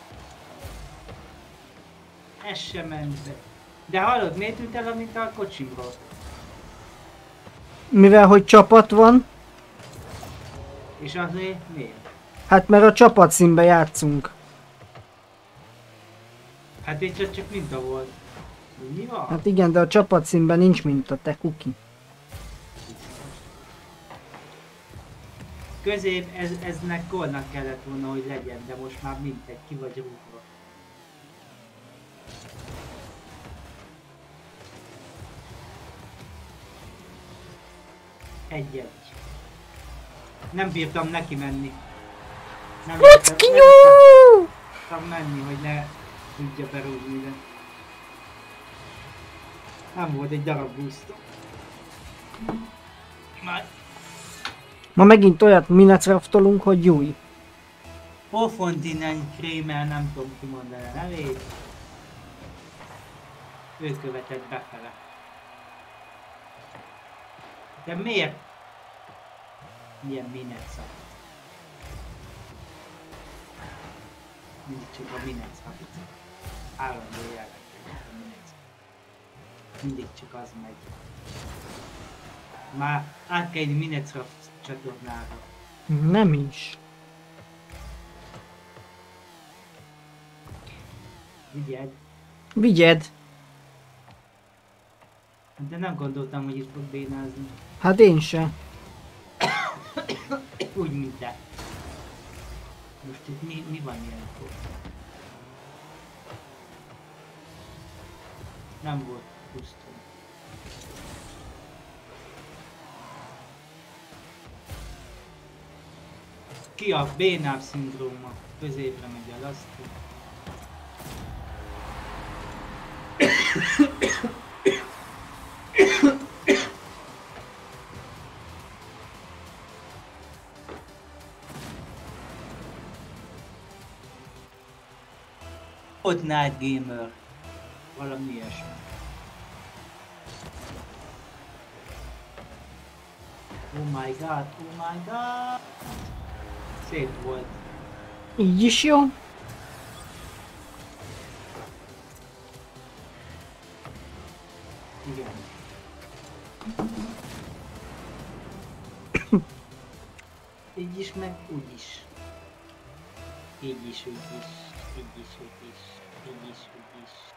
Ez sem ment be. De hallod, miért tűnt el, mint a kocsimról? Mivel, hogy csapat van, És azért miért? hát mert a csapatszínbe játszunk. Hát én csak, csak minta volt. Mi van? Hát igen, de a csapatszínben nincs mint a te kuki. Közép ez, eznek gólnak kellett volna, hogy legyen, de most már mindegy, ki vagy rúgva. Egy-egy. Nem bírtam neki menni. Nem Kockinyó! bírtam menni, hogy ne tudja berúgni, de... Nem volt egy darab busztom. Már Ma megint olyat minecraftolunk, hogy júj. Pofontinen Krémel, nem tudom kimondani a nevét. Ő követett befele. De miért? Milyen mineca? Mindig csak a mineca. Állandó jellegű. Mindig csak az megy. Már át kell egy Minecraft csatornára. Nem is. Vigyed. Vigyed. De nem gondoltam, hogy itt fog bénázni. Hát én se. Úgy, mint te. Most itt mi, mi van ilyenkor? Nem volt pusztó. Ki a bénább szindróma? Középre megy a laszti. Fortnite Gamer. Valami ilyesmi. Oh my god, oh my god. Szép volt. Így is jó. Igen. Így is, meg úgy is. Így is, úgy is. Így is, úgy is. Így is, úgy is.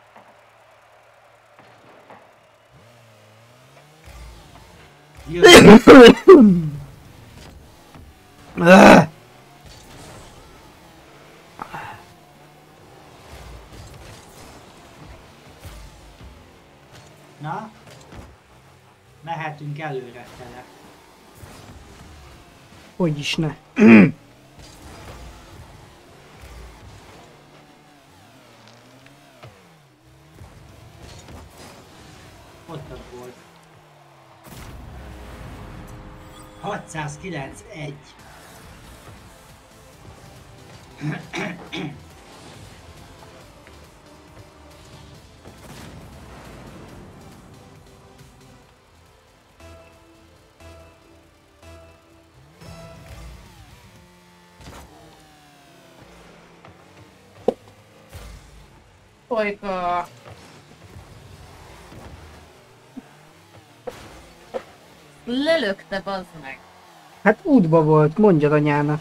Na? Mehetünk előre fele. Hogy is ne. 609, 1. Folyka. Lelökte, bazd meg. Hát útba volt, mondjad anyának.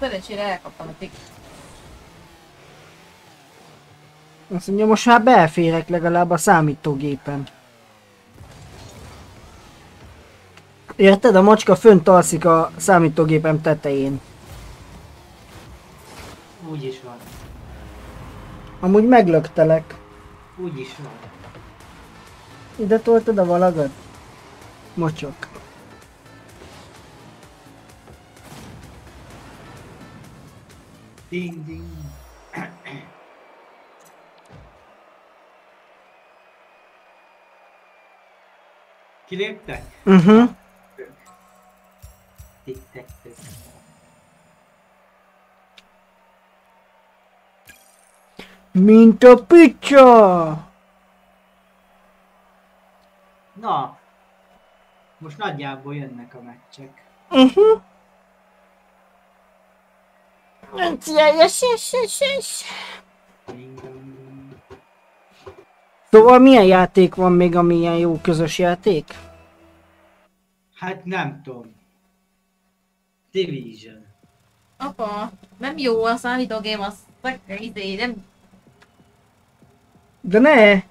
Szerencsére elkaptam a tik. Azt mondja, most már belférek legalább a számítógépen. Érted? A macska fönt alszik a számítógépem tetején. Úgy is van. Amúgy meglöktelek. Úgy is van. Ide toltad a valagat? Mocsok. Ding ding. Kiléptek? Uh-huh. Mint a picsa! Na, most nagyjából jönnek a meccsek. Uh-huh. Yes, yes, yes, yes. Szóval milyen játék van még, ami ilyen jó közös játék? Hát nem tudom. Division. Apa, nem jó a számítógém, az izé, nem... De ne!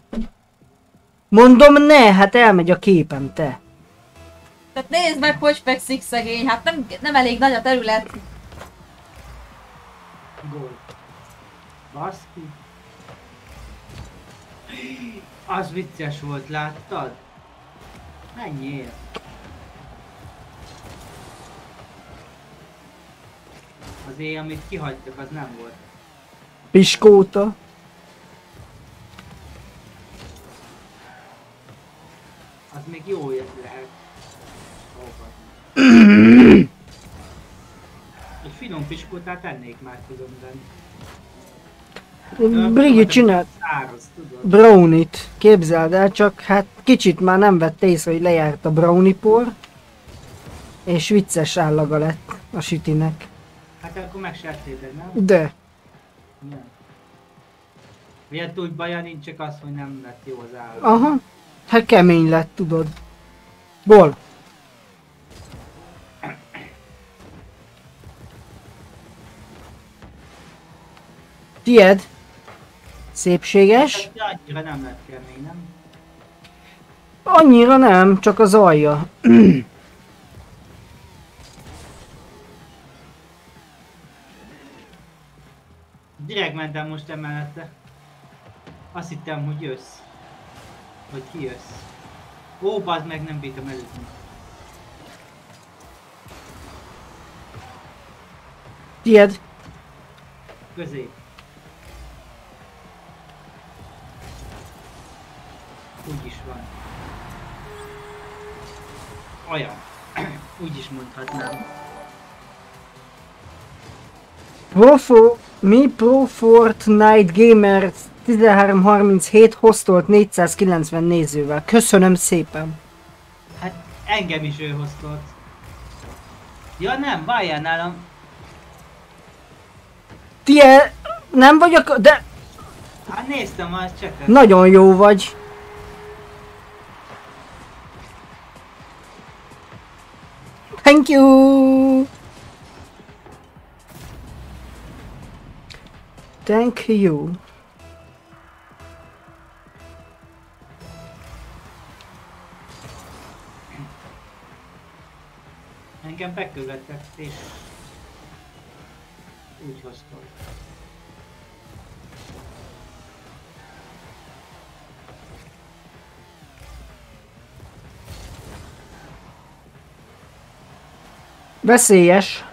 Mondom ne, hát elmegy a képem, te. Tehát nézd meg, hogy fekszik szegény, hát nem, nem elég nagy a terület. Gól. Baszki. Az vicces volt, láttad? Mennyiért? Az éj, amit kihagytak, az nem volt. Piskóta. Az még jó lehet. Ó, Egy finom piskótát ennék már különben. Brigi csinált brownit. Képzeld el, csak hát kicsit már nem vette észre, hogy lejárt a brownie por. És vicces állaga lett a sütinek. Hát akkor meg se ettél, nem? De. Nem. Miért úgy baja nincs, csak az, hogy nem lett jó az állat. Aha. Hát kemény lett, tudod. Bol. Tied. Szépséges. Annyira nem lett kemény, nem? Annyira nem, csak az alja. Direkt mentem most emellette. Azt hittem, hogy jössz. Hogy ki jössz. Ó, bazd meg, nem bírtam előzni. Tied. Közé. Úgy is van. Olyan. Úgy is mondhatnám. Profo, mi Pro Fortnite Gamer 1337 hostolt 490 nézővel. Köszönöm szépen. Hát engem is ő hoztott. Ja nem, várjál nálam. Tie, nem vagyok, de Hát néztem a csetet. nagyon jó vagy. Thank you. Thank you. Engem bekövetett és úgy hoztad. Veszélyes.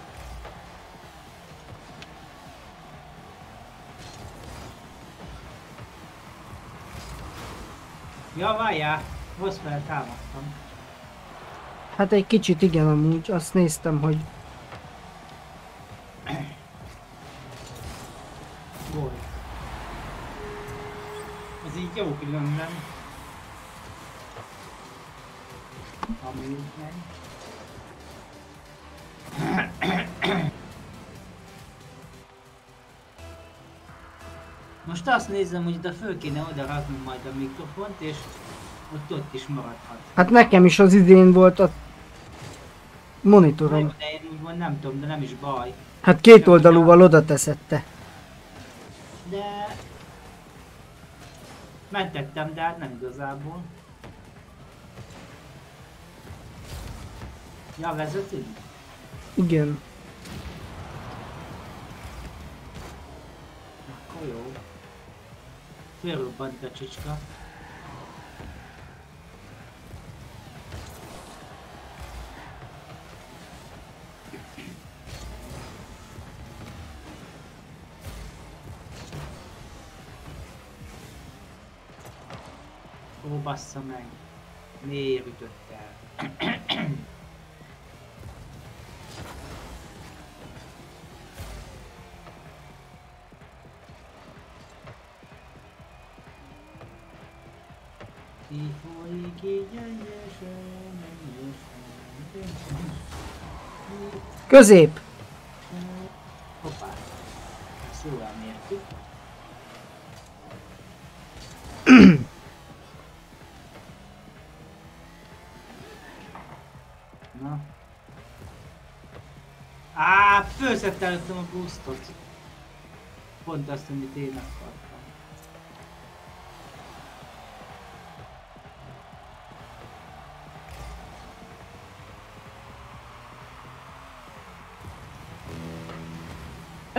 Ja, várjál, hozz fel, támadtam. Hát egy kicsit igen amúgy, azt néztem, hogy Gól. Ez így jó különben. Amúgy nem. Most azt nézem, hogy ide föl kéne oda rakni majd a mikrofont, és ott ott is maradhat. hát nekem is az idén volt a monitorom. de én úgymond nem tudom, de nem is baj. Hát két oldalúval oda teszette. De... Mentettem, de hát nem igazából. Ja, vezetünk? Igen. Akkor jó. Fölrobbant a csicska. Ó, bassza meg. Miért ütött Közép! Hoppá. Ezt jól elmértük. Na. Á, fölszedte előttem a boostot. Pont azt, amit én akartam.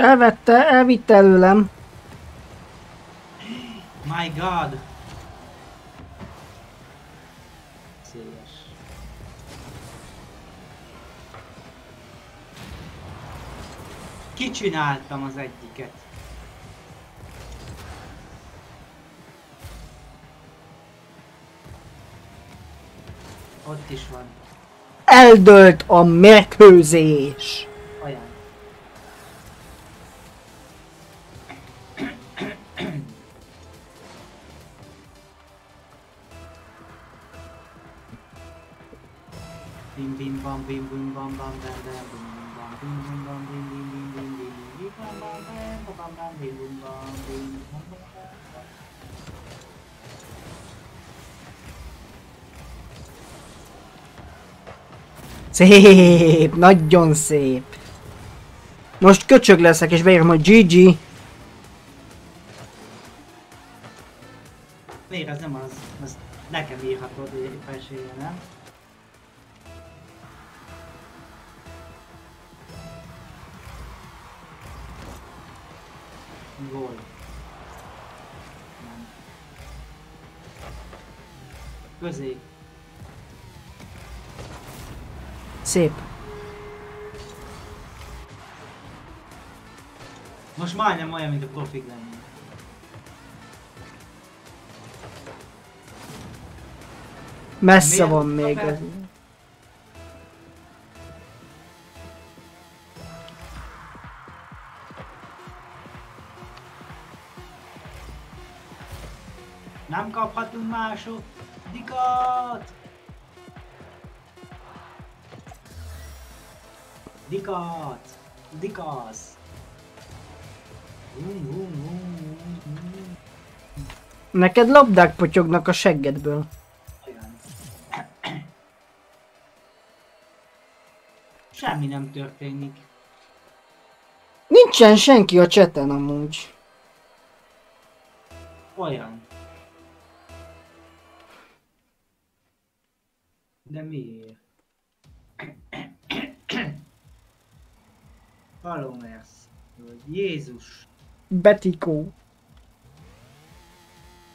Elvette, elvitte előlem. My god! Széles. Kicsináltam az egyiket. Ott is van. Eldölt a mérkőzés. Bim bam bim bim bam bam bam bam bam bim bam bim bim bim bim bim bim bam bam bam bam bam bam bim bam bim bam bam bam. Szép, nagyon szép. Most köcsög leszek és beírom, hogy GG. Miért az nem az, az nekem írhatod éppenséggel, nem? Gól. Nem. Közé. Szép. Most majdnem olyan, mint a profik lenni. Messze Miért van még. Ez. Nem kaphatunk mások. Dikat! Dikasz! Vum, vum, vum. Neked labdák potyognak a seggedből. Semmi nem történik. Nincsen senki a cseten amúgy. Olyan. De miért? Palomers. Jézus. Betikó.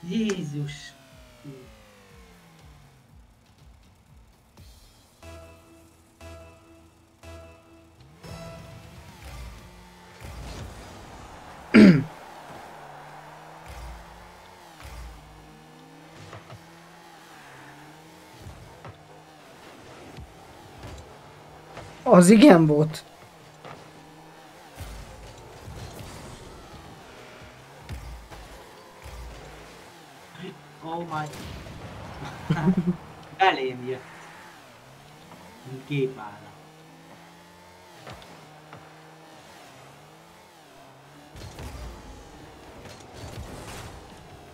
Jézus. Az igen volt. Oh my... Belém jött. Gépára.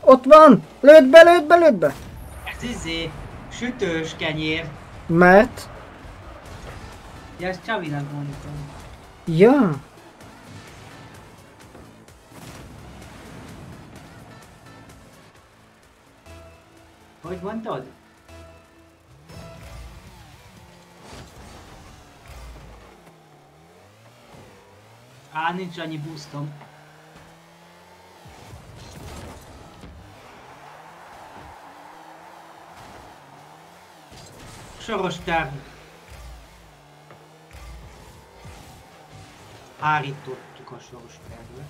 Ott van! Lőd be, lőd be, lőd be! Ez izé, sütős kenyér. Mert... Miałeś ciawi na dłoni. Ja. Chodź włączony. A ninja nie boostą. Szorosztarny. Hárítottuk a soros tervet.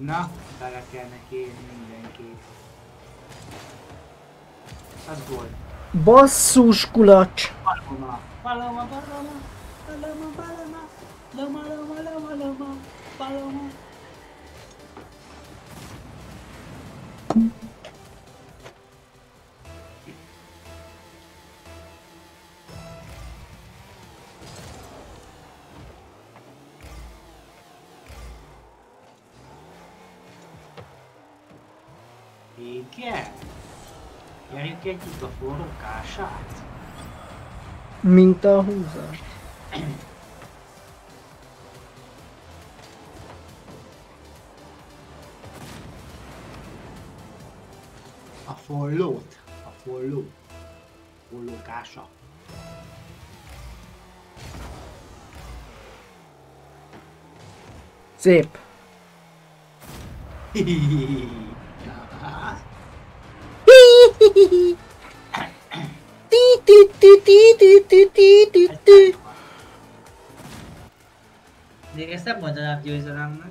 Na, bele kell neki érni mindenképp. Az volt. Basszus kulacs! Paloma, paloma, paloma, paloma, paloma, loma, loma, loma, loma, paloma. egyik lapon rokását? Mint a húzás. A follót. A folló. Follókása. Szép. Hihihihi. Dia kata buat dalam jauh sekarang ni.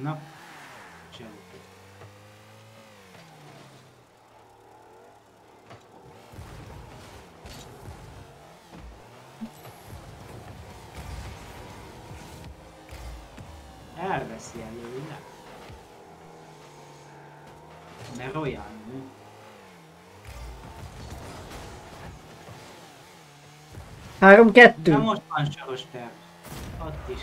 Nak Három, kettő. De most van soros terv. Ott is.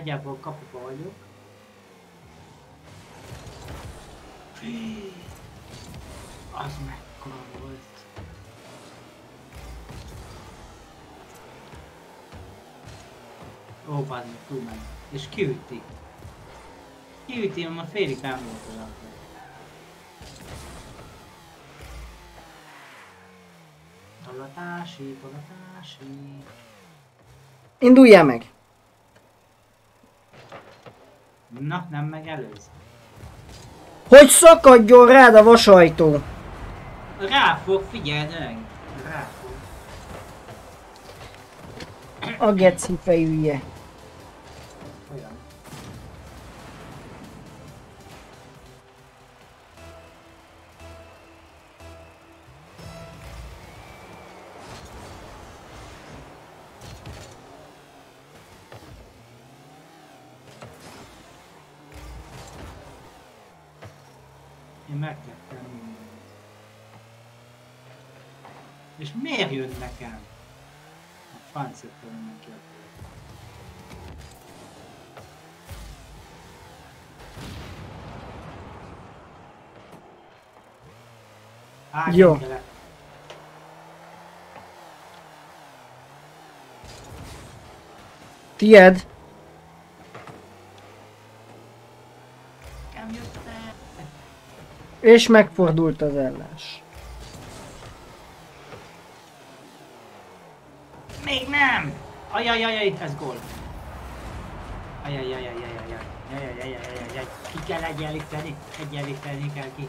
Nagyjából kapuba vagyok. Az mekkora volt. Ó, meg, túlment. És kiüti. Kiüti, ma félig nem volt az autó. Tolatási, tolatási. Induljál meg! Na, nem megelőz. Hogy szakadjon rád a vasajtó! Rá fog, figyeld meg! Rá fog. A geci fejűje. Á, Jó. Tied. És megfordult az ellens. Még nem! Ajajajaj, ez gól. Ajajajajajajaj. Ajajajajajajaj. Ki kell egyenlíteni, egyenlíteni kell ki.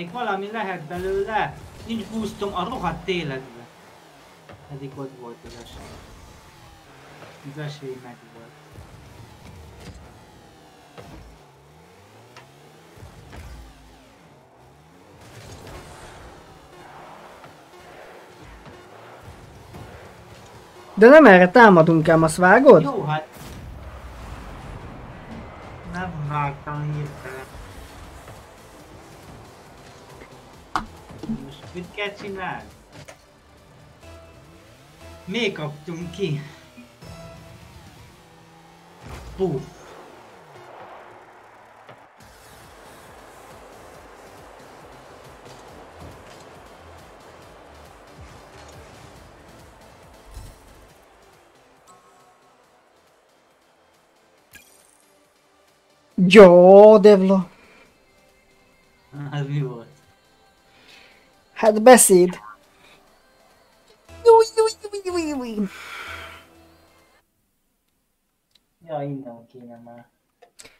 Még valami lehet belőle? Nincs boostom a rohadt életbe. Pedig ott volt az esély. Az esély meg volt. De nem erre támadunk ám, azt vágod? Jó, hát... kell csinálni? Még kaptunk ki? Puff. Jó, Devla. Hát beszéd. Júj, júj, júj, júj, júj. Ja, innen kéne már.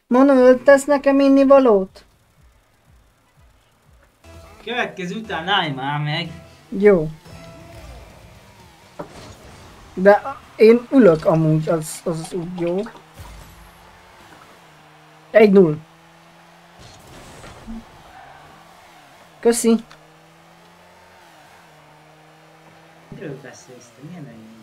Mondom, öltesz nekem inni valót? Következő után állj már meg. Jó. De én ülök amúgy, az, az úgy jó. Egy null. Köszi. Miről beszélsz te? Milyen ennyi?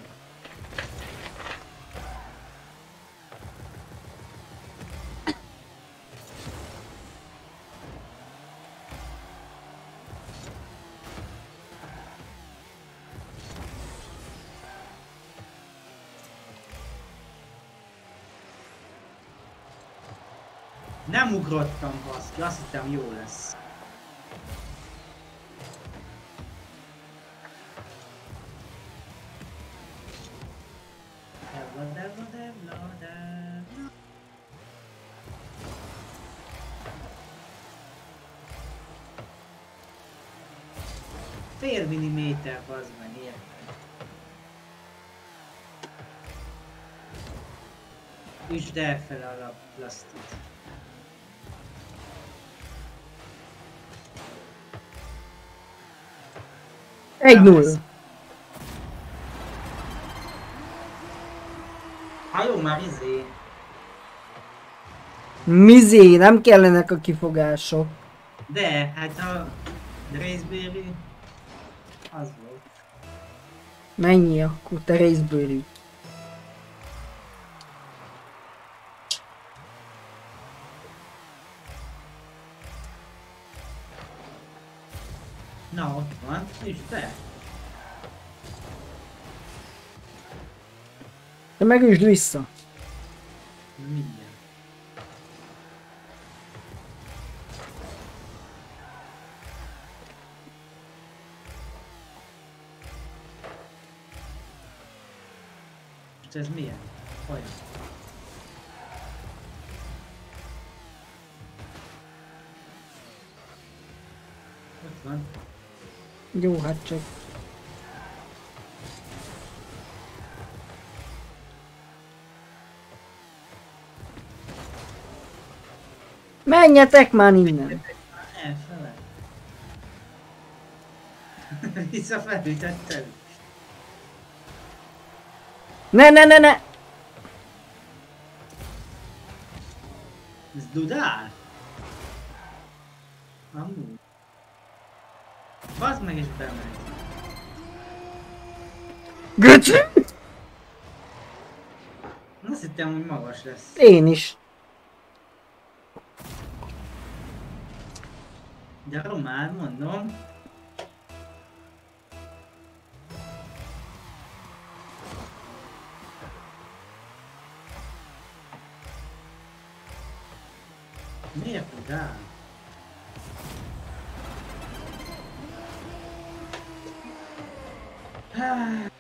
Nem ugrottam baszki, azt hittem jó lesz. Milliméter, az meg, érted? Üsd elfele a lap- plasztit. Egy null. Hát jó, már izé. Mizé, nem kellenek a kifogások. De, hát a Raspberry Azul. Nem eu, com três brilhos. Não, antes é. Como é que os dois são? ez milyen? Vajon? Ott van. Jó, hát csak... Menjetek már innen! Elfele. Visszafelütetted. Ne, ne, ne, ne! Ez dudál? Amúgy. Bazd meg és bemegy. Göcs! Azt hittem, hogy magas lesz. Én is. De már mondom. Dudál? Ah.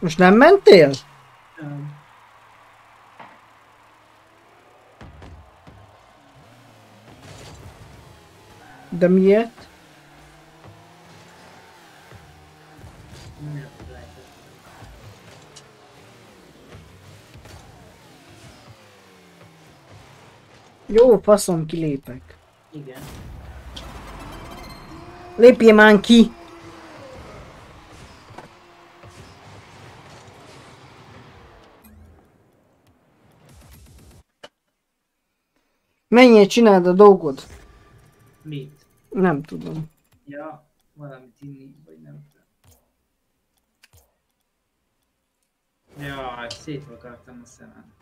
Most nem mentél? Faszom, kilépek. Igen. Lépjél már ki! Menjél, csináld a dolgod. Mit? Nem tudom. Ja, valamit inni, vagy nem tudom. Jaj, szétvakartam a szemem.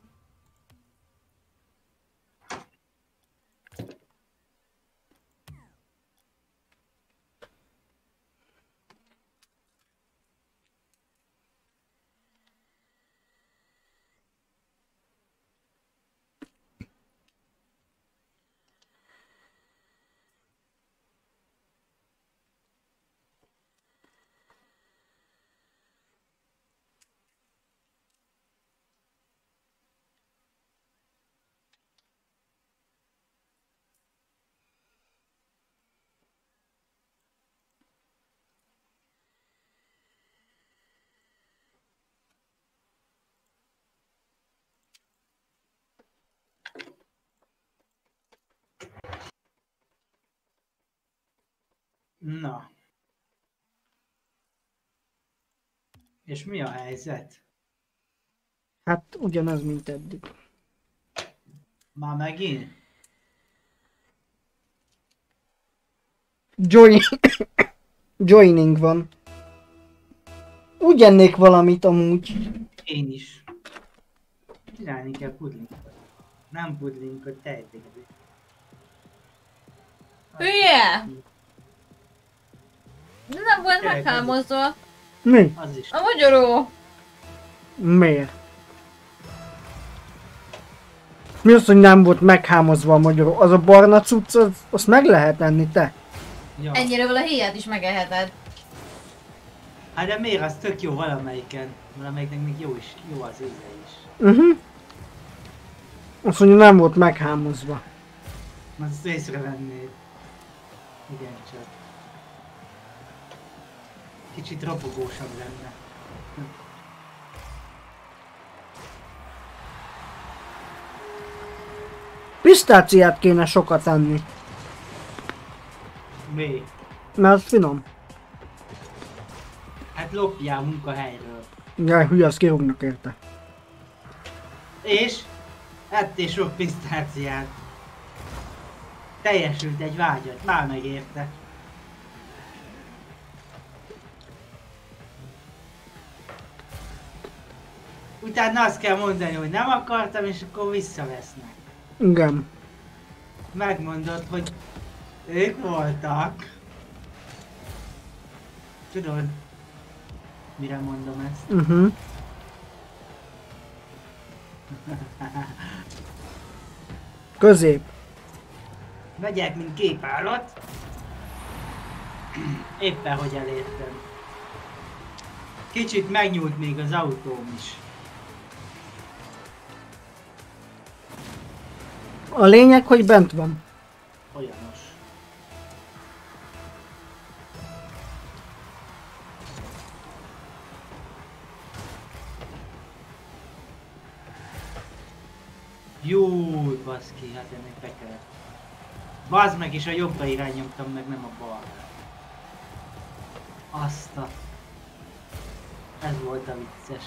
Na. És mi a helyzet? Hát ugyanaz, mint eddig. Már megint? Join... Joining van. Úgy ennék valamit amúgy. Én is. Csinálni kell pudlinkot. Nem pudlinkot, tejtéket. Hülye! De nem volt meghámozva. Mi? Az is. A magyaró. Miért? Mi az, hogy nem volt meghámozva a magyaró? Az a barna cucc, az, azt meg lehet enni te? Ja. Ennyire vele héját is megeheted. Hát de miért? Az tök jó valamelyiken. Valamelyiknek még jó is, jó az íze is. Uh-huh. Azt mondja, nem volt meghámozva. Azt észrevennéd. Igen, csak. Kicsit ropogósabb lenne. Pisztáciát kéne sokat enni, Mi? mert az finom. Hát lopjál munkahelyről. Jaj, hülye, azt kirúgnak érte. És? Ettél sok pisztáciát. Teljesült egy vágyat, már megérte. Utána azt kell mondani, hogy nem akartam, és akkor visszavesznek. Igen. Megmondod, hogy ők voltak. Tudod, mire mondom ezt? Uh-huh. Közép. Megyek, mint képállat. Éppen, hogy elértem. Kicsit megnyúlt még az autóm is. A lényeg, hogy bent van. Olyanos. Jó, baszki, hát ennek be kellett. Bazd meg, és a jobbra irány nyomtam meg, nem a balra. Azt. Ez volt a vicces.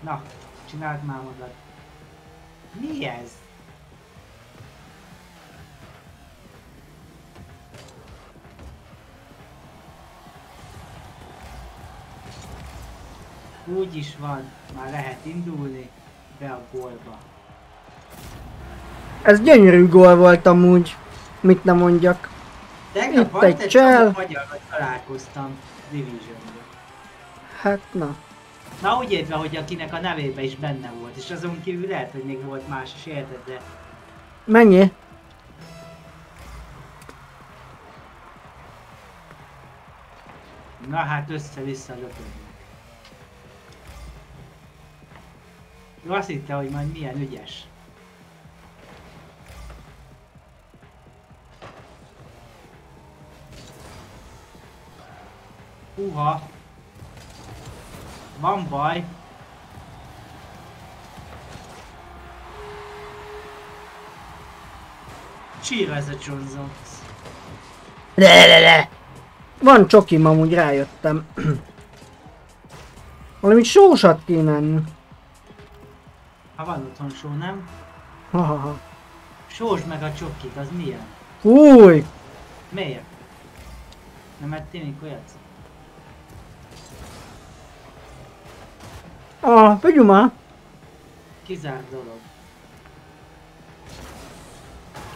Na, csináld már magad. Mi ez? Úgy is van, már lehet indulni be a gólba. Ez gyönyörű gól volt amúgy. Mit nem mondjak. Tegnap Itt egy csel. csomó magyarral találkoztam division Hát na. Na úgy értve, hogy akinek a nevébe is benne volt, és azon kívül lehet, hogy még volt más is érted, de Mennyi? na hát össze-vissza löködünk. Ő azt hitte, hogy majd milyen ügyes. Húha! Van baj. Csíra ez a Johnson. Le, le, le. Van csokim, amúgy rájöttem. Valami sósat kéne enni. Ha van otthon só, nem? Ha, ha, ha. Sós meg a csokit, az milyen? Fúj! Miért? Nem ettél még olyat? Figyelj már! Kizárt dolog.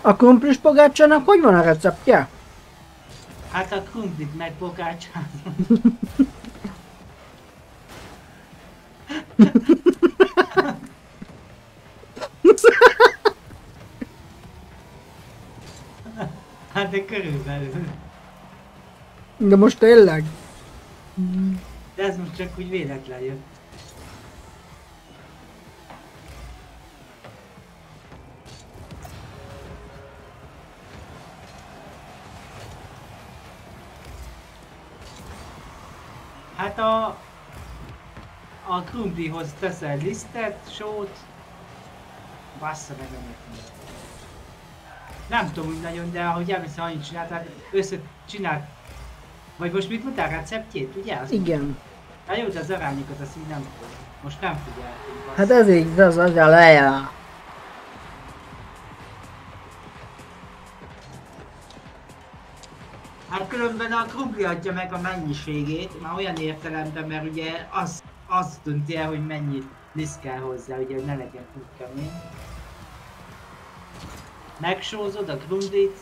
A krumplis pogácsának hogy van a receptje? Hát a krumplit meg pokácsát. Hát de körülbelül. De most tényleg? De ez most csak úgy véletlen jött. Hát a... A krumplihoz teszel lisztet, sót. Bassza meg a. Nem tudom úgy nagyon, de ahogy emlékszem, annyit csinálták, összecsinált. Vagy most mit mondták, receptjét, ugye? Azt Igen. Na jó, de az arányokat azt így nem. Most nem figyeltünk. Hát ez így, az az a lejá. A krumpli adja meg a mennyiségét, már olyan értelemben, mert ugye az, az dönti el, hogy mennyi liszt kell hozzá, ugye, ne legyen túl kemény. Megsózod a krumplit,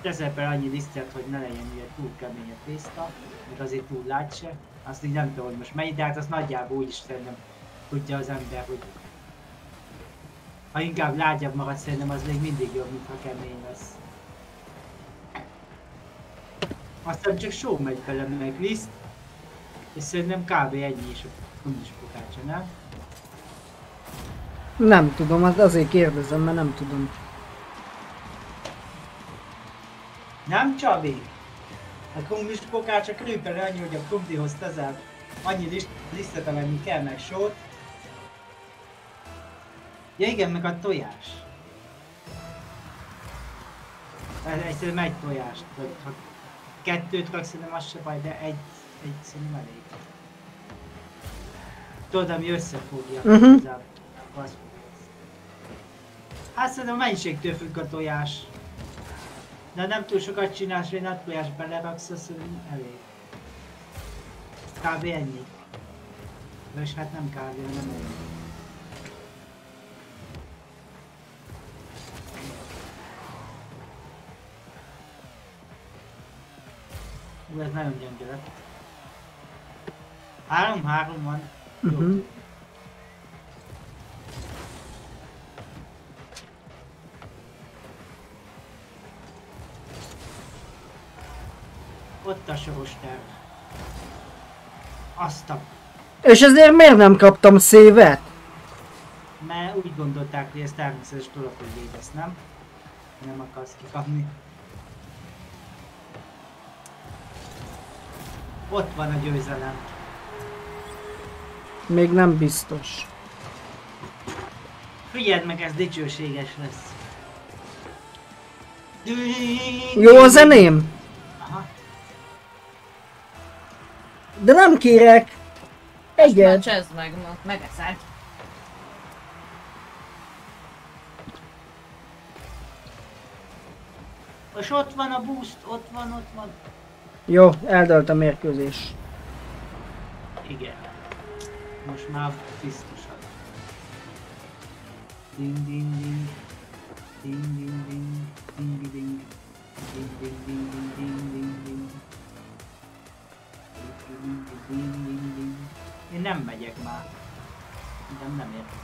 teszel be annyi lisztet, hogy ne legyen ugye túl kemény a tészta, meg azért túl lágy se. Azt így nem tudom, hogy most mennyi, de hát az nagyjából úgy is szerintem tudja az ember, hogy ha inkább lágyabb marad, szerintem az még mindig jobb, mint ha kemény lesz. Aztán csak só megy bele, meg liszt, és szerintem kb. ennyi is a kundis nem? Nem tudom, az azért kérdezem, mert nem tudom. Nem Csabi? A krumplis pokácsa körülbelül annyi, hogy a krumplihoz teszel annyi liszt, lisztet, amennyi kell, meg sót. Ja igen, meg a tojás. Ez egyszerűen egy tojást, vagy ha kettőt raksz, szerintem az se baj, de egy, egy szerintem elég. Tudod, ami összefogja. Igazából. Az. Hát szerintem a mennyiségtől függ a tojás. De nem túl sokat csinálsz, vagy nagy tojás beleraksz, az szerintem elég. Kb. ennyi. És hát nem kb. hanem ennyi. Ú, ez nagyon gyenge lett. Három-három van. Jó. Mhm. Ott a soros terv. Azt a... És ezért miért nem kaptam szévet? Mert úgy gondolták, hogy ez természetes dolog, hogy védesz, nem? Nem akarsz kikapni. Ott van a győzelem. Még nem biztos. Figyeld meg, ez dicsőséges lesz. Jó a zeném? Aha. De nem kérek. Egyet. Csezd meg, megeszed. És ott van a boost, ott van, ott van. Jó, eldölt a mérkőzés. Igen. Most már biztosan. Ding ding ding. Ding ding ding. Ding ding. Ding ding ding ding ding ding ding. Ding ding ding ding. Én nem megyek már. Nem, nem érdekel,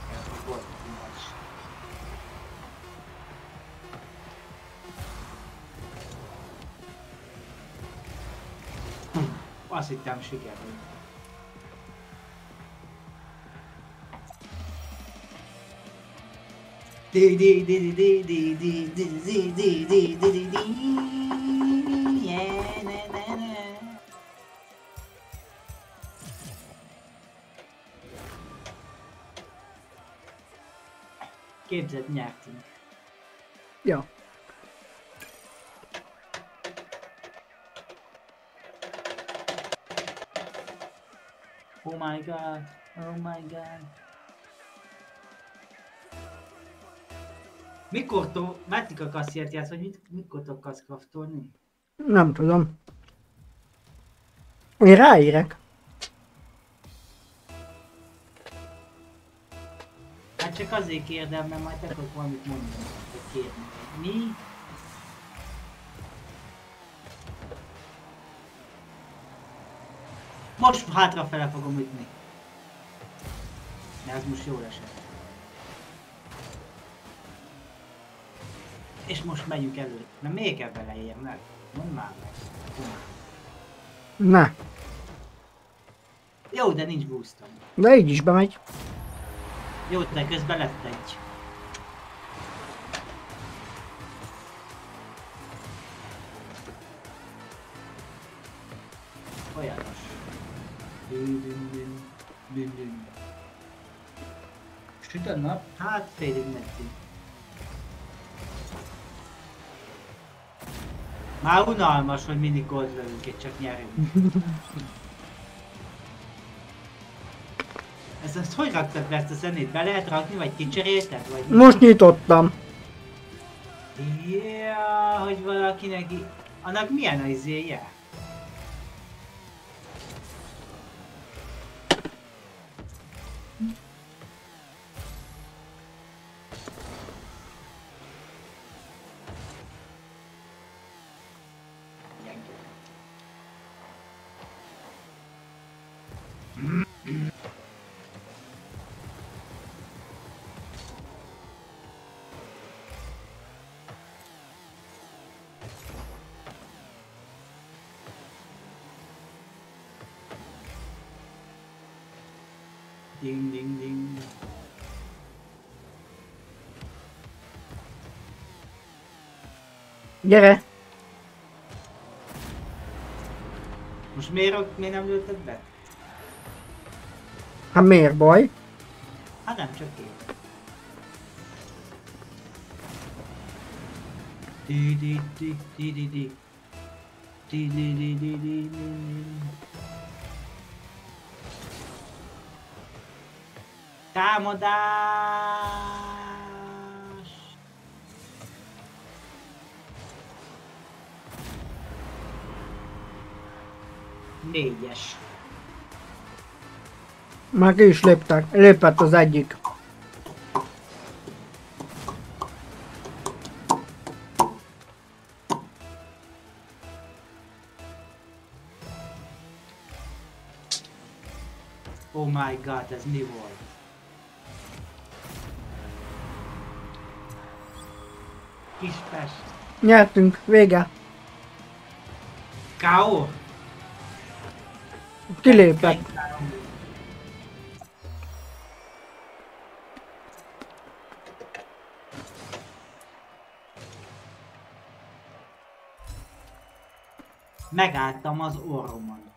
Azt hittem sikerült. Képzett nyertünk. Ja. Oh my god, oh my god. Mikor to, Mátik a kassziert játsz, hogy mit, mikor akarsz kraftolni? Nem tudom. Én ráérek. Hát csak azért kérdem, mert majd akarok valamit mondani, vagy kérni. Mi? Most hátrafele fogom ütni. De ez most jól esett. És most megyünk elő. Na még kell beleérned? Mondd már meg. Ne. Jó, de nincs boostom. De így is bemegy. Jó, de közben lett egy. Olyanos. Dün, dün, dün, dün, dün. Süt a nap? Hát félig meddig. Már unalmas, hogy mindig gold lövünk és csak nyerünk. Ez ezt hogy raktad be ezt a zenét? Be lehet rakni, vagy kicserélted? Vagy mi? Most nyitottam. Ja, hogy valakinek... Annak milyen a izéje? Ding ding ding. Gyere. Most miért, miért nem lőtted be? Hát miért baj? Hát nem csak én. Di di di di di di. Di di di di di di. Támadás! Négyes. Már ki is léptek. Lépett az egyik. Oh my god, ez mi volt? Kispest. Nyertünk. Vége. K.O. Kilépett. Megálltam az orromon.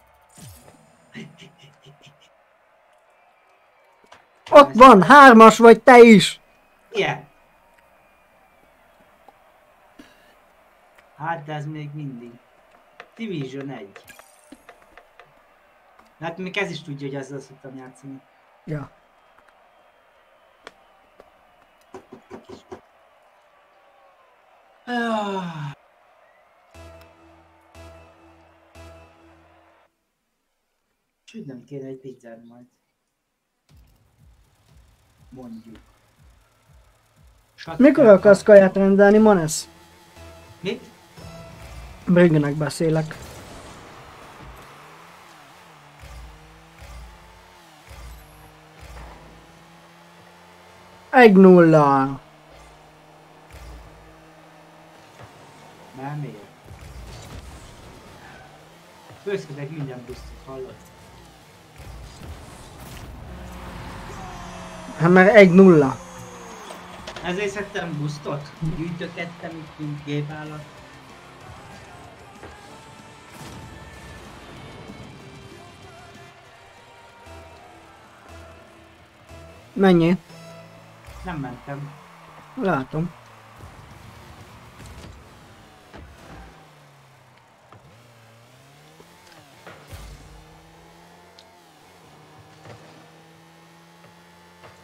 Ott van, hármas vagy te is. Ilyen. Hát ez még mindig. Division 1. Hát még ez is tudja, hogy ezzel szoktam játszani. Ja. Ah. Sütnem kéne egy pizzát majd. Mondjuk. Satt- Mikor akarsz kaját rendelni, Manesz? Mit? Brignek beszélek. Egy nulla. Nem ér. Főzkedek minden busztot, hallod? Hát mert egy nulla. Ezért szedtem busztot. Gyűjtögettem itt, mint gépállat. Mennyi? Nem mentem. Látom.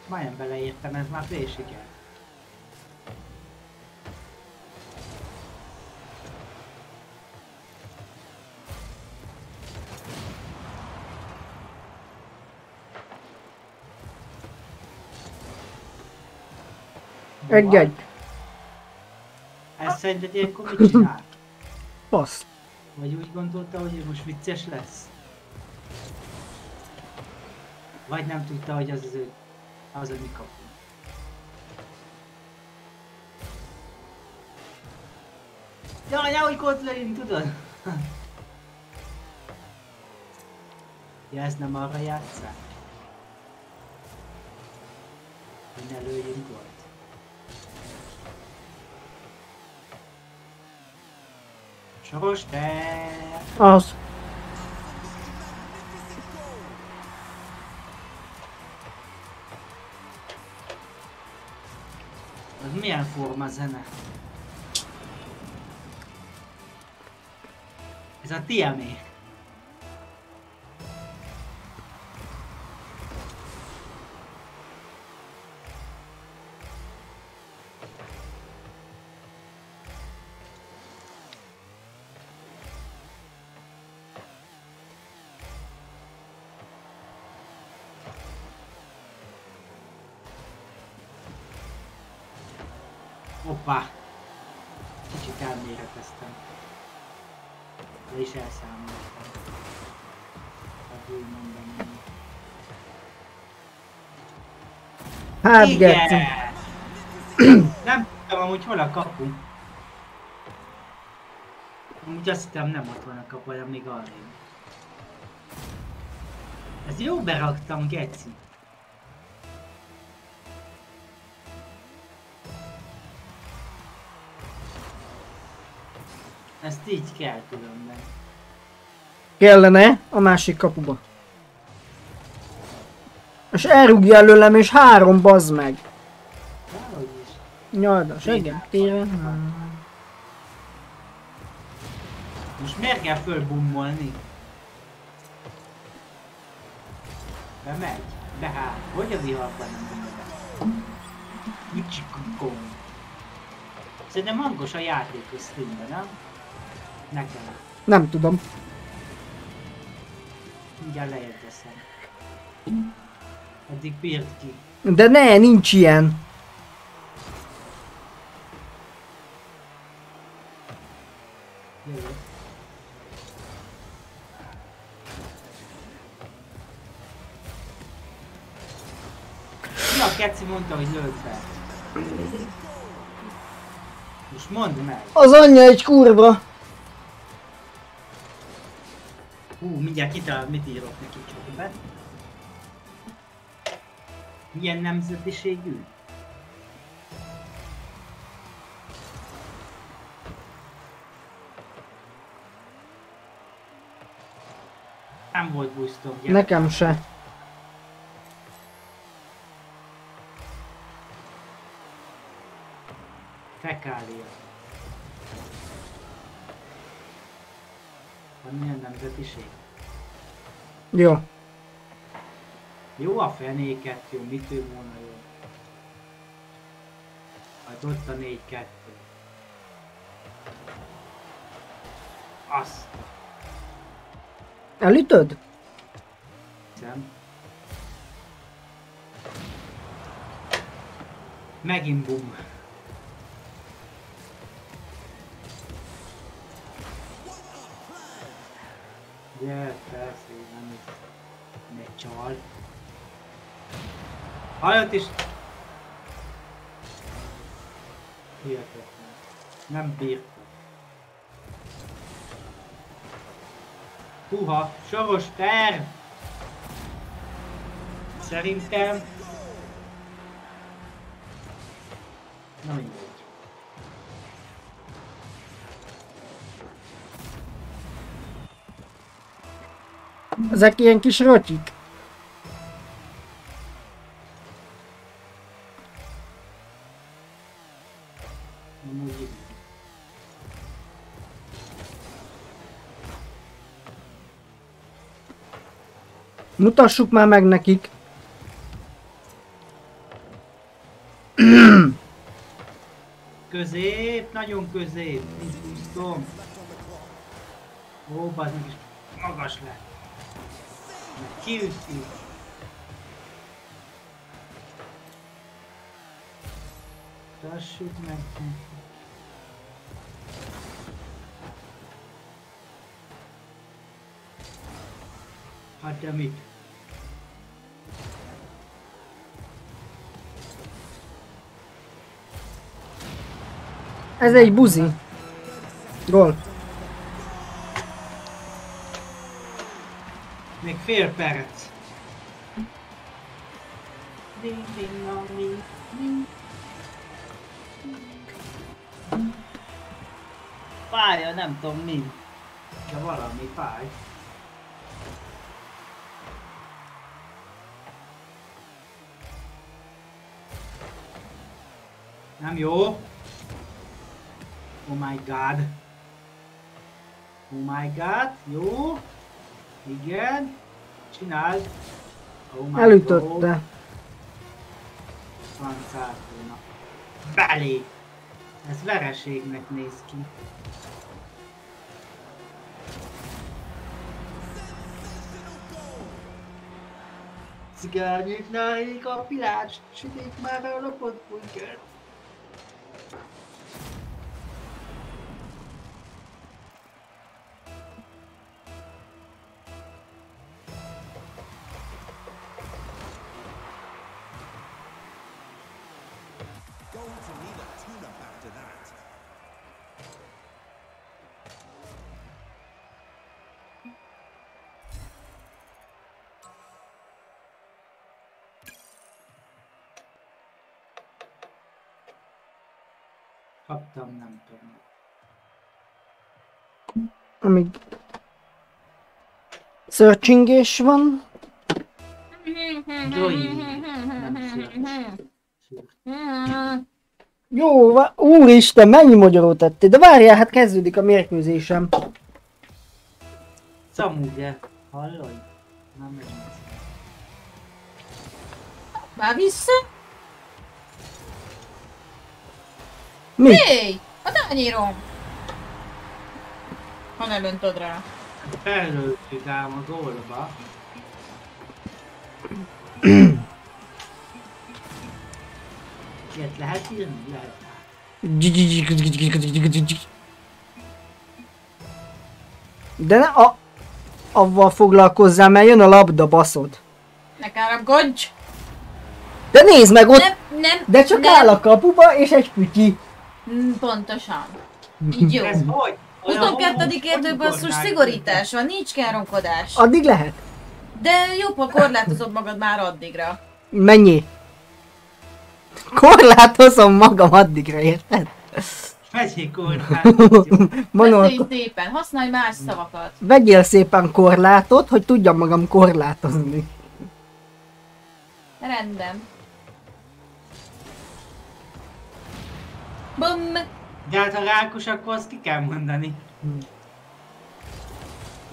Majdnem beleértem, ez már félsiker. Egy-egy. Ezt szerinted ilyenkor mit csinál? Passz. Vagy úgy gondolta, hogy ez most vicces lesz? Vagy nem tudta, hogy az az ő, az a mi kapunk. Jaj, nehogy ott legyünk, tudod? ja, ezt nem arra játszál? Hogy ne lőjünk ott. Soros te! Az. Az milyen forma zene? Ez a TME. Hát Igen! Geci. Nem tudtam amúgy hol a kapu. Amúgy azt hittem nem ott van a kapu, hanem még arrébb. Ez jó beraktam, geci. Ezt így kell különben. Kellene a másik kapuba. És elrúgja előlem, és három bazd meg. Nyoldas, igen. Tére. Most miért kell fölbummolni? Bemegy, beháll. Hogy a viharban nem? Micsikukon. Szerintem hangos a játékos streamben, nem? Nekem. Nem tudom. Mindjárt lejegyezem. Addig bírd ki. De ne, nincs ilyen. Jövök. Mi a keci mondta, hogy lőd fel? Most mondd meg. Az anyja egy kurva. Hú, mindjárt kitalálom, mit írok neki Milyen nemzetiségű? Nem volt busztom, gyere. Nekem se. Fekália. Van milyen nemzetiség? Jó. Jó a fenéket, jó, mit ő volna jó. Hát ott a 4-2. Azt Elütöd? hiszem. Megint bum. Ugye, persze, nem is egy csal. Hajott is! Hihetetlen. Nem bírta. Húha, soros terv! Szerintem... Na mindegy. Ezek ilyen kis rotyik. Mutassuk már meg nekik. Közép, nagyon közép, nincs busztom. Ó, bazd meg is magas lett. Meg kiüti. Tassuk meg. Hát de mit? Ez egy buzi. Gól. Még fél perc. Fáj, nem tudom mi. De valami fáj. Nem jó. Oh my god. Oh my god. Jó. Igen. Csináld. Oh my God. Elütötte. Francátóna. Belé. Ez vereségnek néz ki. Cigányoknáig a pilács, sütik már a lopott bunkert. Amíg searchingés van. Jó, úristen, mennyi magyarót tettél? De várjál, hát kezdődik a mérkőzésem. Szamuge. Hallod? Nem. Már vissza? Mi? Hé! A tányérom! Ha nem öntöd rá. Felöltjük ám a gólba. Ilyet lehet írni? Lehet. De ne a... Avval foglalkozzál, mert jön a labda, baszod. Ne káromkodj! De nézd meg ott! Nem, nem, De csak nem. áll a kapuba, és egy pütyi. Mm, Pontosan. Így jó. Ez hogy? Olyan 22. hom- kérdő basszus homokkornál- szigorítás van, nincs káromkodás. Addig lehet? De jobb, ha korlátozod magad már addigra. Mennyi? Korlátozom magam addigra, érted? Megyék korlát. Manol, szépen, használj más szavakat. vegyél szépen korlátot, hogy tudjam magam korlátozni. Rendben. Bum! De hát a rákos, akkor azt ki kell mondani.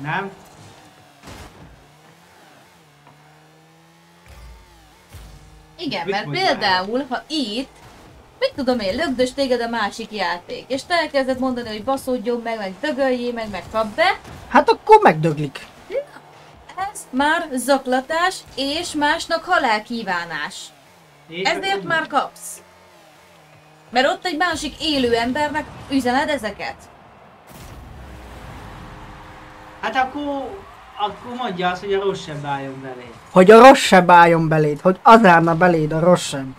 Nem? Igen, Mit mert például, ha itt, mit tudom én, lögdös téged a másik játék, és te elkezded mondani, hogy baszódjon meg, meg dögöljé meg, meg kap be, Hát akkor megdöglik. ez már zaklatás és másnak halálkívánás. Ezért már kapsz. Mert ott egy másik élő embernek üzened ezeket. Hát akkor, akkor mondja azt, hogy a rossz sem álljon belé. Hogy a rossz se álljon beléd, hogy az állna beléd a rossz sem.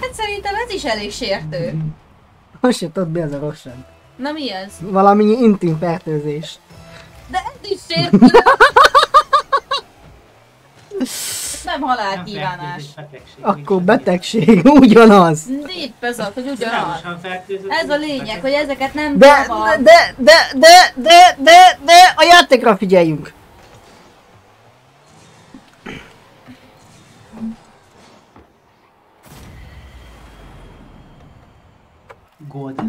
Hát szerintem ez is elég sértő. Most se tudod mi az a rossz sem. Na mi ez? Valami intim fertőzés. De ez is sértő. Nem halálkívánás. fertőzés, betegség. Akkor betegség, ugyanaz. Épp ez az, hogy ugyanaz. Ez a lényeg, hogy ezeket nem De, de, de, de, de, de, de, a játékra figyeljünk. God.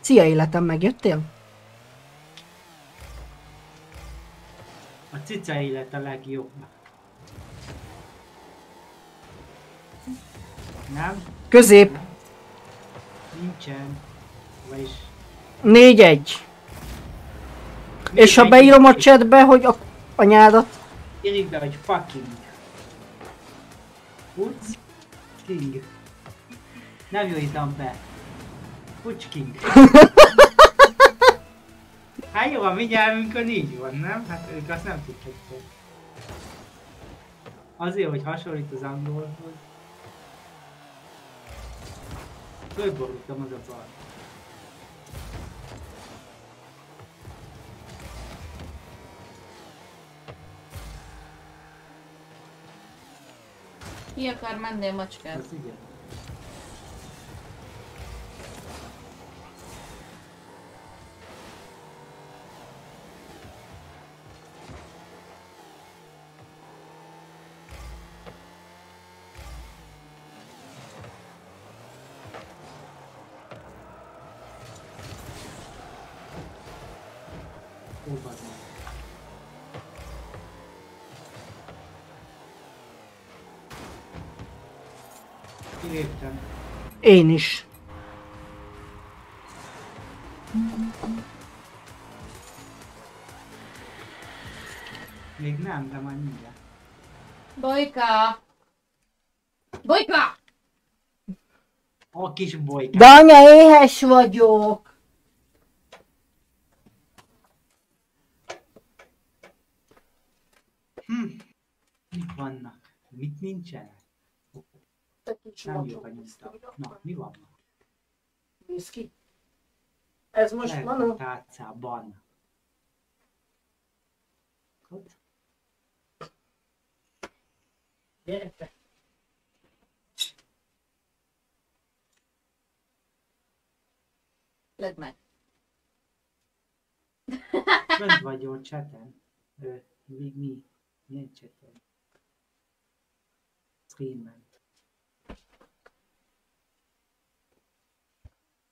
Szia életem, megjöttél? Cica élet a legjobb. Nem? Közép, Nincsen. Vagyis... 4-1. És ha beírom a chatbe, hogy a anyádat, Írjuk be, hogy fucking. Puc. King. Nem jöttem be. Pucs King. Hát jó, a mi nyelvünkön így van, nem? Hát ők azt nem tudják. Azért, hogy hasonlít az angolhoz. Fölborultam az a bal. Ki akar menni a macskát? Az igen. Kiléptem. én is. Még nem, de majd mindjárt. Bolyka! Bolyka! A kis bolykám. De anya, éhes vagyok. Hm. Mit vannak? Mit nincsen? Nem jó a nyugta. Na, mi van? Nézd ki. Ez most Lehet Manu. a tárcában. Ott. Gyere be. Ledd meg. Fönt vagy a chaten. Ö, mi, mi? Milyen chaten?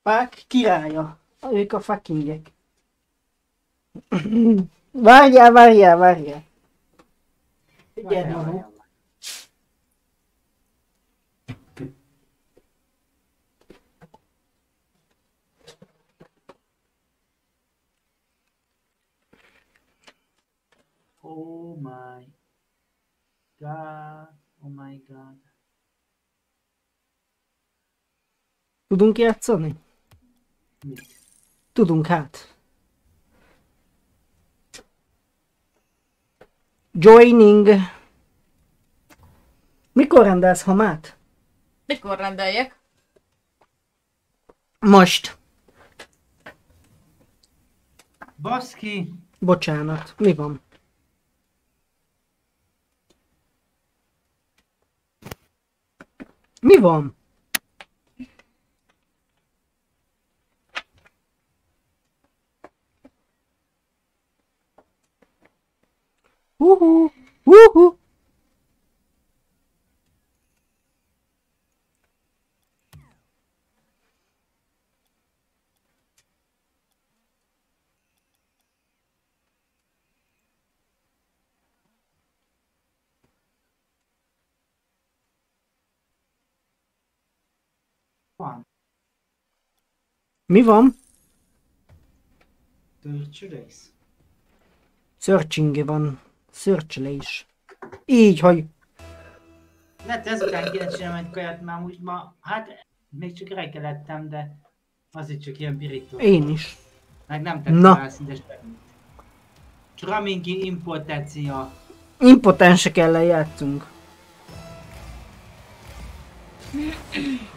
Streamben. Pák királya. Ők a fuckingek. Várjál, várjál, várjál. Figyelj, Várjál, Manu. várjál. Oh my god, oh my god. Tudunk játszani? Mit? Tudunk hát. Joining. Mikor rendelsz hamát? Mikor rendeljek? Most. Baszki, Bocsánat. Mi van? Mi van? Uhu, uhu. van. Mi van? Törcsülész. Searching Searchlés. Így, hogy Lehet ezután kéne csinálni egy kaját, már úgy ma, hát még csak reggelettem, de azért csak ilyen pirító. én is. Meg nem tettem Na. rá szinte semmit. Tramingi impotencia. Impotensek ellen játszunk.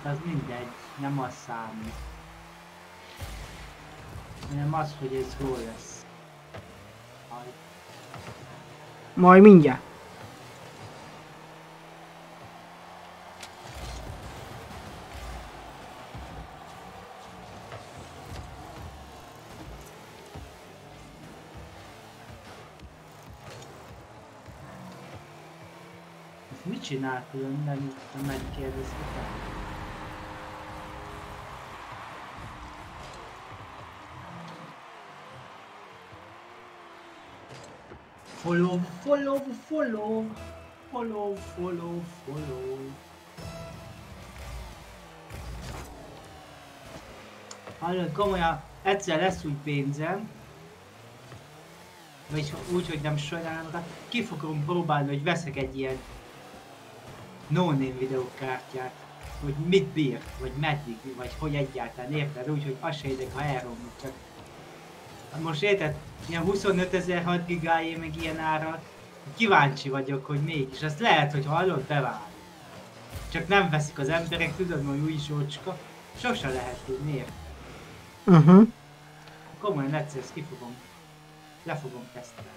Az mindegy, nem az számít. Hanem az, hogy ez jó lesz. Aj, Majd mindjárt. Mit csinál különben, itt Follow, follow, follow, follow, follow, follow. Hallod, komolyan, egyszer lesz úgy pénzem, vagyis úgy, hogy nem sajnálom, ki fogom próbálni, hogy veszek egy ilyen no-name videókártyát, hogy mit bír, vagy meddig, vagy hogy egyáltalán érted, úgy, hogy az se érdek, ha elromlik, csak most érted, ilyen 25 ezer 6 gigáé, meg ilyen árat, kíváncsi vagyok, hogy mégis, azt lehet, hogy hallod, beválik. Csak nem veszik az emberek, tudod, hogy új zsócska, sose lehet tudni, érted? Uh-huh. Komolyan egyszer ezt ki fogom, le fogom tesztelni.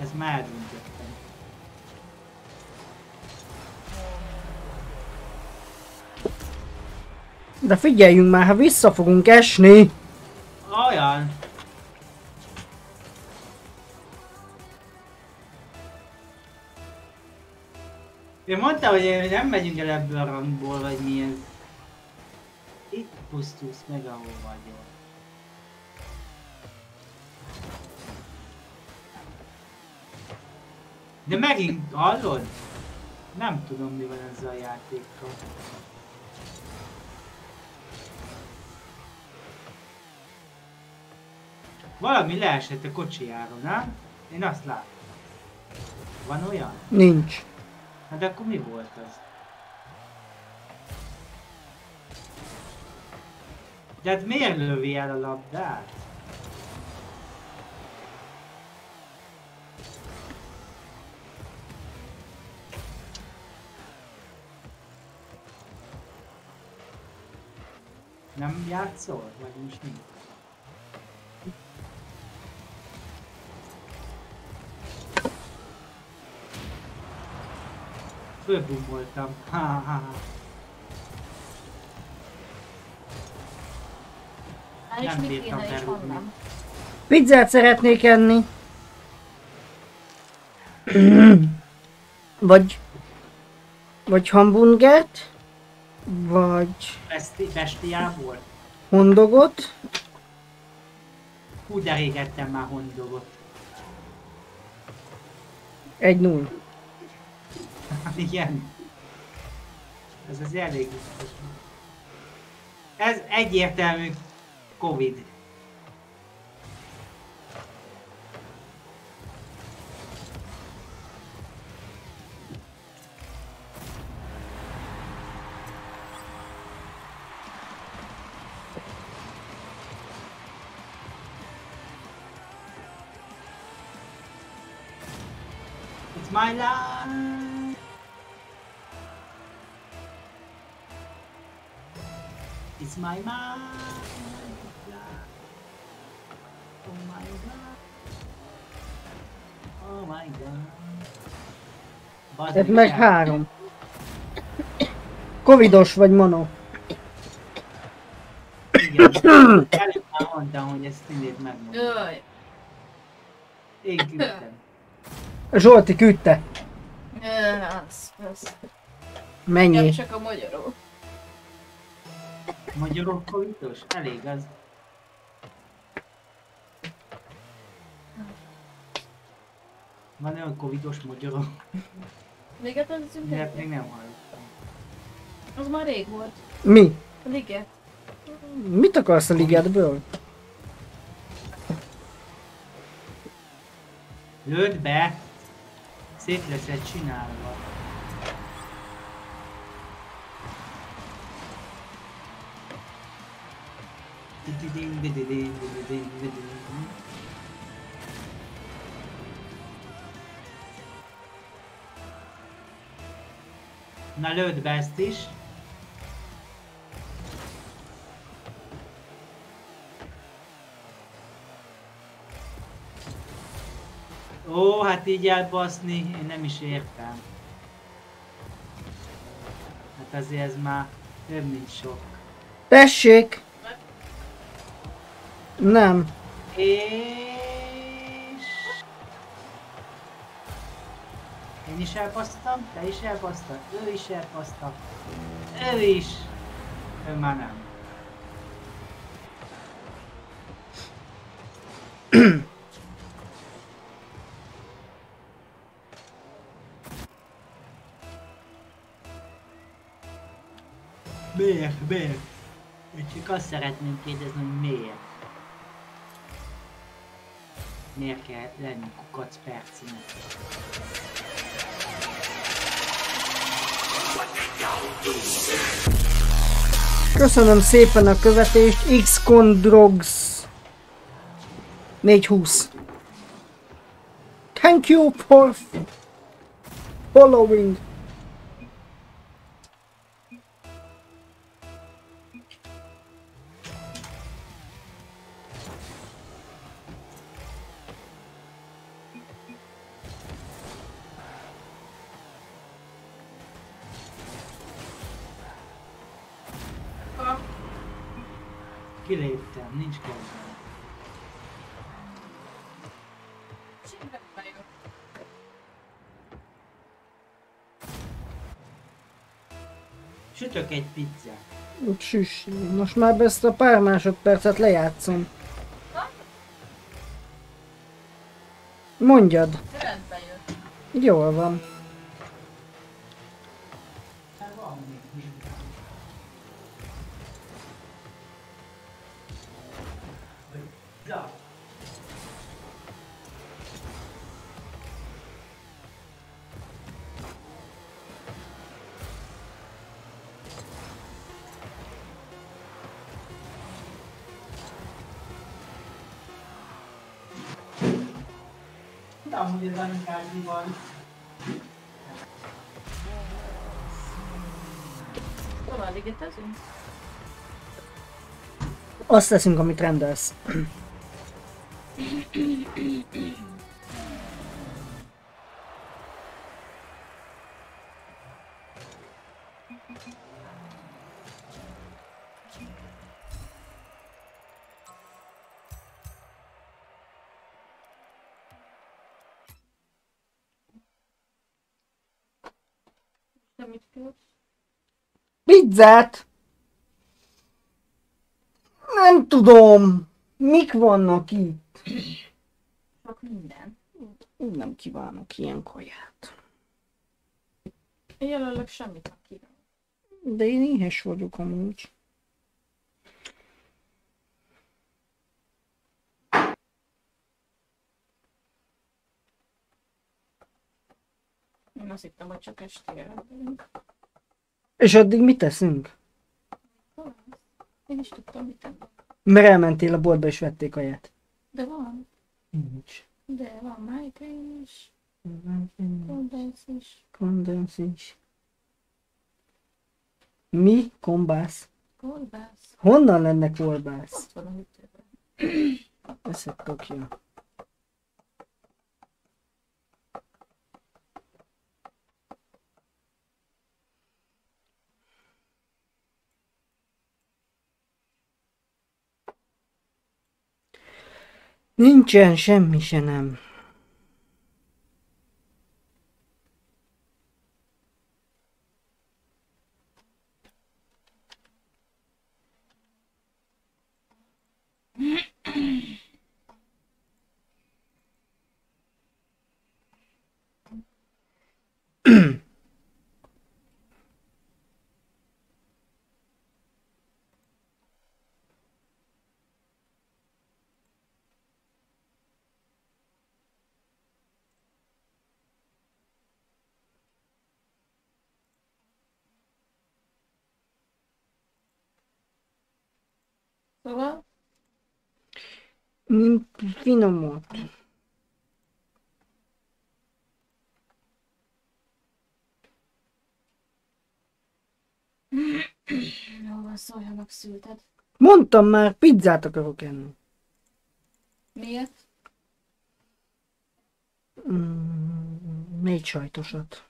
Ez már döntöttem. De figyeljünk már, ha vissza fogunk esni. Olyan. Én mondtam, hogy nem megyünk el ebből a rangból, vagy mi ez. Itt pusztulsz meg, ahol vagyok. De megint, hallod? Nem tudom mi van ezzel a játékkal. Valami leesett a kocsijáról, nem? Én azt látom. Van olyan? Nincs. Hát akkor mi volt az? De hát miért lövi el a labdát? Nem játszol? Vagy most mi? Fölbumoltam. Ha, ha, ha. És Nem bírtam berúgni. Pizzát szeretnék enni. vagy... Vagy hamburgert. Vagy Besti, bestiából? hondogot. Hú, de rég ettem már hondogot. Egy null. Igen. Ez az elég biztos. Ez egyértelmű Covid. Ez meg három. Covidos vagy mono. Igen. Előbb már mondtam, hogy ezt mindét megmondom. Jaj. Én küldtem. Zsolti küldte. Az, az. Mennyi? Nem csak a magyarok. Magyarok kovitos? Elég az. Van olyan covidos magyarok? Véget az Ilyet még nem hallottam. Az már rég volt. Mi? A liget. Mit akarsz a ligetből? Lőd be! Szép lesz egy csinálva. Na lőd be ezt is. Ó, hát így elbaszni, én nem is értem. Hát azért ez már több, mint sok. Tessék! Nem. És... Én is elbasztam, te is elbasztad, ő is elbaszta, ő is. Ő már nem. Miért? Miért? Én csak azt szeretném kérdezni, hogy miért? Miért kell lenni kukac percinek? Köszönöm szépen a követést. x Drogs 420. Thank you for following. Pizzát. Süss, most már ezt a pár másodpercet lejátszom. Mondjad. Rendben jött. Jól van. Tudom, hogy ez anyukád van. Tovább ligetezünk? Azt teszünk, amit rendelsz. Pizzát! Nem tudom. Mik vannak itt? Sok minden. Nem kívánok ilyen kaját. Jelenleg semmit nem kívánok. De én éhes vagyok amúgy. Én azt hittem, hogy csak estére. És addig mit teszünk? Én is tudtam, mit tenni. Mert elmentél a boltba és vették kaját. De van. Nincs. De van májka is. Kondenszis. Kondenzis. Mi? Kombász. Kolbász. Honnan lenne kolbász? Ott van a hűtőben. Összetokja. Nincsen semmi se nem. Szóval, Mm, Finomot. jól van, szóljanak szülted. Mondtam már, pizzát akarok enni. Miért? Mm, négy sajtosat.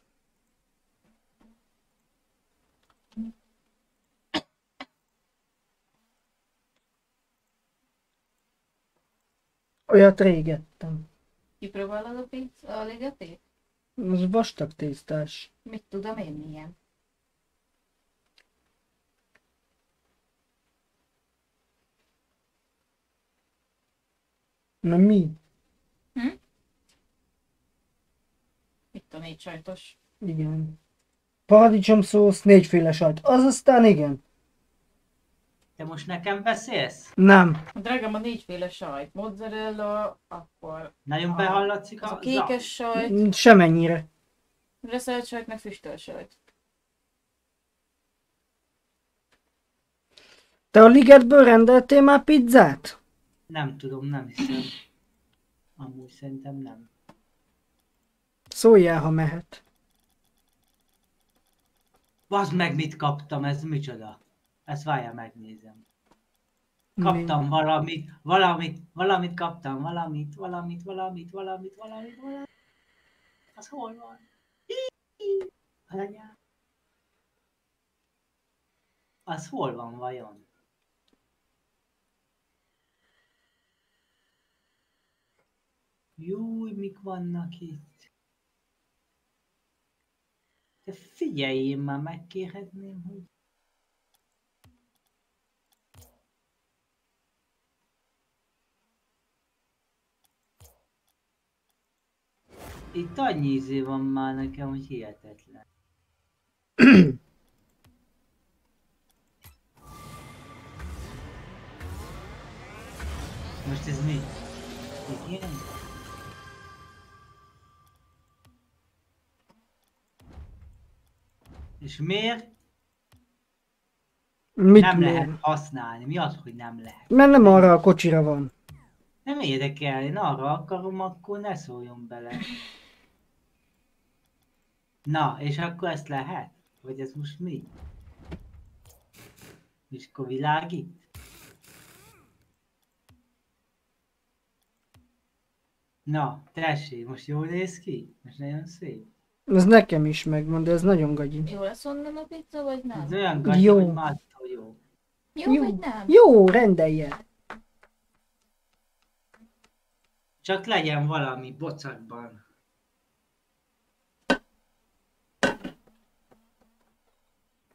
Olyat régettem. Kipróbálod a pizza, a ligetét? Az vastag tésztás. Mit tudom én milyen? Na mi? Mit tudom, négy sajtos. Igen. Paradicsom szósz, négyféle sajt. Az aztán igen. Te most nekem beszélsz? Nem. Drágám, a négyféle sajt. Mozzarella, akkor Nagyon Ah, behallatszik az a, a kékes sajt, Semennyire. reszelt sajt, meg füstölt sajt. Te a ligetből rendeltél már pizzát? Nem tudom, nem hiszem. Amúgy szerintem nem. Szóljál, ha mehet. Bazd meg, mit kaptam, ez micsoda? Ezt várjál, megnézem. Kaptam valamit, valamit, valamit kaptam, valamit, valamit, valamit, valamit, valamit, valamit. Az hol van? Anyám. Az hol van vajon? Júj, mik vannak itt? De figyelj, én már megkérhetném, hogy... Itt annyi izé van már nekem, hogy hihetetlen. Most ez mi? Igen? És miért Mit nem miért? lehet használni? Mi az, hogy nem lehet? Mert nem arra a kocsira van. Nem érdekel, én arra akarom, akkor ne szóljon bele. Na, és akkor ezt lehet? Vagy ez most mi? És akkor világít? Na, tessék, most jól néz ki? Most nagyon szép. Ez nekem is megmond, de ez nagyon gagyi. Jó lesz onnan a pizza, vagy nem? Ez olyan gagyi, Jó. hogy már jó. Jó, Jó. vagy nem? Jó, rendelje. Csak legyen valami bocakban.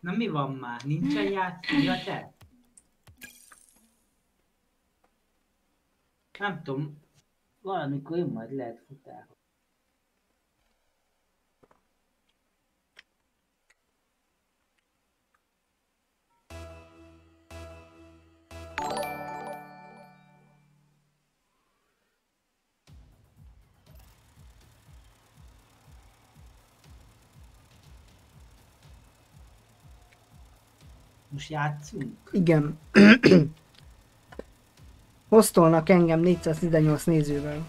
Na mi van már? Nincsen játszója te? Nem tudom, valamikor jön majd lehet futár. Most játszunk? Igen. Hoztolnak engem 418 nézővel.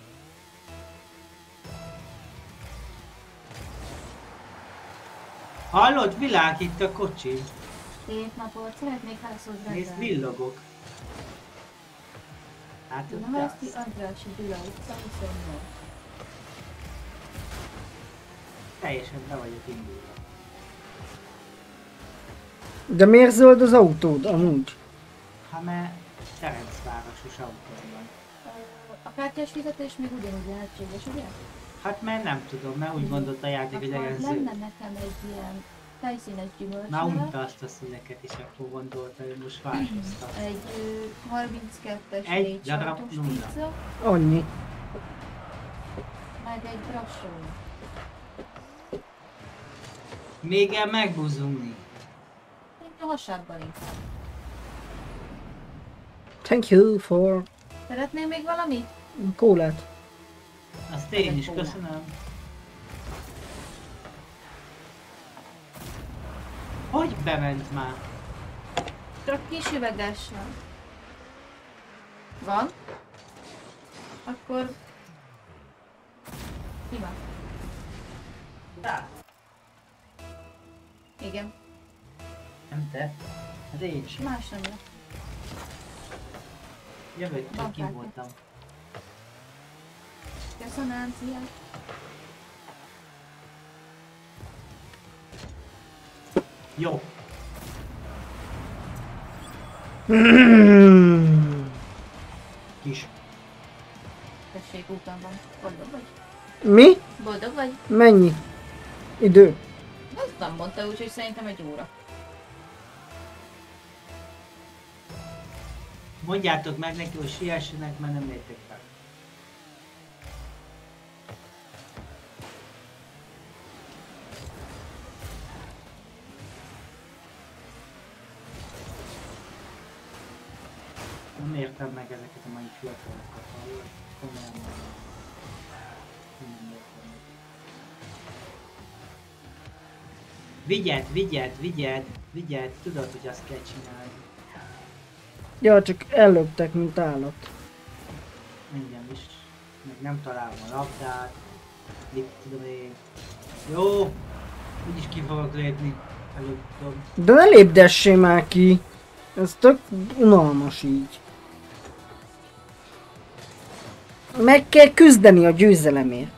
Hallod, világít a kocsi. Szép napot, szeretnék házhoz rendelni. Nézd, villogok. Látod, Na, ezt ki Andrási Bila utca Teljesen be vagyok indulva. De miért zöld az autód amúgy? Ha mert Ferencvárosos autó van. A kártyás fizetés még ugyanúgy lehetséges, ugye? Hát mert nem tudom, mert úgy gondolt a játék, hogy legyen zöld. lenne nekem egy ilyen tejszínes Már gyümölcslevet, unta azt a színeket is, akkor gondolta, hogy most változtat. egy ö, 32-es Egy darab nulla. pizza, Annyi. meg egy brassó. Még el megbuzumni. A hasábbal inkább. Thank you for Szeretnél még valamit? kólát. Azt én is kólát. köszönöm. Hogy bement már? Csak kis üveges van. Van? Akkor... Mi van? Igen. Nem te? Hát én sem. Más nem lett. Jövök, csak ki voltam. Köszönöm, szia! Jó. Kis. Tessék, úton van. Boldog vagy? Mi? Boldog vagy? Mennyi? Idő? Azt nem mondta, úgyhogy szerintem egy óra. Mondjátok meg neki, hogy siessenek, mert nem értek fel. Nem értem meg ezeket a mai fiatalokat? Komolyan. Vigyed, vigyed, vigyed, vigyed, tudod, hogy azt kell csinálni. Ja, csak ellöktek, mint állat. Engem is. Meg nem találom a labdát. Mit tudom én. Jó. Úgyis ki fogok lépni. Előbb-utóbb. De ne lépdessé már ki! Ez tök unalmas így. Meg kell küzdeni a győzelemért.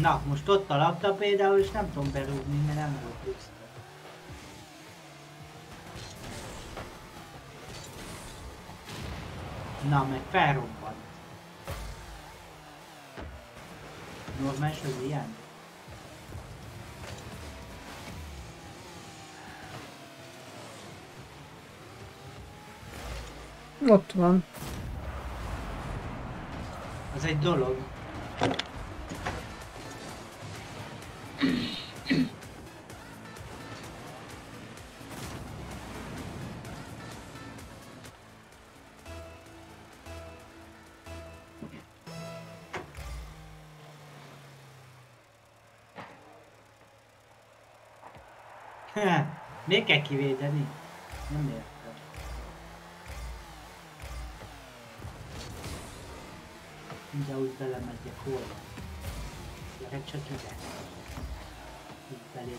Na, most ott a labda például, és nem tudom berúgni, mert nem volt luxta. Na, meg felrobbant. Normális, hogy ilyen? Ott van. Az egy dolog. Miért kell kivédeni? Nem értem. Mindjárt úgy belemegyek hol. Gyere csak ide. Így beléd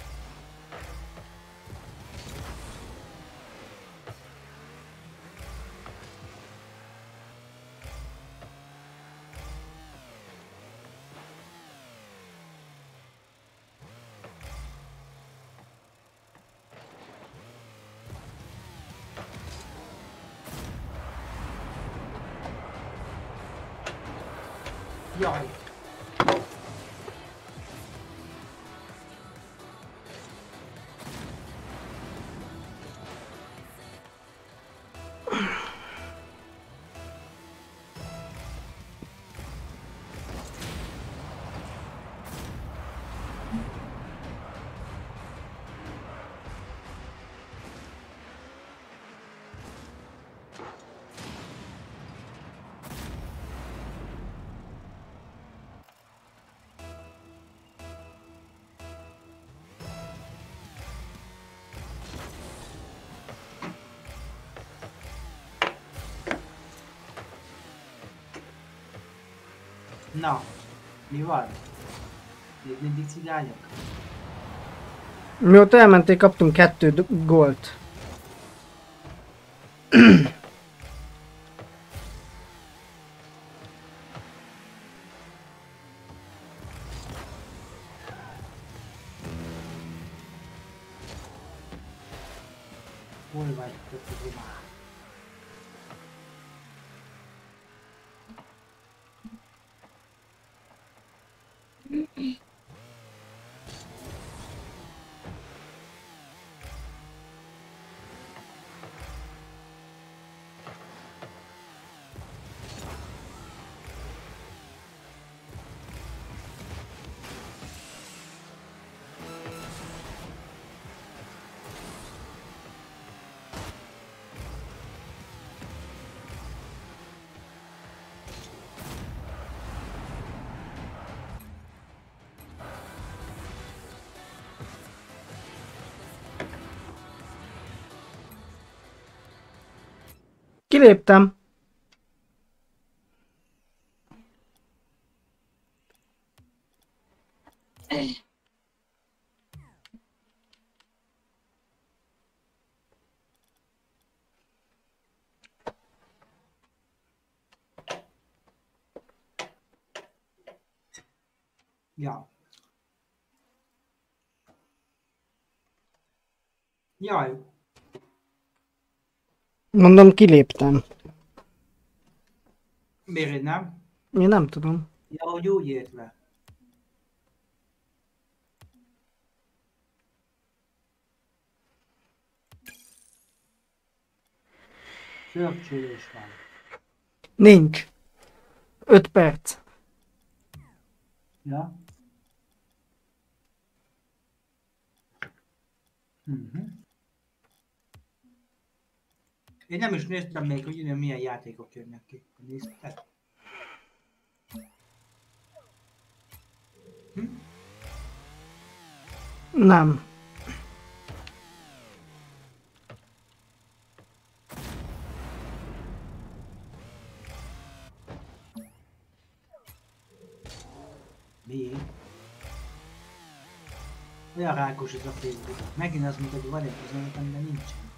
Na, mi van? Még mindig cigányok? Mióta elmenték, kaptunk kettő gólt. Kiléptem. Ja. Jaj, Mondom, kiléptem. miért nem? Én nem tudom. Ja, hogy úgy értve. Fröccsülés van. Nincs. 5 perc. Ja. Uh-huh. Én nem is néztem még, hogy innen milyen játékok jönnek ki. Nézted? Nem. Mi? Olyan rákos ez a Facebook. Megint az, mint hogy van egy üzenetem, de nincsen.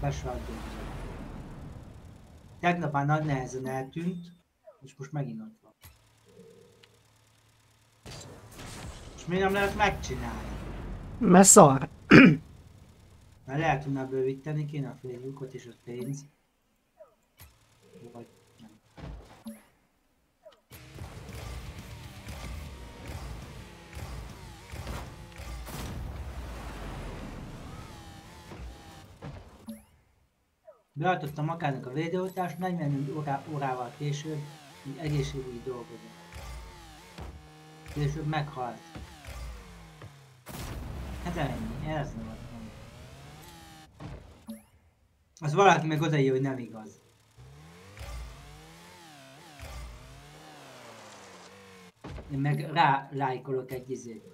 Besvágom. Tegnap már nagy nehezen eltűnt, és most megint ott van. És miért nem lehet megcsinálni? Mert szar. Mert lehet tudná bővíteni kéne a Facebookot és a pénz. Vagy Beadottam magának a védőoltást, 44 órá, órával később egy egészségügyi dolgozó. Később meghalt. Hát ennyi, ez nem az. Az valaki meg odaírja, hogy nem igaz. Én meg rá lájkolok egy izét.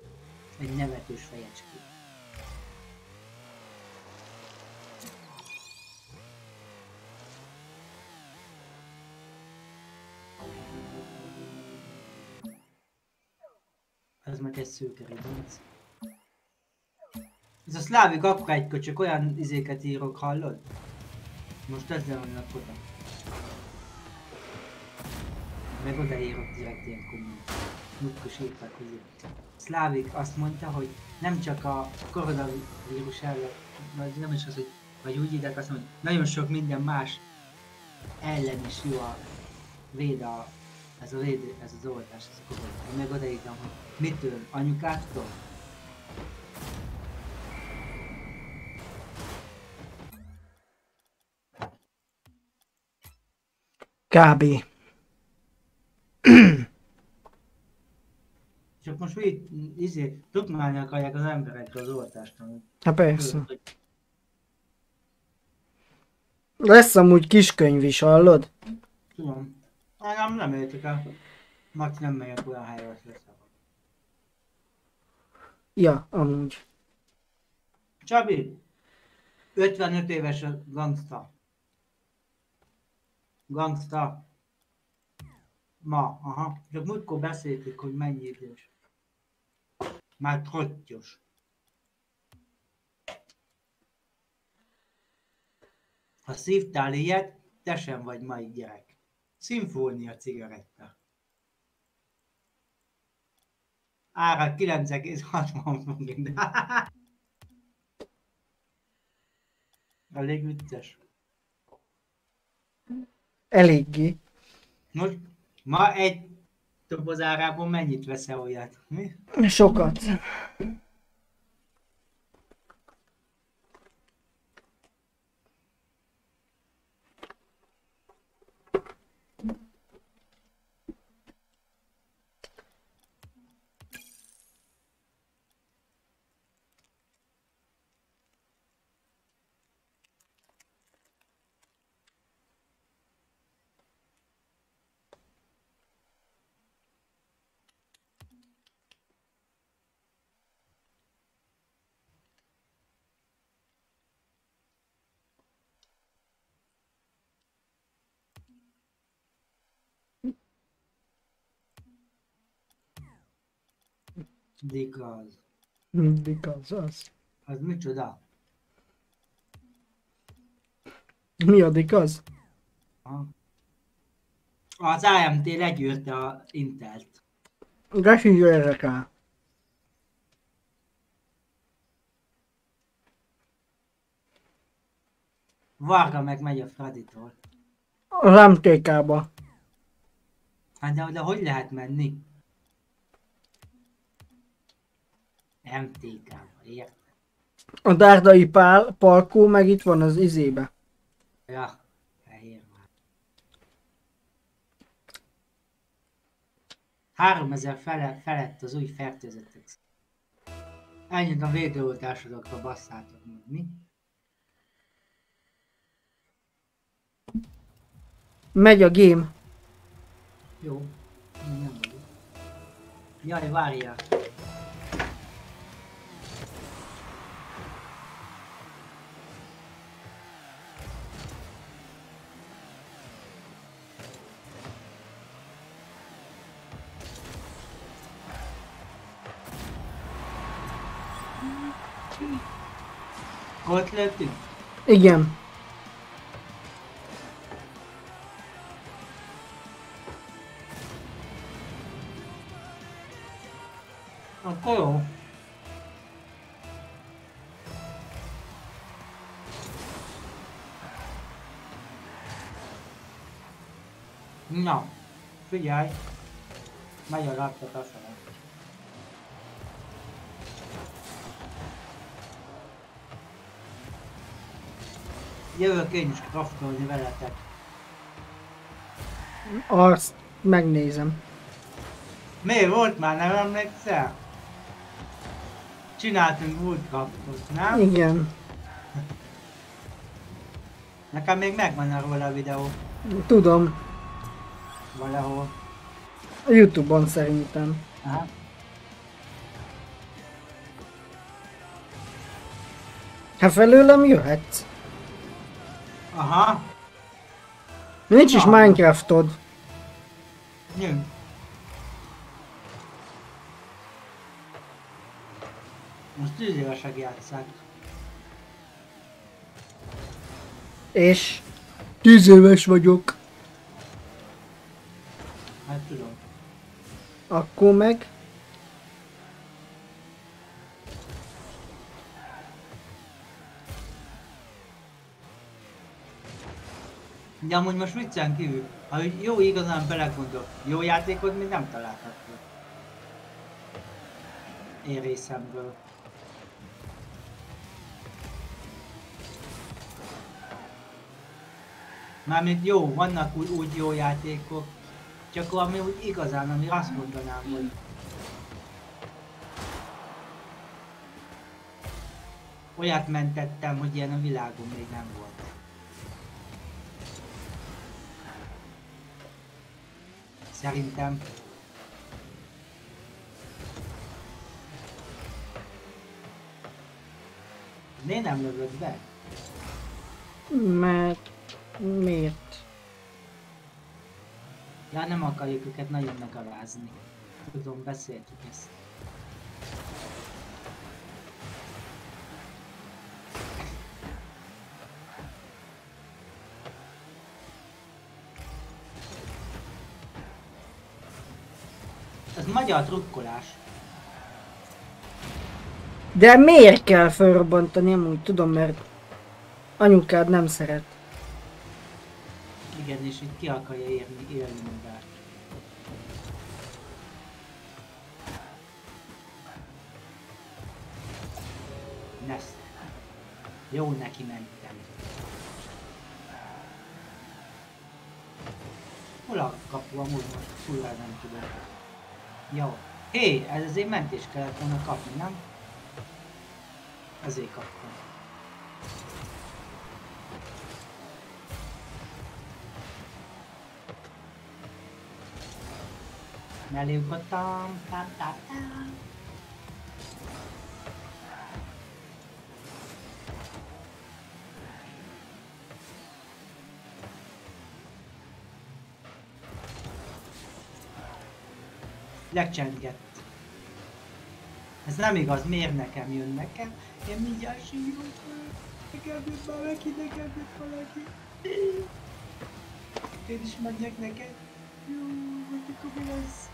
Egy nevetős fejecskét. Ez meg egy szőke ribanc. Ez a szlávik akkor egy köcsök, olyan izéket írok, hallod? Most ezzel vannak oda. Meg odaírok direkt ilyen komment. Mutkos írtak, hogy Szlávik azt mondta, hogy nem csak a koronavírus ellen, vagy nem is az, hogy vagy úgy írják azt mondja, hogy nagyon sok minden más ellen is jó a véd a Ez, a védő, ez az oltás, ez komoly. Én meg odaírtam, hogy mitől? Anyukától? Kb. Csak most így, izé, tudmálni akarják az emberekre az oltást. Hát persze. Tudod, hogy Lesz amúgy kiskönyv is, hallod? Tudom. Engem nem értik el. Max nem megyek olyan helyre, hogy lesz. Ja, amúgy. Csabi, 55 éves a gangsta. Gangsta. Ma, aha. Csak múltkor beszéltük, hogy mennyi idős. Már trottyos. Ha szívtál ilyet, te sem vagy mai gyerek. Szimfónia cigaretta. Ára 9,60 forint. Elég vicces. Eléggé. Most ma egy doboz árából mennyit veszel olyat? Mi? Sokat. Because. Because az. Az micsoda? Mi adik az? Aha. Az AMD legyűrte a Intelt. De figyeljetek rá. Varga meg megy a Fraditól. Az MTK-ba. Hát de, de hogy lehet menni? MTK-ba, érted? A Dárdai Pál, Palkó meg itt van az izébe. Ja, fehér már. 3000 fele, felett az új fertőzöttek. Ennyit a védőoltásodokra basszátok meg, mi? Megy a game. Jó. Én nem vagyok. Jaj, várjál. Ott lettünk? Igen. Akkor jó. Na, figyelj. Megy a raktatás Jövök én is kraftolni veletek. Azt megnézem. Miért volt már, nem emlékszel? Csináltunk úgy kraftot, nem? Igen. Nekem még megvan róla a videó Tudom. valahol. A Youtube-on szerintem. Aha. Hát felőlem jöhetsz. Aha. Nincs is Na. Minecraftod. Jön. Most 10 évesek játszák. És 10 éves vagyok. Hát tudom. Akkor meg De amúgy most viccen kívül, ha jó igazán belegondol, jó játékot még nem található. Én részemről. Mármint jó, vannak úgy, úgy jó játékok, csak ami úgy igazán, ami azt mondanám, hogy olyat mentettem, hogy ilyen a világon még nem volt. Szerintem. Miért nem lövöd be? Mert... Miért? Ja, nem akarjuk őket nagyon megalázni. Tudom, beszéltük ezt. Ez magyar trukkolás. De miért kell felrobbantani? Amúgy tudom, mert anyukád nem szeret. Igen, és itt ki akarja érni, élni magát. Nesz. Jó neki mentem. Hol a kapu amúgy most fullá nem tudom. Jó. Hé, ez azért mentést kellett volna kapni, nem? Ezért kaptam. Mellé ugrottam. Tám, tám, tám. Lecsengett. Ez nem igaz, miért nekem jön nekem? Én mindjárt sírok. Nekem jött valaki, nekem jött valaki. Én is megyek neked. Jó, hogy mikor mi lesz?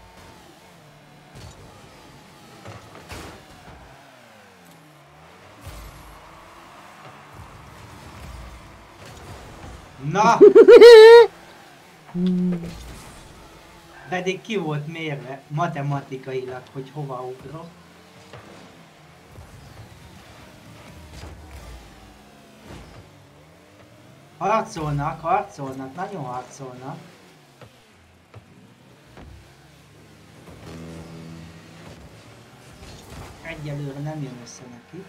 Na! Pedig ki volt mérve matematikailag, hogy hova ugrok. Harcolnak, harcolnak, nagyon harcolnak. Egyelőre nem jön össze neki.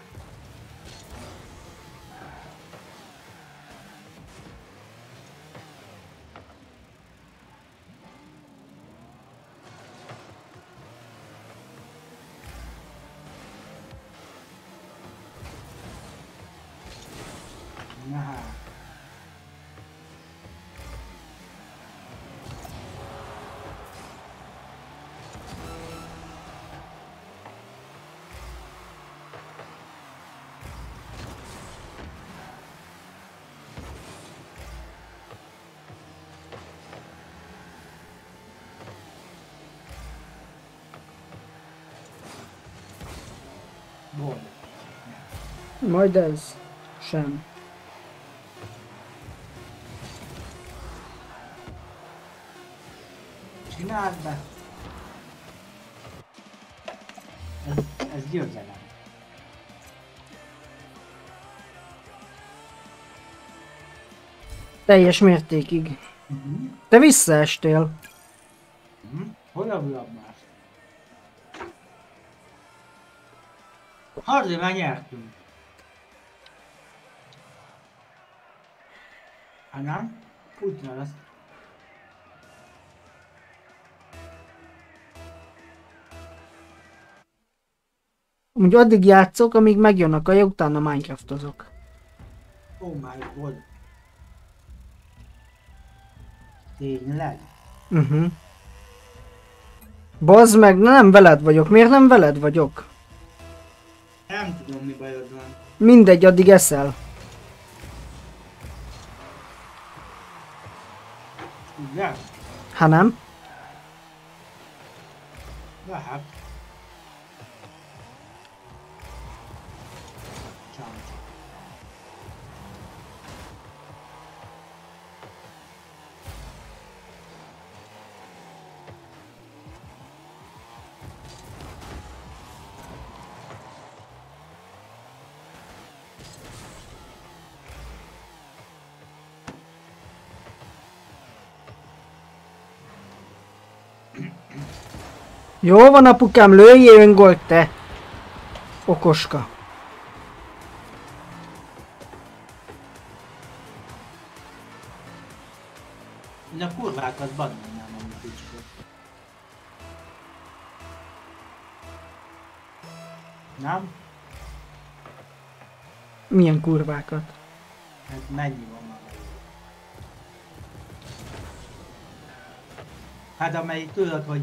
Majd ez. Sem. Csináld be! Ez, ez győzelem. Teljes mértékig. Uh-huh. Te visszaestél. Uh-huh. Hol a más? Azért már nyertünk. Van azt. Úgy addig játszok, amíg megjön a kaja, utána Minecraftozok. Oh my god. Tényleg? Uh-huh. Bazd meg, nem veled vagyok. Miért nem veled vagyok? Nem tudom mi bajod van. Mindegy, addig eszel. Ugye? Ha nem? Lehet. Jó van apukám, lőjél öngolt te! Okoska. Én a kurvákat bannolnám a Twitchből. Nem? Milyen kurvákat? Hát mennyi van már? Hát amelyik tudod, hogy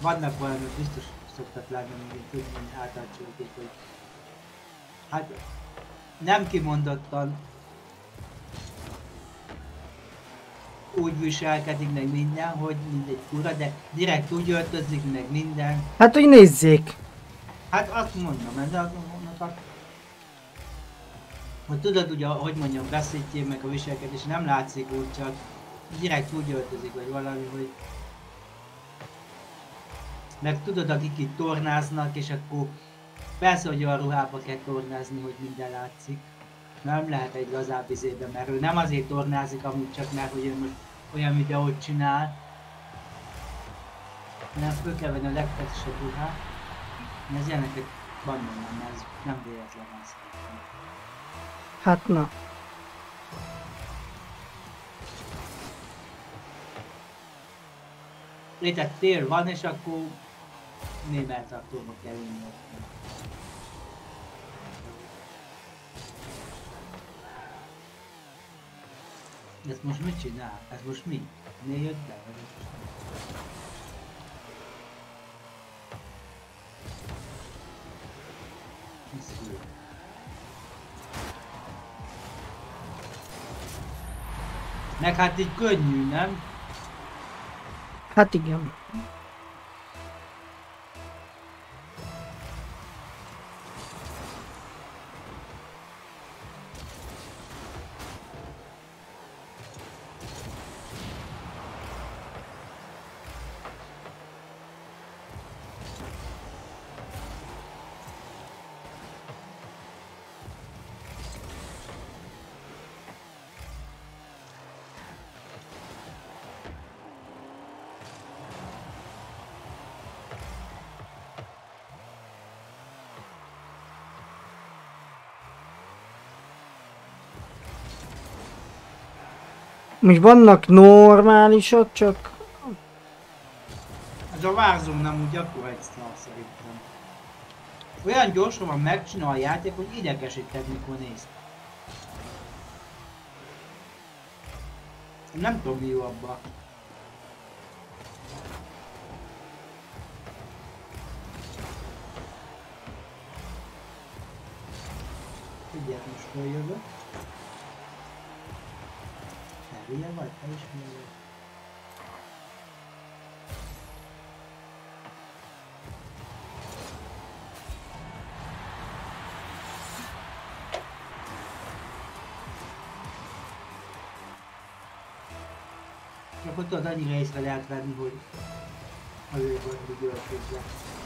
vannak valami biztos szoktak lenni, még tudni, átácsolódik, hogy hát nem kimondottan úgy viselkedik meg minden, hogy mint egy kura, de direkt úgy öltözik meg minden. Hát, hogy nézzék. Hát azt mondom, ez az mondom, hogy tudod ugye, hogy mondjam, beszédjén meg a viselkedés, nem látszik úgy, csak direkt úgy öltözik, vagy valami, hogy meg tudod, akik itt tornáznak, és akkor persze, hogy olyan ruhába kell tornázni, hogy minden látszik. Nem lehet egy lazább izébe, mert ő nem azért tornázik amúgy csak mert, hogy ő most olyan videót csinál, hanem föl kell venni a legfestesebb ruhát. Ez ilyeneket bannolnám, mert ez nem véletlen az. Hát na. Létett tér van, és akkor német traktorba kell ülni. Ez most mit csinál? Ez most mi? Miért jött be? Hülye. Meg hát így könnyű, nem? Hát igen. Most vannak normálisak, csak Ez a Warzone nem úgy akkor szar szerintem. Olyan gyorsan van megcsinál a játék, hogy idegesíted, mikor néz. Nem tudom mi jó abba. Figyelj, most följövök. Hülye vagy? Te is. És akkor tudod, annyira észre lehet venni, hogy azért van, hogy öltözve.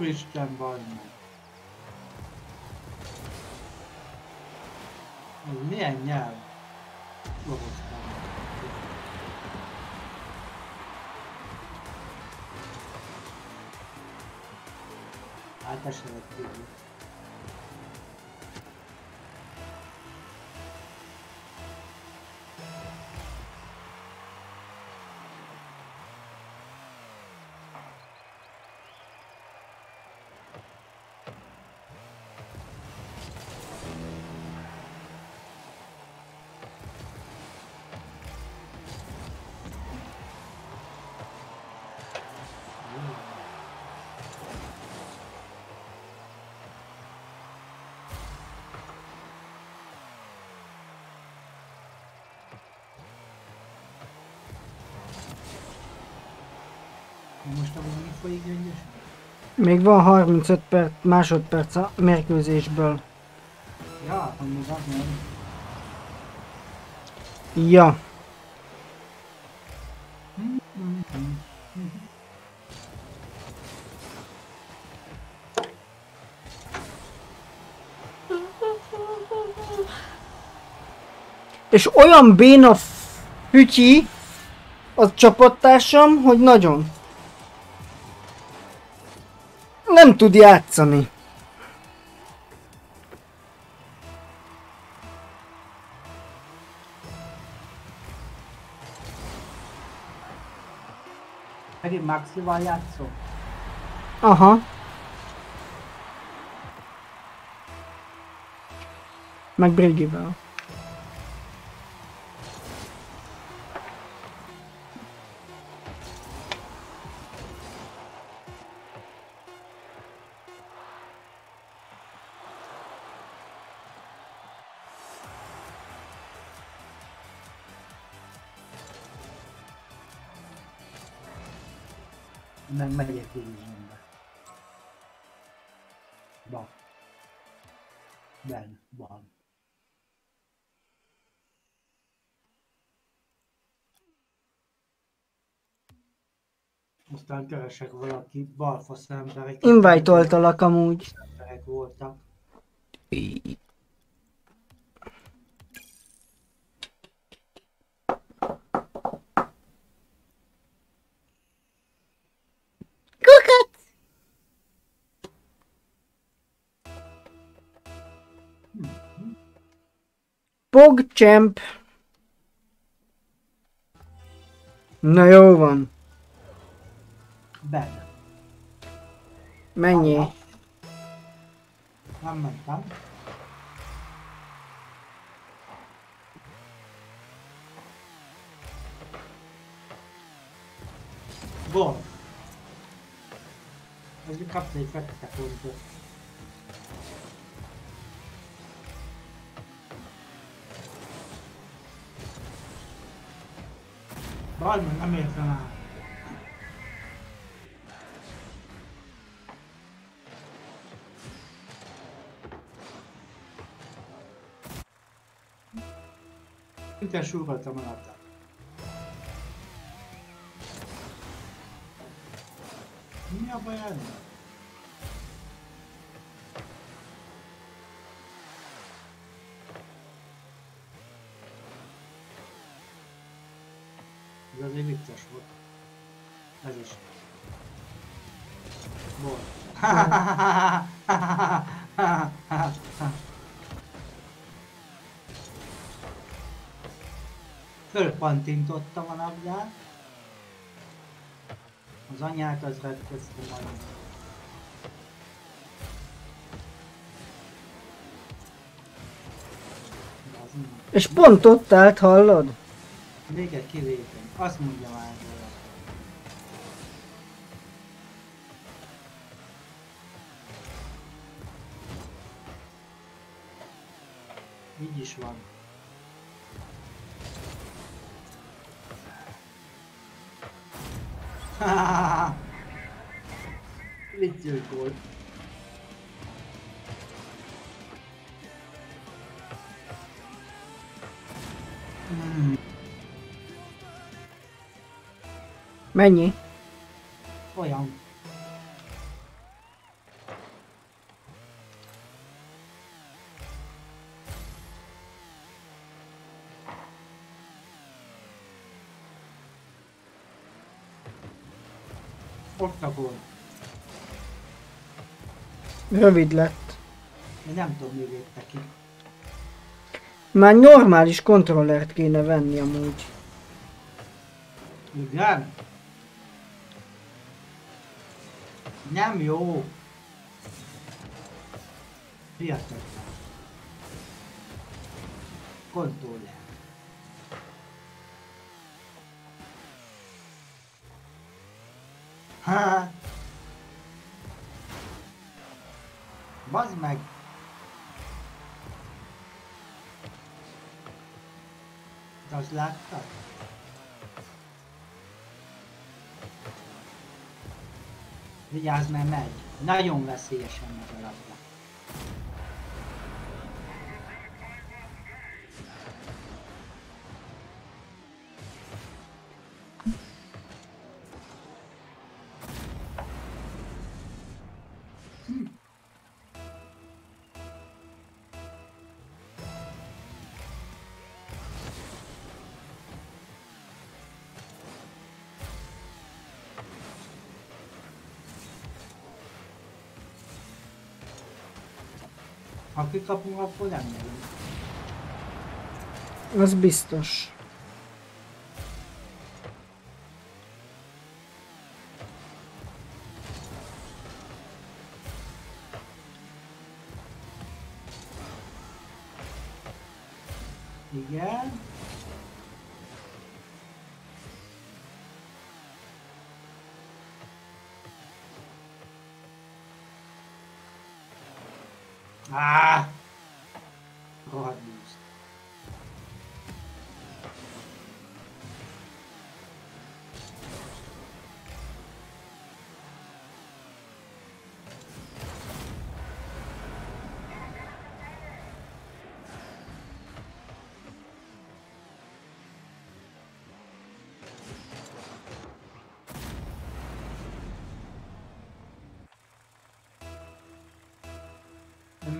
Úristen, vagy meg! Ez milyen nyelv? Oroszlán. Áteselek végül. Most a valami folyik gyöngyösen? Még van 35 perc, másodperc a mérkőzésből. Ja, akkor még az nem. Ja. És olyan béna fütyi a csapattársam, hogy nagyon. Nem tud játszani. Megint Maxival játszol? Aha. Meg Brigivel. Meg Aztán keresek valaki balfasz emberek. Invite-oltalak amúgy. Emberek voltak. Kukat! Pogchamp. Na jó van. Mennyi? Nem mentem. Gól. Ez kapsz egy fekete pontot. Balman nem értem Szinte súroltam a labdát. Mi a baj ennek? Ez azért vicces volt. Ez is. Volt. Fölpantintottam a labdát. Az anyát az retkezte majd. És pont ott állt, hallod? Véget kilépni. Azt mondja már Mennyi? Olyan. Gól. Rövid lett. Én nem tudom, mi ki. Már normális kontrollert kéne venni amúgy. Igen? Nem jó. Hihetetlen. Kontroller. Ha. Bazd meg! azt láttad? Vigyázz, mert megy. Nagyon veszélyesen megy a labda. Kikapunk, akkor nem nyerünk. Az biztos.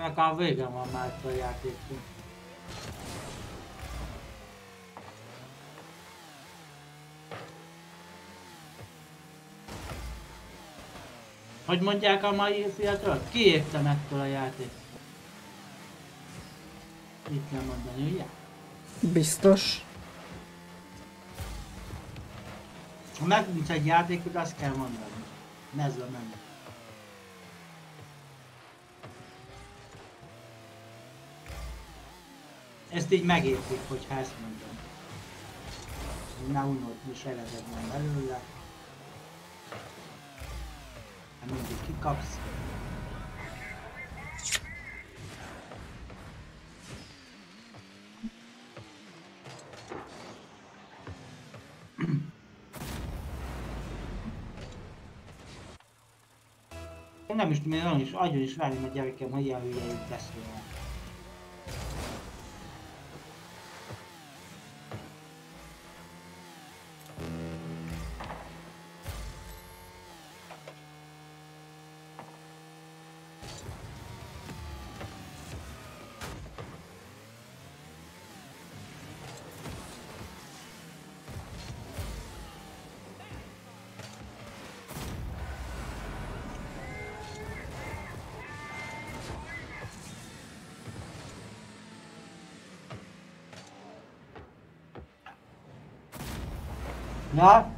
Ennek a vége van már itt a játéknak. Hogy mondják a mai fiatal? Kiégtem ettől a játék. Mit kell mondani, ugye? Biztos. Ha megnyitsz egy játékot, azt kell mondani. Nezve menni. Ezt így megértik, hogyha ezt mondom. Ne unod, is eredetlen belőle. Hát mindig kikapsz. Én nem is tudom, én nagyon is, agyon is várom a gyerekem, hogy ilyen hülyeit beszélnek. Na?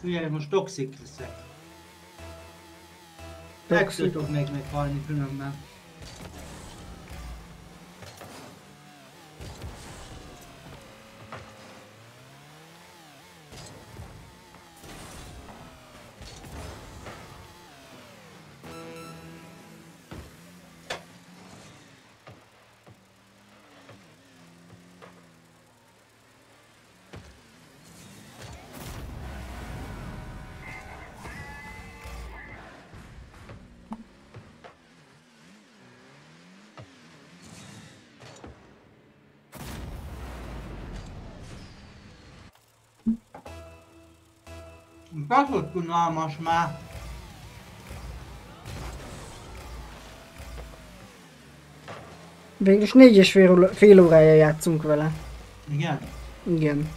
Figyelj, most toxik leszek. Meg tudok még meghalni különben. Baszott unalmas már. Végülis négy és fél, fél órája játszunk vele. Igen? Igen.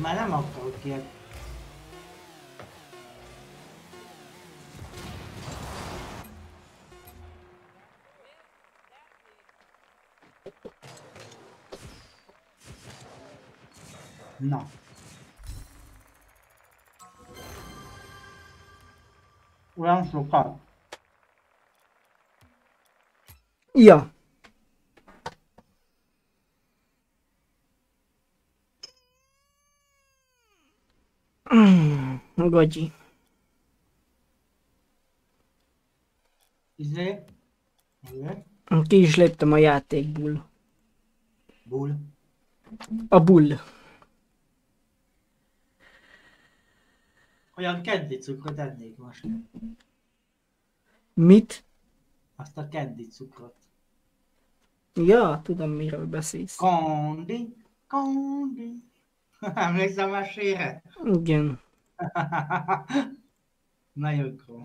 Már nem akarok ilyet. Olyan sokat. Ja. Mm, Gagyi. Izé. Igen. Ki is léptem a játékból. Bull. A bull. Olyan kendi cukrot ennék most. Mit? Azt a kendi cukrot. Ja, tudom miről beszélsz. Kondi, kondi. Emlékszem mesére? Igen. Nagyon jó.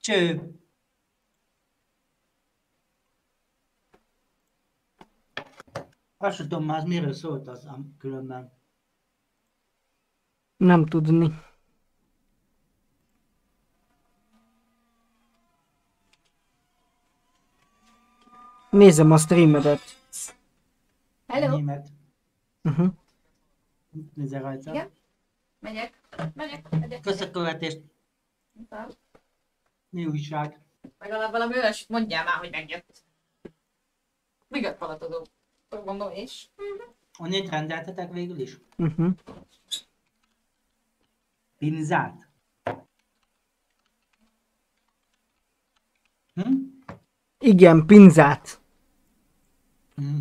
Cső. Azt tudom már, miről szólt az különben. Nem tudni. Nézem a streamedet. Hello? Német. Uh-huh. Nézze rajta. Igen? Megyek. Megyek. Megyek. Kösz a követést. Mi újság? Legalább valami olyas, mondjál már, hogy megjött. Migat palatozó. Mondom és. Onnét rendeltetek végül is? Uh-huh. Pinzát? Hm? Igen, pinzát. Hm.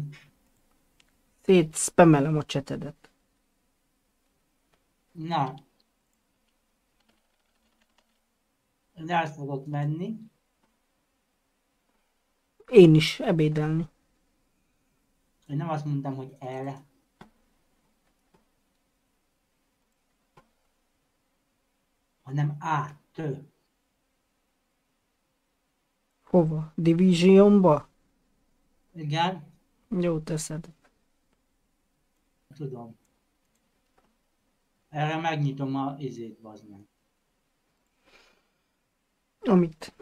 Szét spamelem a csetedet. Na. Én el fogok menni. Én is ebédelni. Én nem azt mondtam, hogy el. Hanem át. Hova? Divisionba? Igen? Jó teszed. Tudom. Erre megnyitom a izét, bazd meg. Amit?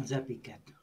Az epiket.